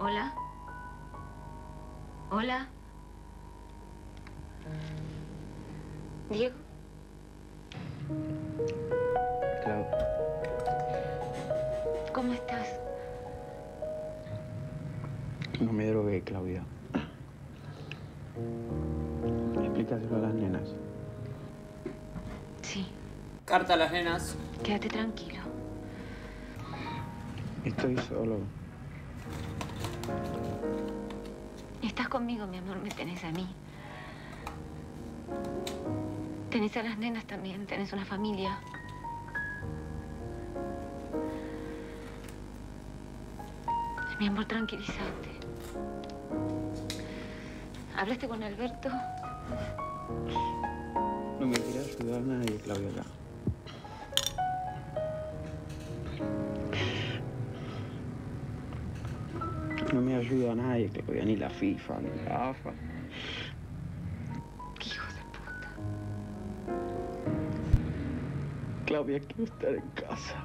Hola. Hola. Diego. No me drogué, Claudia. Explícaselo a las nenas. Sí. Carta a las nenas. Quédate tranquilo. Estoy solo. Estás conmigo, mi amor, me tenés a mí. Tenés a las nenas también, tenés una familia. Mi amor, tranquilízate. ¿Hablaste con Alberto? No me quiere ayudar nadie, Claudia. No me ayuda a nadie, Claudia, ni la FIFA, ni la AFA. Claudia, quiero estar en casa.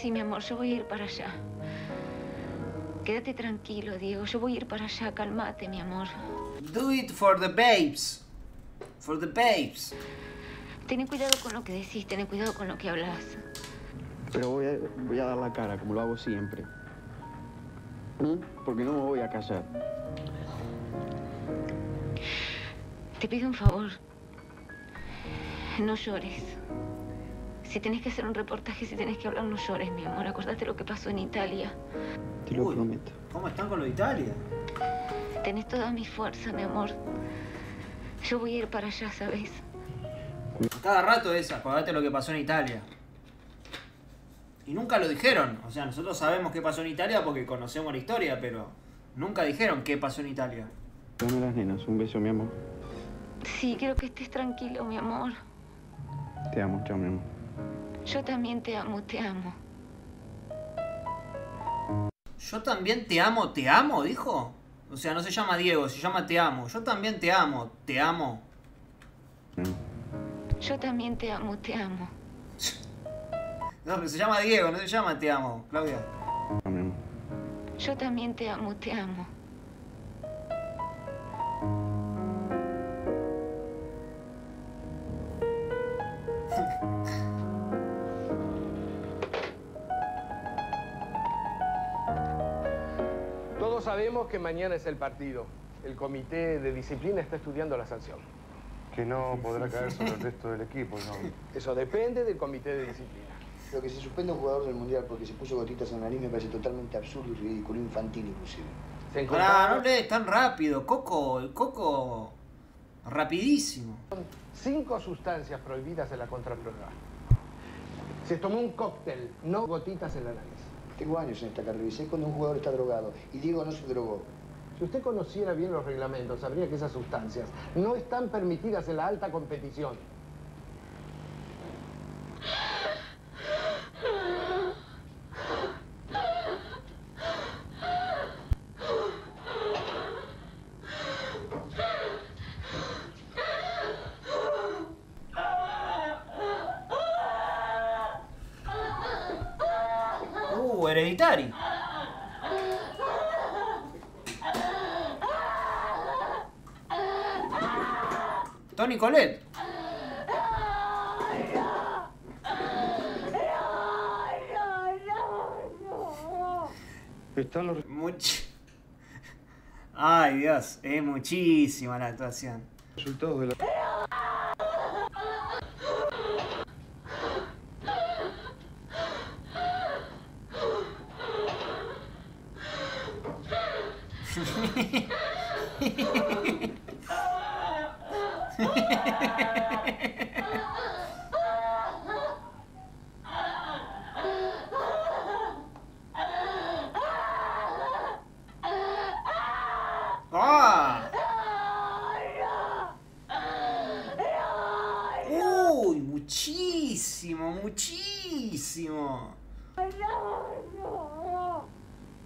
Sí, mi amor, yo voy a ir para allá. Quédate tranquilo, Diego. Yo voy a ir para allá. Calmate, mi amor. Do it for the babes. For the babes. Ten cuidado con lo que decís, ten cuidado con lo que hablas. Pero voy a, voy a dar la cara, como lo hago siempre. ¿Mm? Porque no me voy a callar. Te pido un favor. No llores. Si tenés que hacer un reportaje, si tenés que hablar, no llores, mi amor. Acordate lo que pasó en Italia. Te lo prometo. ¿Cómo están con lo de Italia? Tenés toda mi fuerza, mi amor. Yo voy a ir para allá, ¿sabes? Cada rato es, acordate lo que pasó en Italia. Y nunca lo dijeron. O sea, nosotros sabemos qué pasó en Italia porque conocemos la historia, pero nunca dijeron qué pasó en Italia. Dame las nenas, un beso, mi amor. Sí, quiero que estés tranquilo, mi amor. Te amo, chao, mi amor. Yo también te amo, te amo. Yo también te amo, te amo, dijo. O sea, no se llama Diego, se llama te amo. Yo también te amo, te amo. Yo también te amo, te amo. No, pero se llama Diego, no se llama te amo, Claudia. Yo también te amo, te amo. Sabemos que mañana es el partido. El comité de disciplina está estudiando la sanción. Que no podrá caer sobre el resto del equipo, ¿no? Eso depende del comité de disciplina. Lo que se suspende a un jugador del Mundial porque se puso gotitas en la nariz me parece totalmente absurdo y ridículo, infantil inclusive. Pará, no lees tan rápido. Coco, el Coco. Rapidísimo. Cinco sustancias prohibidas en la contraprueba. Se tomó un cóctel, no gotitas en la nariz. Tengo años en esta carrera y sé cuando un jugador está drogado. Y Diego no se drogó. Si usted conociera bien los reglamentos, sabría que esas sustancias no están permitidas en la alta competición. Muchísima la actuación.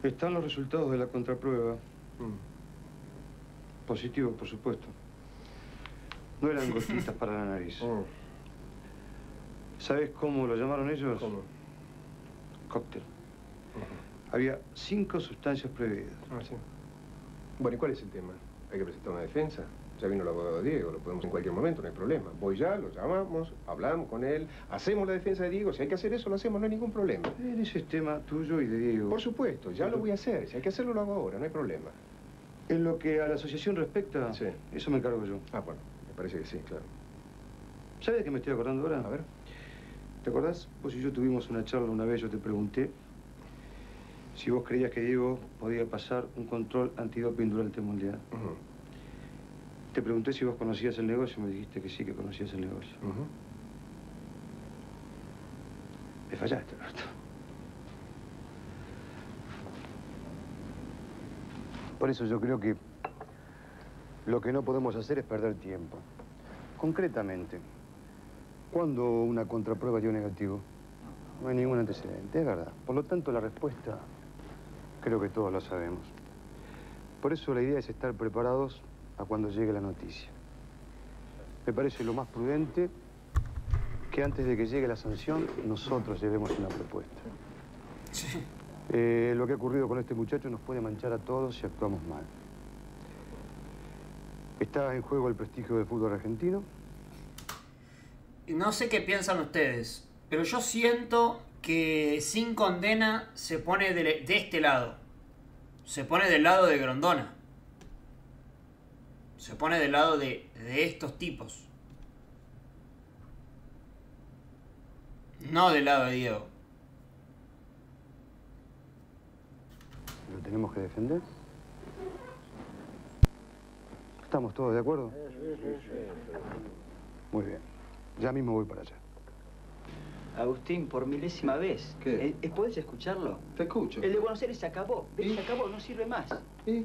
Están los resultados de la contraprueba. Positivos, por supuesto. No eran gotitas para la nariz. ¿Sabes cómo lo llamaron ellos? Cóctel. Había cinco sustancias prohibidas. Ah, sí. Bueno, ¿y cuál es el tema? Hay que presentar una defensa. Ya vino el abogado Diego, lo podemos en cualquier momento, no hay problema. Voy ya, lo llamamos, hablamos con él, hacemos la defensa de Diego. Si hay que hacer eso, lo hacemos, no hay ningún problema. En ese tema tuyo y de Diego. Por supuesto, ya lo voy a hacer. Si hay que hacerlo, lo hago ahora, no hay problema. En lo que a la asociación respecta, eso me encargo yo. Ah, bueno, me parece que sí, claro. ¿Sabes de qué me estoy acordando ahora? A ver. ¿Te acordás? Vos y yo tuvimos una charla una vez, yo te pregunté si vos creías que Diego podía pasar un control antidoping durante el Mundial. Te pregunté si vos conocías el negocio y me dijiste que sí, que conocías el negocio. Me fallaste, Alberto. Por eso yo creo que lo que no podemos hacer es perder tiempo. Concretamente, cuando una contraprueba dio negativo, no hay ningún antecedente, es verdad. Por lo tanto, la respuesta creo que todos lo sabemos. Por eso la idea es estar preparados a cuando llegue la noticia. Me parece lo más prudente que antes de que llegue la sanción, nosotros llevemos una propuesta. Eh, lo que ha ocurrido con este muchacho nos puede manchar a todos si actuamos mal. Está en juego el prestigio del fútbol argentino. No sé qué piensan ustedes, pero yo siento que sin condena se pone de, de este lado. Se pone del lado de Grondona. Se pone del lado de, de estos tipos. No del lado de Diego. ¿Lo tenemos que defender? ¿Estamos todos de acuerdo? Muy bien. Ya mismo voy para allá. Agustín, por milésima vez. ¿Qué? Eh, ¿Puedes escucharlo? Te escucho. El de Buenos Aires se acabó. ¿Ves? Se acabó, no sirve más.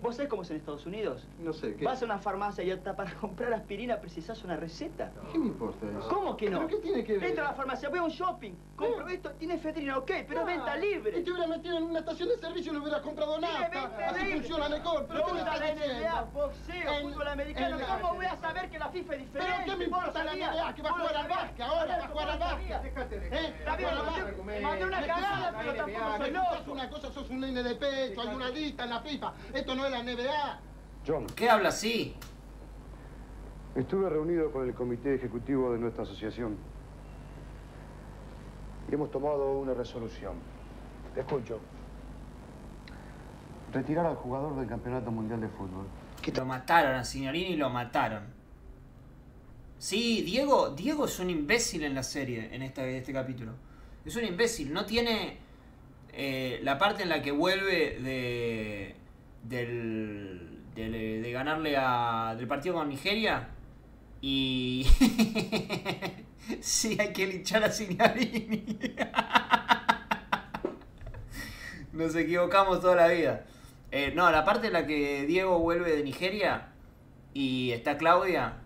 ¿Vos sabés cómo es en Estados Unidos? No sé, ¿qué? Vas a una farmacia y hasta para comprar aspirina precisas una receta. ¿Qué me importa eso? ¿Cómo que no? ¿Pero qué tiene que ver? Entro a la farmacia, voy a un shopping, compro esto, tiene efedrina, ok, pero Ah, venta libre. Y te hubiera metido en una estación de servicio y no hubieras comprado nada. Así funciona mejor. ¿Pero qué me estás la NBA, boxeo, En- fútbol americano, en la- ¿cómo voy a saber que la FIFA es diferente? ¿Pero qué me importa la NBA? Que va a jugar al básquet ahora, va a jugar al básquet. ¿Eh? Está bien, mandé- una ¿Me cagada, pero tampoco ¿Me soy escuchás loco. una cosa, sos un nene de pecho, hay una lista en la FIFA. Esto no es la NBA. John, ¿Qué habla así? estuve reunido con el comité ejecutivo de nuestra asociación. Y hemos tomado una resolución. Te escucho. Retirar al jugador del Campeonato Mundial de Fútbol. Lo mataron a Signorini, lo mataron. Sí, Diego, Diego es un imbécil en la serie, en esta, este capítulo. Es un imbécil, no tiene eh, la parte en la que vuelve de, del, de ganarle a, del partido con Nigeria y... sí, hay que linchar a Signorini. Nos equivocamos toda la vida. Eh, no, la parte en la que Diego vuelve de Nigeria y está Claudia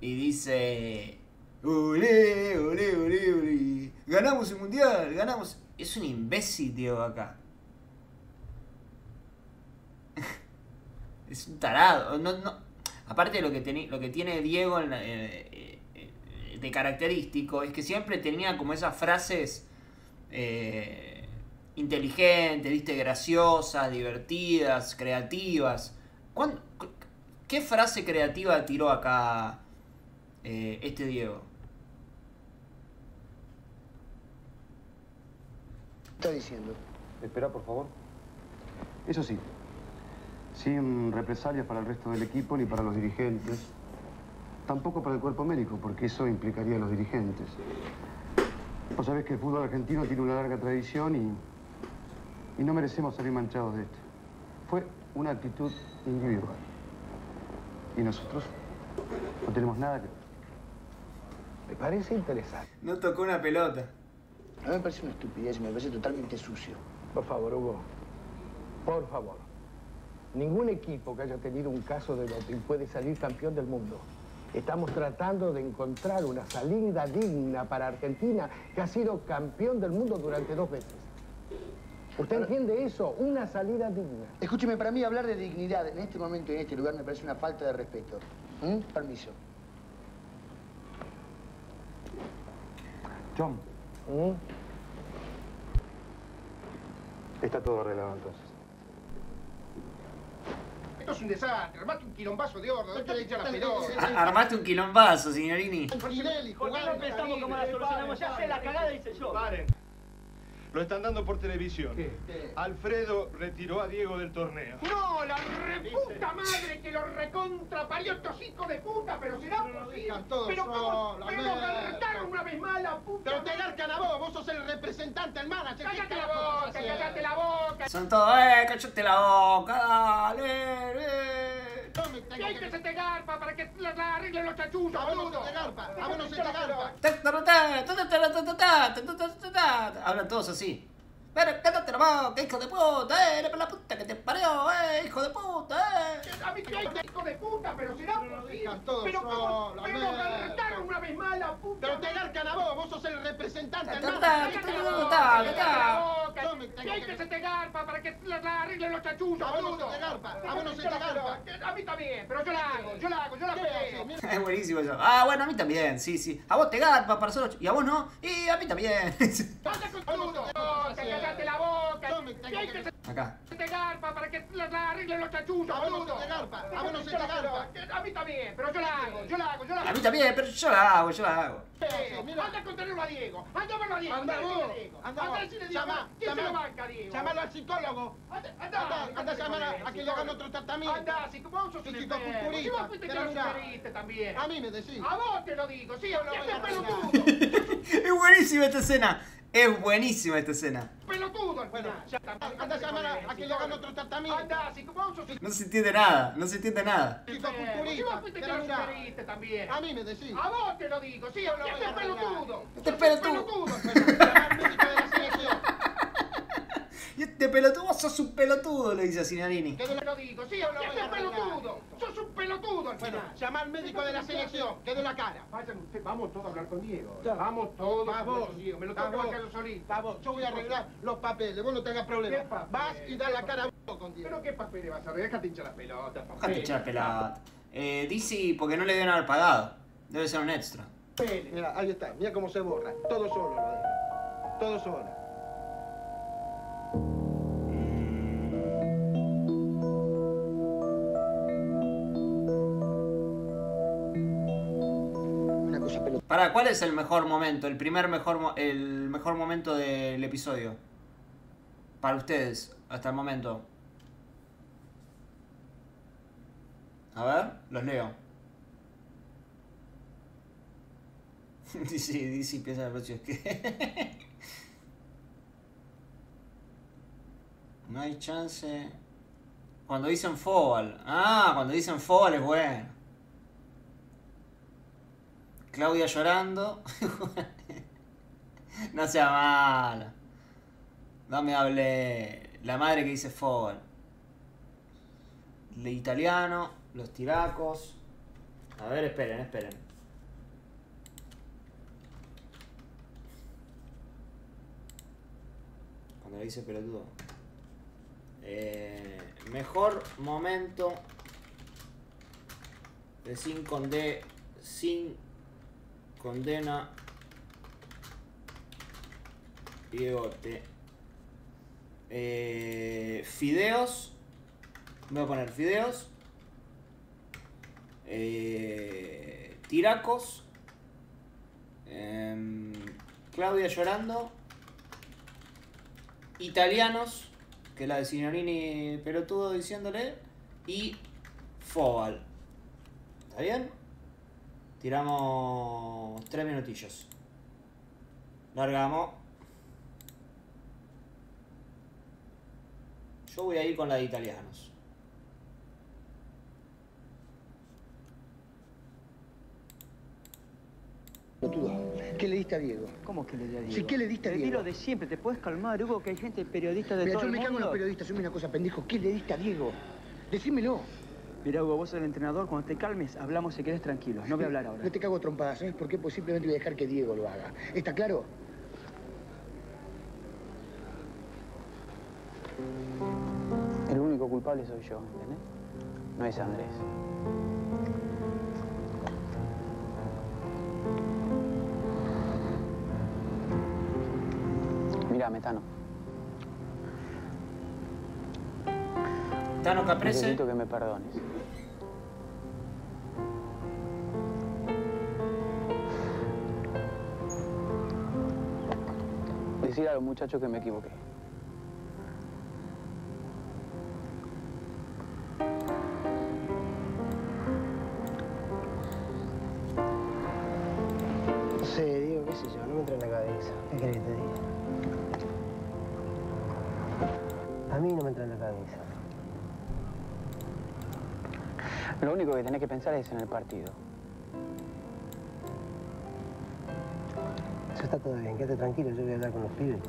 y dice: Olé, olé, olé, olé. Ganamos el mundial, ganamos. Es un imbécil, Diego, acá. es un tarado. No, no. Aparte de lo que, lo que tiene Diego eh, eh, de característico, es que siempre tenía como esas frases. eh, inteligentes, viste, graciosas, divertidas, creativas. ¿Cuán- cu- ¿Qué frase creativa tiró acá este Diego? ¿Qué está diciendo? Espera, por favor. Eso sí, sin represalias para el resto del equipo ni para los dirigentes. Tampoco para el cuerpo médico, porque eso implicaría a los dirigentes. Vos sabés que el fútbol argentino tiene una larga tradición y, y no merecemos salir manchados de esto. Fue una actitud individual. Y nosotros no tenemos nada que ver. Me parece interesante. No tocó una pelota. A mí me parece una estupidez y me parece totalmente sucio. Por favor, Hugo. Por favor. Ningún equipo que haya tenido un caso de doping puede salir campeón del mundo. Estamos tratando de encontrar una salida digna para Argentina, que ha sido campeón del mundo durante dos veces. ¿Usted entiende eso? Una salida digna. Escúcheme, para mí hablar de dignidad en este momento y en este lugar me parece una falta de respeto. ¿Mm? Permiso. John, ¿Mm? está todo arreglado entonces. Esto es un desastre. Armate un quilombazo de oro. ¿Dónde le echa la pelota? A- Armaste un quilombazo, signorini. ¿Por qué no pensamos cómo la solucionamos? Ya sé, la cagada hice yo. Paren. Lo están dando por televisión. Alfredo retiró a Diego del torneo. ¡No, la reputa madre que lo recontra parió estos hijos de puta! ¡Pero será posible! ¡Pero cómo! ¡Pero nos gartaron una vez más la puta! ¡Pero te garcan a vos! ¡Vos sos el representante, el manager! ¡Cállate la boca! ¡Cállate la boca! Son todos, eh, cállate la boca, dale, eh. ¿Qué hay que se te garpa para que la, la arreglen los chachuzos, boludo? se te garpa! ¡A vos no se te garpa! Hablan todos así. Pero cállate la boca, hijo de puta, eh, eres la puta que te parió, eh, hijo de puta, eh. ¡A mí qué hay que hijo de puta! ¡Pero será posible! todos ¡Pero cómo! ¡Pero nos una vez más la puta. Pero te garcan a vos, vos sos el representante. Yo Yo me me tengo tengo que que- se te garpa para que la, arreglen los chachuzos, A vos no se te garpa, a vos no se te garpa. A mí también, pero yo la hago, yo la hago, yo la ¿Qué? Mira, Es buenísimo eso. Ah, bueno, a mí también, sí, sí. A vos te garpa para solo. Y a vos no. Y a mí también. ¡Anda con todo! ¡Cállate la boca! Yo me tengo ¿Qué que- Acá. te garpa para que la, la arreglen los chachuzos, A vos no boludo? se te garpa, a vos no se te garpa. A mí también, pero yo la hago, yo la hago, yo la hago. A mí también, pero yo la hago, yo la hago. Anda a contarlo a Diego, anda a verlo a Diego, Anda anda a vos, decirle a Diego. anda Anda a vos. decirle a Diego, Llama, ¿quién se llama. lo banca, Diego? Llámalo al psicólogo. Anda, Anda, anda a llamar a, que le hagan otro tratamiento. Anda, si vos sos un enfermo, si Psicoculturista. vos fuiste que Pero lo sugeriste también. A mí me decís. A vos te lo digo, sí. Es buenísima esta escena. Es buenísima esta escena. Pelotudo Bueno. Ya está, anda a llamar a, que le hagan otro tratamiento. Anda, si vos un No se entiende nada, no se entiende nada. Psicoculturista. fuiste que lo sugeriste también. a mí me decís. A vos te lo digo, sí, Yo no ¿quién voy a es pelotudo? Este pelotudo. pelotudo. Llamar al médico de la selección. Y este pelotudo, vos sos un pelotudo, le dice a Signorini. Que de lo digo, sí, Yo no ¿quién voy a es arreglar. pelotudo? Sos un pelotudo al Bueno, final. llama al médico de la selección, que de la cara. Vayan ustedes, vamos todos a hablar con Diego. Vamos todos a Va hablar vos, con Diego. Me lo tengo que vos, bancar yo vos. Voy a arreglar los papeles, vos no tengas ¿Qué problema. papeles? Vas y das la cara a vos con Diego. ¿Pero qué papeles vas a arreglar? Déjate hinchar las pelotas, papá. Déjate echar pelada. Eh, dice porque no le deben haber pagado. Debe ser un extra. Mira, ahí está, mira cómo se borra. Todo solo. Todo solo. Para, ¿cuál es el mejor momento? El primer mejor, el mejor momento del episodio. Para ustedes, hasta el momento. A ver, los leo. Dice, dice, piensa en el próximo. Es no hay chance. Cuando dicen Fobal. Ah, cuando dicen Fobal es bueno. Claudia llorando. no sea mala. No me hable. La madre que dice Fobal. Le italiano, los tiracos. A ver, esperen, esperen. Cuando le dice pelotudo. Eh, mejor momento de sin conde sin condena Diegote. Eh, fideos. Voy a poner fideos. Eh, tiracos. em, Claudia llorando. Italianos. Que la de Signorini pelotudo diciéndole. Y Fobal. ¿Está bien? Tiramos tres minutillos. Largamos. Yo voy a ir con la de italianos. ¿Qué le diste a Diego? ¿Cómo que le di a Diego? Sí, ¿qué le diste a Le di Diego? lo de siempre, ¿te puedes calmar, Hugo? Que hay gente periodista de Mira, todo yo el me cago en los periodistas, soy una cosa, pendejo. ¿Qué le diste a Diego? Decímelo. Mira, Hugo, vos sos el entrenador, cuando te calmes, hablamos si querés tranquilo. No voy a hablar ahora. No te cago trompadas, ¿sabes por qué? Pues simplemente voy a dejar que Diego lo haga. ¿Está claro? El único culpable soy yo, ¿entendés? No es Andrés. Mira, Metano. Tano Caprese. Necesito que me perdones. Decir a los muchachos que me equivoqué. No sé, Diego, qué sé yo, no me entra en la cabeza. ¿Qué querés que te diga? A mí no me entra en la cabeza. Lo único que tenés que pensar es en el partido. Eso está todo bien, quédate tranquilo, yo voy a hablar con los pibes.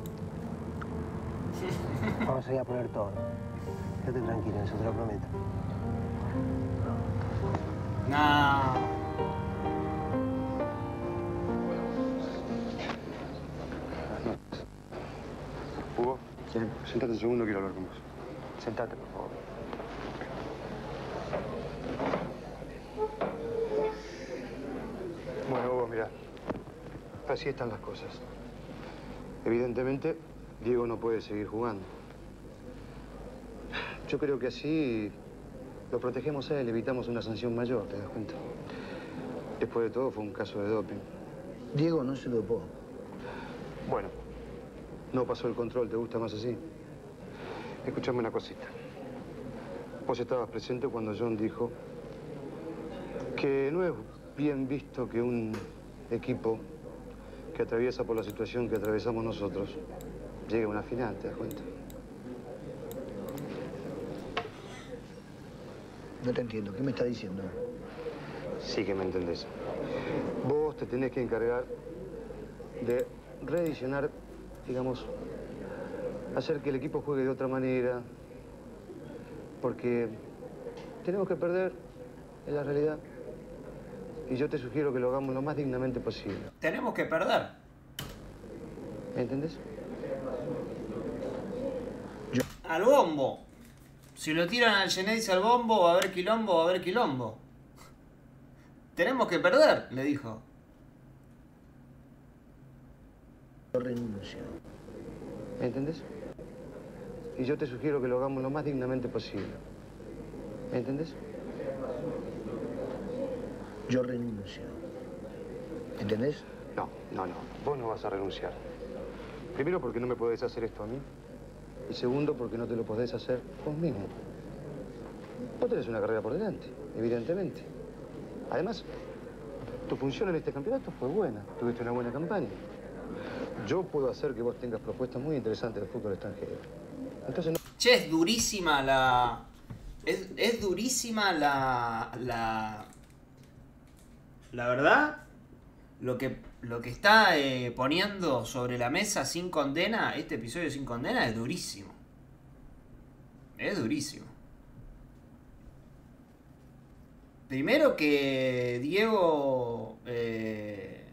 Vamos a ir a poner todo. Quédate tranquilo, eso te lo prometo. No. Hugo, ¿Quién? sentate un segundo, quiero hablar con vos. Sentate, por favor. Así están las cosas. Evidentemente, Diego no puede seguir jugando. Yo creo que así lo protegemos a él, evitamos una sanción mayor, ¿te das cuenta? Después de todo, fue un caso de doping. Diego no se dopó. Bueno, no pasó el control, ¿te gusta más así? Escuchame una cosita. Vos estabas presente cuando John dijo que no es bien visto que un equipo que atraviesa por la situación que atravesamos nosotros llegue a una final, ¿te das cuenta? No te entiendo. ¿Qué me está diciendo? Sí que me entendés. Vos te tenés que encargar de reedicionar, digamos, hacer que el equipo juegue de otra manera, porque tenemos que perder, en la realidad, y yo te sugiero que lo hagamos lo más dignamente posible. Tenemos que perder. ¿Me entendés? Al bombo. Si lo tiran al Genesis al bombo, va a haber quilombo, va a haber quilombo. Tenemos que perder, le dijo. Yo renuncio. ¿Me entendés? Y yo te sugiero que lo hagamos lo más dignamente posible. ¿Me entendés? Yo renuncio. ¿Entendés? No, no, no. Vos no vas a renunciar. Primero porque no me podés hacer esto a mí. Y segundo porque no te lo podés hacer vos mismo. Vos tenés una carrera por delante, evidentemente. Además, tu función en este campeonato fue buena. Tuviste una buena campaña. Yo puedo hacer que vos tengas propuestas muy interesantes de fútbol extranjero. Entonces no... Che, es durísima la. Es, es durísima la. La. La verdad, lo que, lo que está eh, poniendo sobre la mesa sin condena, este episodio sin condena, es durísimo. Es durísimo. Primero que Diego. eh,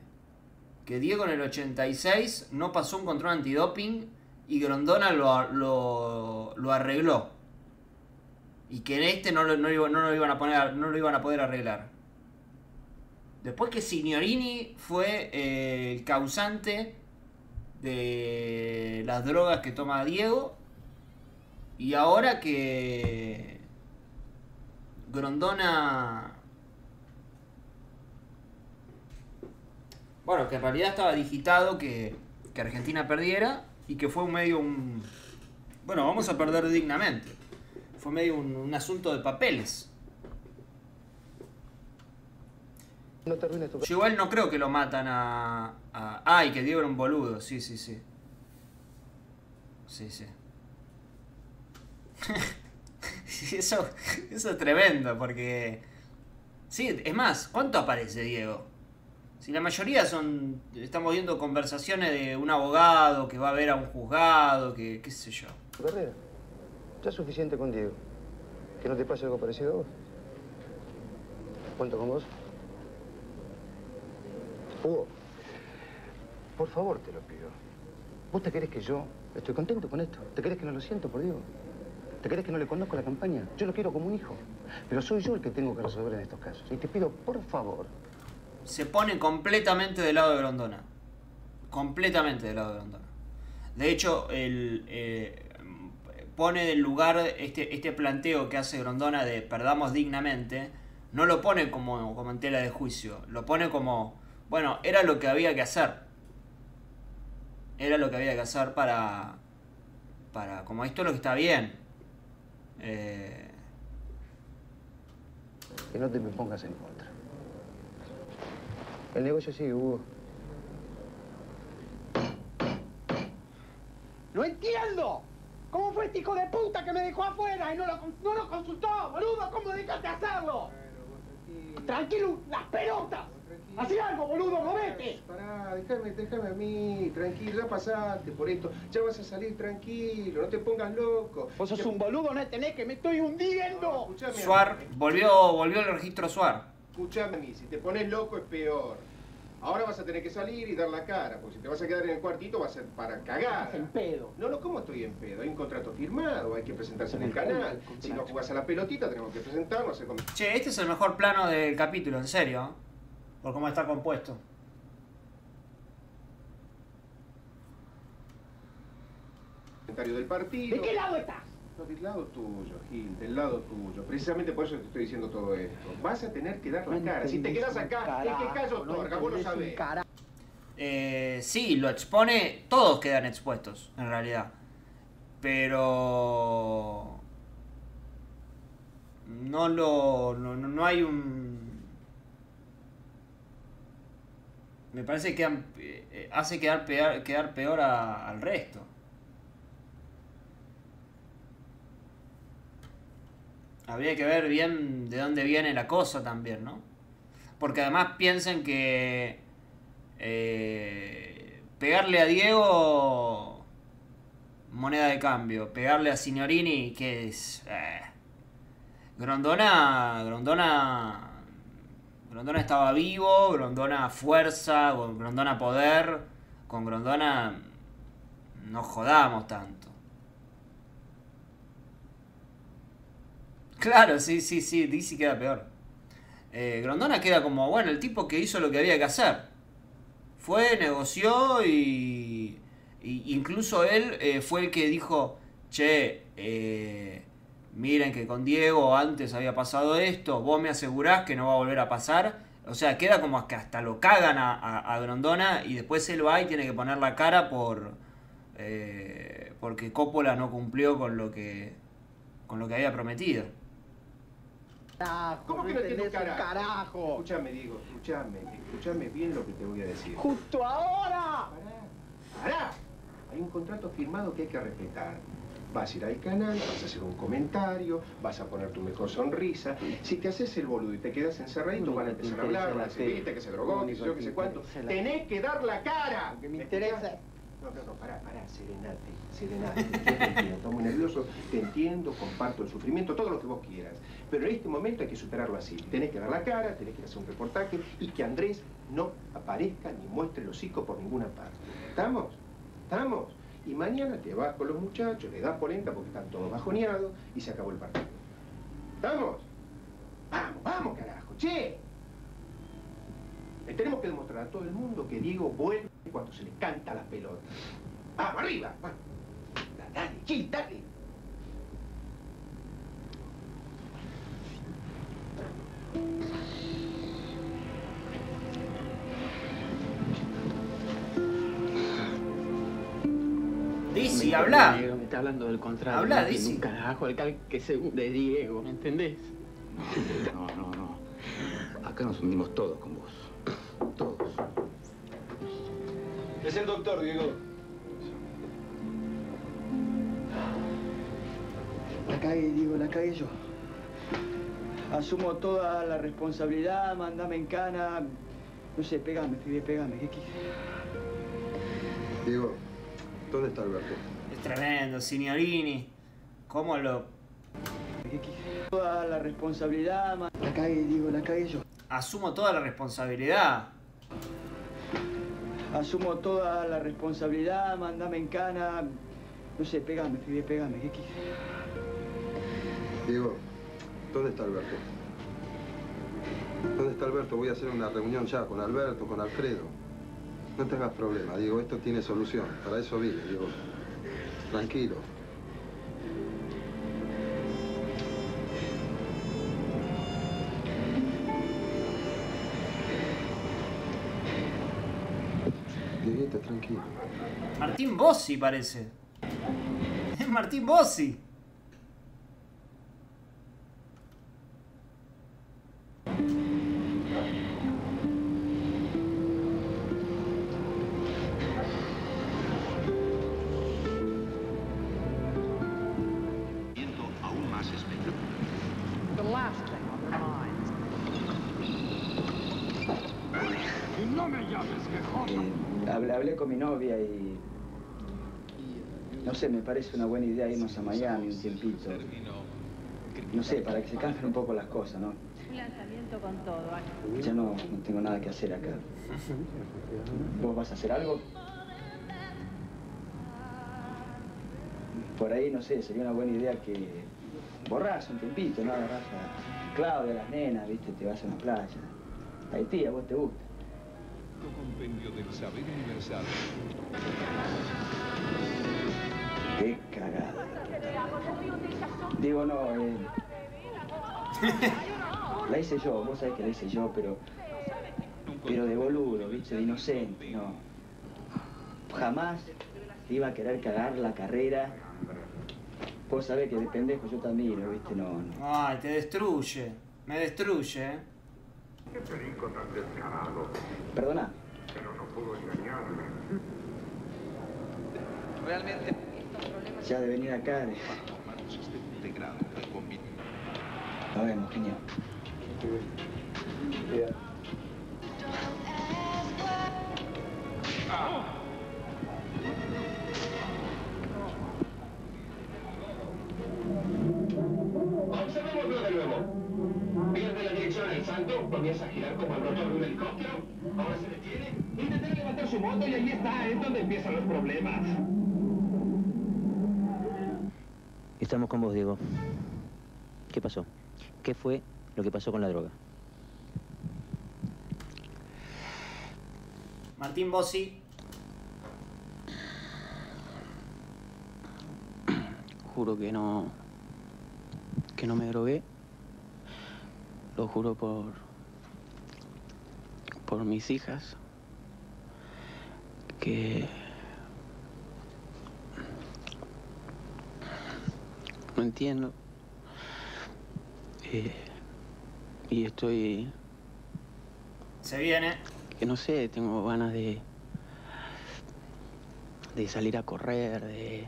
que Diego en el 86 no pasó un control antidoping y Grondona lo, lo, lo arregló. Y que en este no lo, no, no lo iban a poner, no lo iban a poder arreglar. Después que Signorini fue eh, el causante de las drogas que toma Diego. Y ahora que Grondona... Bueno, que en realidad estaba digitado que, Argentina perdiera y que fue un medio un... Bueno, vamos a perder dignamente. Fue medio un asunto de papeles. No te arruines tu Yo igual no creo que lo matan a... a... Ay, que Diego era un boludo. Sí, sí, sí. Sí, sí. Sí, eso, eso es tremendo porque... Sí, es más, ¿cuánto aparece Diego? Si la mayoría son... Estamos viendo conversaciones de un abogado que va a ver a un juzgado, que qué sé yo. tu carrera. Ya es suficiente con Diego. Que no te pase algo parecido a vos. ¿Cuento con vos? Por favor te lo pido. ¿Vos te querés que yo estoy contento con esto? ¿Te querés que no lo siento por Diego? ¿Te querés que no le conozco la campaña? Yo lo quiero como un hijo. Pero soy yo el que tengo que resolver en estos casos. Y te pido, por favor, se pone completamente del lado de Grondona. Completamente del lado de Grondona. De hecho, el, eh, pone del lugar este, este planteo que hace Grondona de perdamos dignamente, no lo pone como, como en tela de juicio, lo pone como, bueno, era lo que había que hacer. Era lo que había que hacer para, para como esto es lo que está bien. Eh, que no te me pongas en contra. El negocio sigue, Hugo. ¡No entiendo! ¿Cómo fue este hijo de puta que me dejó afuera y no lo, no lo consultó, boludo? ¿Cómo dejaste hacerlo? Tranquilo, las pelotas. Hacé algo, boludo, movete. Pará, déjame, déjame a mí, tranquilo, ya pasaste por esto, ya vas a salir tranquilo, no te pongas loco. Vos sos un boludo, no tenés que me estoy hundiendo. Suar, volvió, volvió el registro Suar. Escuchame a mí, si te pones loco es peor. Ahora vas a tener que salir y dar la cara, porque si te vas a quedar en el cuartito va a ser para cagar. Estás en pedo. No, no, ¿cómo estoy en pedo? Hay un contrato firmado, hay que presentarse en el canal. Si no jugás a la pelotita, tenemos que presentarnos, Che, este es el mejor plano del capítulo, en serio. Por cómo está compuesto. comentario del partido. ¿De qué lado estás? No, del lado tuyo, Gil, del lado tuyo. Precisamente por eso te estoy diciendo todo esto. Vas a tener que dar la cara. Si te quedas acá, el que callo otorga, vos lo sabés. Eh, sí, lo expone, todos quedan expuestos, en realidad. Pero... No lo... No- no hay un... Me parece que eh, hace quedar peor, quedar peor al resto. Habría que ver bien de dónde viene la cosa también, ¿no? Porque además piensen que eh, pegarle a Diego, moneda de cambio. Pegarle a Signorini, que es... eh. Grondona, Grondona, Grondona estaba vivo, Grondona fuerza, Grondona poder. Con Grondona no jodamos tanto. Claro, sí, sí, sí, Dizzy queda peor. Eh, Grondona queda como, bueno, el tipo que hizo lo que había que hacer. Fue, negoció y, incluso él eh, fue el que dijo, che, eh, miren que con Diego antes había pasado esto, vos me asegurás que no va a volver a pasar. O sea, queda como que hasta lo cagan a, a- a Grondona y después él va y tiene que poner la cara por eh, porque Coppola no cumplió con lo que con lo que había prometido. ¿Cómo que no un entendés un carajo? carajo? Escúchame, Diego, escúchame, escúchame bien lo que te voy a decir. ¡Justo ahora! ¡Pará! Hay un contrato firmado que hay que respetar. Vas a ir al canal, vas a hacer un comentario, vas a poner tu mejor sonrisa. Si te haces el boludo y te quedas encerradito, van a empezar a hablar, van a decir, viste, que se drogó, que yo, que sé cuánto. Tenés que dar la cara. que me interesa. No, no, no, pará, pará, serenate, serenate. Yo te entiendo, estás muy nervioso, te entiendo, comparto el sufrimiento, todo lo que vos quieras. Pero en este momento hay que superarlo así. Tenés que dar la cara, tenés que hacer un reportaje y que Andrés no aparezca ni muestre el hocico por ninguna parte. ¿Estamos? ¿Estamos? Y mañana te vas con los muchachos, le das polenta porque están todos bajoneados y se acabó el partido. ¿Estamos? Vamos, vamos, carajo, che. Tenemos que demostrar a todo el mundo que Diego vuelve cuando se le canta la pelota. ¡Vamos, arriba! Vamos. Dale, Gil, dale. Dizzy, habla. Diego, me está hablando del contrato. Habla, no Dizzy. un carajo, el cal que se hunde Diego, ¿me entendés? No, no, no. Acá nos hundimos todos con vos. Todos. Es el doctor, Diego. La cagué, digo, la cagué yo. Asumo toda la responsabilidad, mandame en cana. No sé, pegame, pibe, pegame. ¿Qué quieres? Diego, ¿dónde está Alberto? Tremendo, Signorini. ¿Cómo lo. Toda la responsabilidad, man- La cagué, digo, la cagué yo. asumo toda la responsabilidad? Asumo toda la responsabilidad, mandame en cana. No sé, pegame, pibe, pegame. ¿Qué quieres? Diego, ¿dónde está Alberto? ¿Dónde está Alberto? Voy a hacer una reunión ya con Alberto, con Alfredo. No te hagas problema, Diego, esto tiene solución. Para eso vine, Diego. Tranquilo. Tranquilo. Martín Bossi parece. Es Martín Bossi. Hablé, hablé con mi novia y... No sé, me parece una buena idea irnos a Miami un tiempito. No sé, para que se calmen un poco las cosas, ¿no? Un lanzamiento con todo. Ya no, no tengo nada que hacer acá. ¿Vos vas a hacer algo? Por ahí, no sé, sería una buena idea que borrás un tiempito, ¿no? Agarrás a Claudia, las nenas, ¿viste? Te vas a una playa. Haití, a vos te gusta. Compendio del saber universal. Qué cagada. Digo, no, eh... La hice yo, vos sabés que la hice yo, pero... Pero de boludo, ¿viste? De inocente, no. Jamás iba a querer cagar la carrera. Vos sabés que de pendejo yo también, ¿viste? No, no. Ay, te destruye. Me destruye, ¿eh? Qué perico tan descarado. Perdona. Pero no puedo engañarme. Realmente. Ya de venir acá. de-. Nos vemos, genio. Observémoslo de nuevo. Pierde la dirección el salto, comienza a girar como el rotor de un helicóptero. Ahora se detiene. Intenta levantar su moto y ahí está, es donde empiezan los problemas. Estamos con vos, Diego. ¿Qué pasó? ¿Qué fue lo que pasó con la droga? Martín Bossi. Juro que no. que no me drogué. Lo juro por. por mis hijas. Que. No entiendo. Eh, y estoy. Se viene. que no sé, tengo ganas de. de salir a correr, de.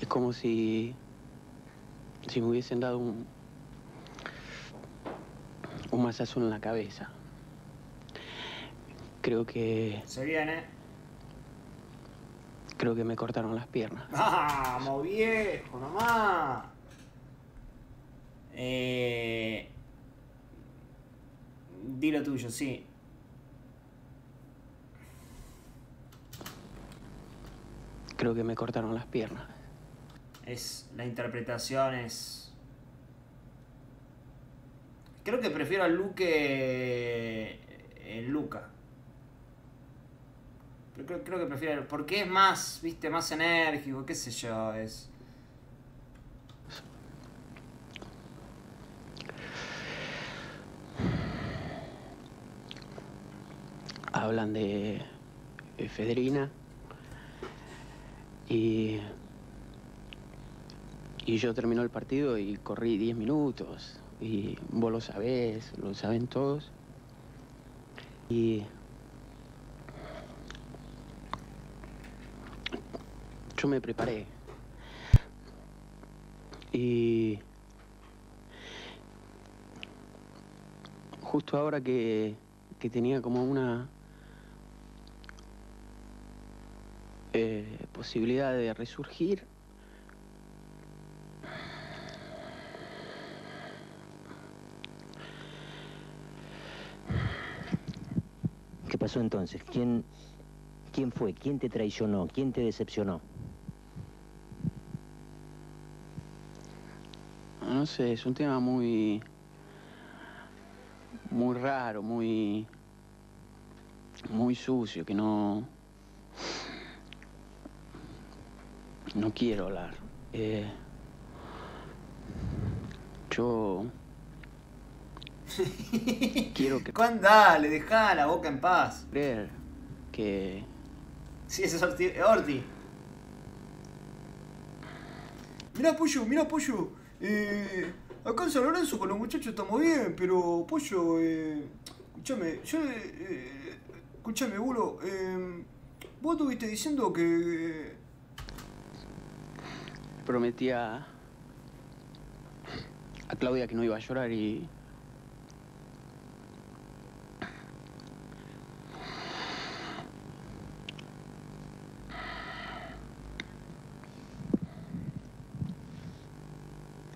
Es como si. Si me hubiesen dado un. un mazazo en la cabeza. Creo que. Se viene. creo que me cortaron las piernas. Vamos, viejo, nomás. Eh... Di lo tuyo, sí. Creo que me cortaron las piernas. Es. La interpretación es. Creo que prefiero a Luke en Luca. Pero Creo, creo que prefiero. Porque es más, viste, más enérgico, qué sé yo, es. hablan de efedrina y y yo terminó el partido y corrí 10 minutos y vos lo sabés, lo saben todos y yo me preparé y justo ahora que, que tenía como una eh, posibilidad de resurgir. Pasó entonces? ¿Quién, quién fue? ¿Quién te traicionó? ¿Quién te decepcionó? No sé, es un tema muy. muy raro, muy. muy sucio, que no. no quiero hablar. Eh, yo. Quiero que. Juan, dale, dejá la boca en paz. creer que. Sí, ese es Orti. Orti. Mirá, Pollo, mirá, Pollo. Eh, acá en San Lorenzo con los muchachos estamos bien, pero, Pollo, eh, escúchame, yo, eh, escúchame, Bulo, eh, vos estuviste diciendo que... prometí a. a Claudia que no iba a llorar y.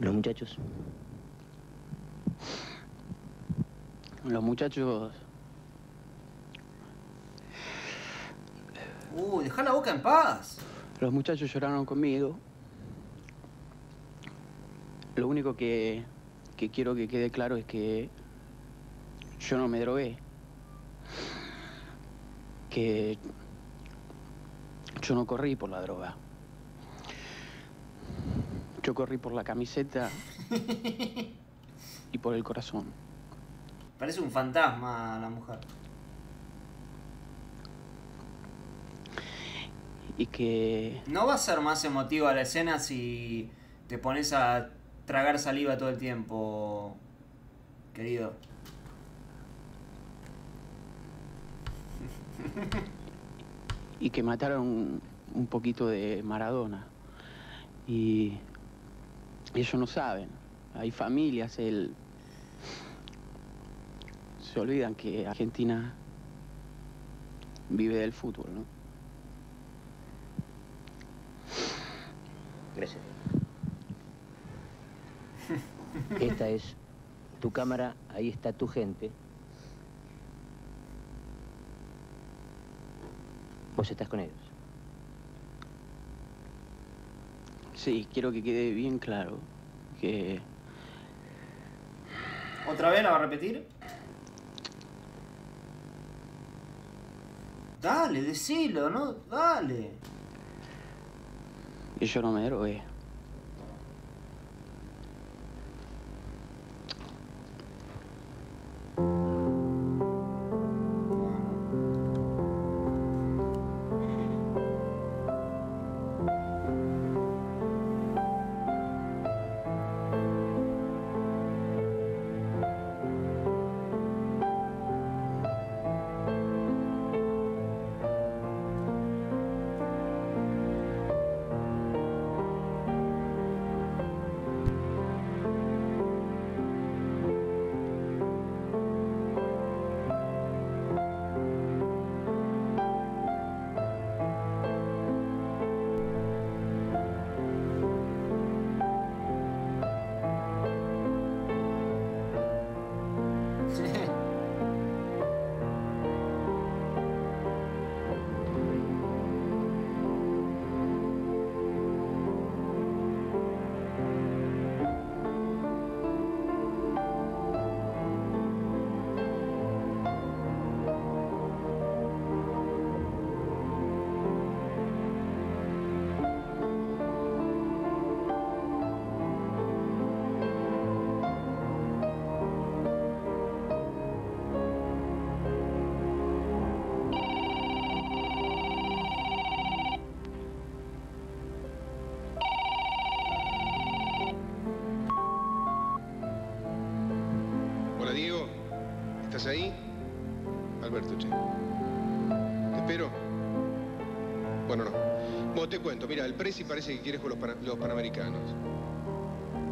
¿Los muchachos? Los muchachos... Uh, deja la boca en paz. Los muchachos lloraron conmigo. Lo único que, que quiero que quede claro es que yo no me drogué. Que yo no corrí por la droga. Yo corrí por la camiseta y por el corazón. Parece un fantasma la mujer. Y que ¿No va a ser más emotiva la escena si te pones a tragar saliva todo el tiempo, querido? y que mataron un poquito de Maradona. Y ellos no saben. Hay familias, él... Se olvidan que Argentina vive del fútbol, ¿no? Gracias. Esta es tu cámara, ahí está tu gente. Vos estás con ellos. Sí, quiero que quede bien claro que ¿Otra vez la va a repetir? Dale, decilo, ¿no? Dale. que yo no me drogué. Te cuento, mira, el Presi parece que quiere con los, pana- los Panamericanos.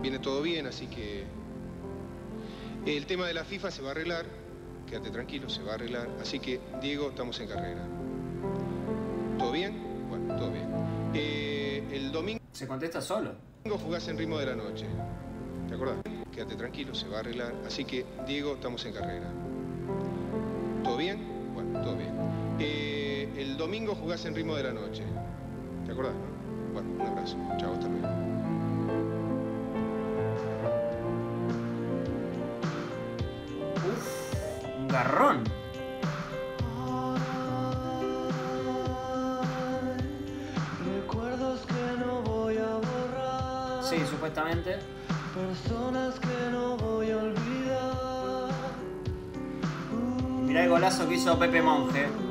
Viene todo bien, así que... El tema de la FIFA se va a arreglar, quédate tranquilo, se va a arreglar. Así que, Diego, estamos en carrera. ¿Todo bien? Bueno, todo bien. Eh, el domingo... Se contesta solo. domingo jugás en ritmo de la noche. ¿Te acordás? Quédate tranquilo, se va a arreglar. Así que, Diego, estamos en carrera. ¿Todo bien? Bueno, todo bien. Eh, el domingo jugás en ritmo de la noche. ¿Te acordás? no? Bueno, un abrazo. Chao, hasta luego. Un garrón. Recuerdos que no voy a borrar. Sí, supuestamente. Personas que no voy a olvidar. Mirá el golazo que hizo Pepe Monge.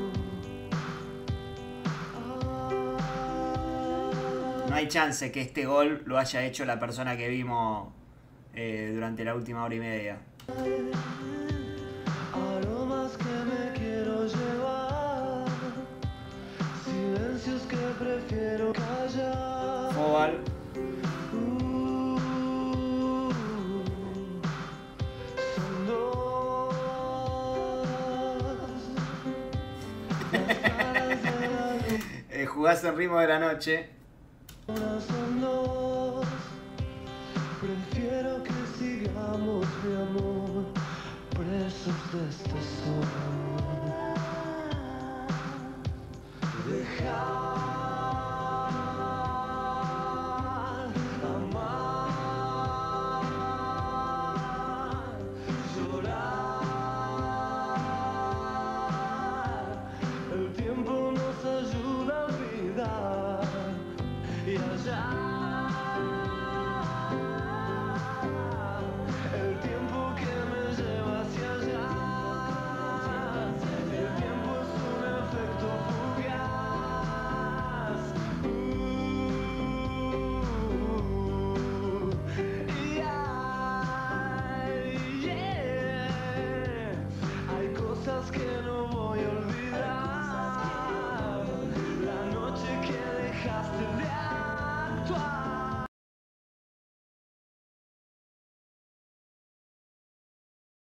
Hay chance que este gol lo haya hecho la persona que vimos eh, durante la última hora y media. Fobal. Eh, jugás en ritmo de la noche. Ahora son dos. Prefiero que sigamos, mi amor, presos de este sol. Dejar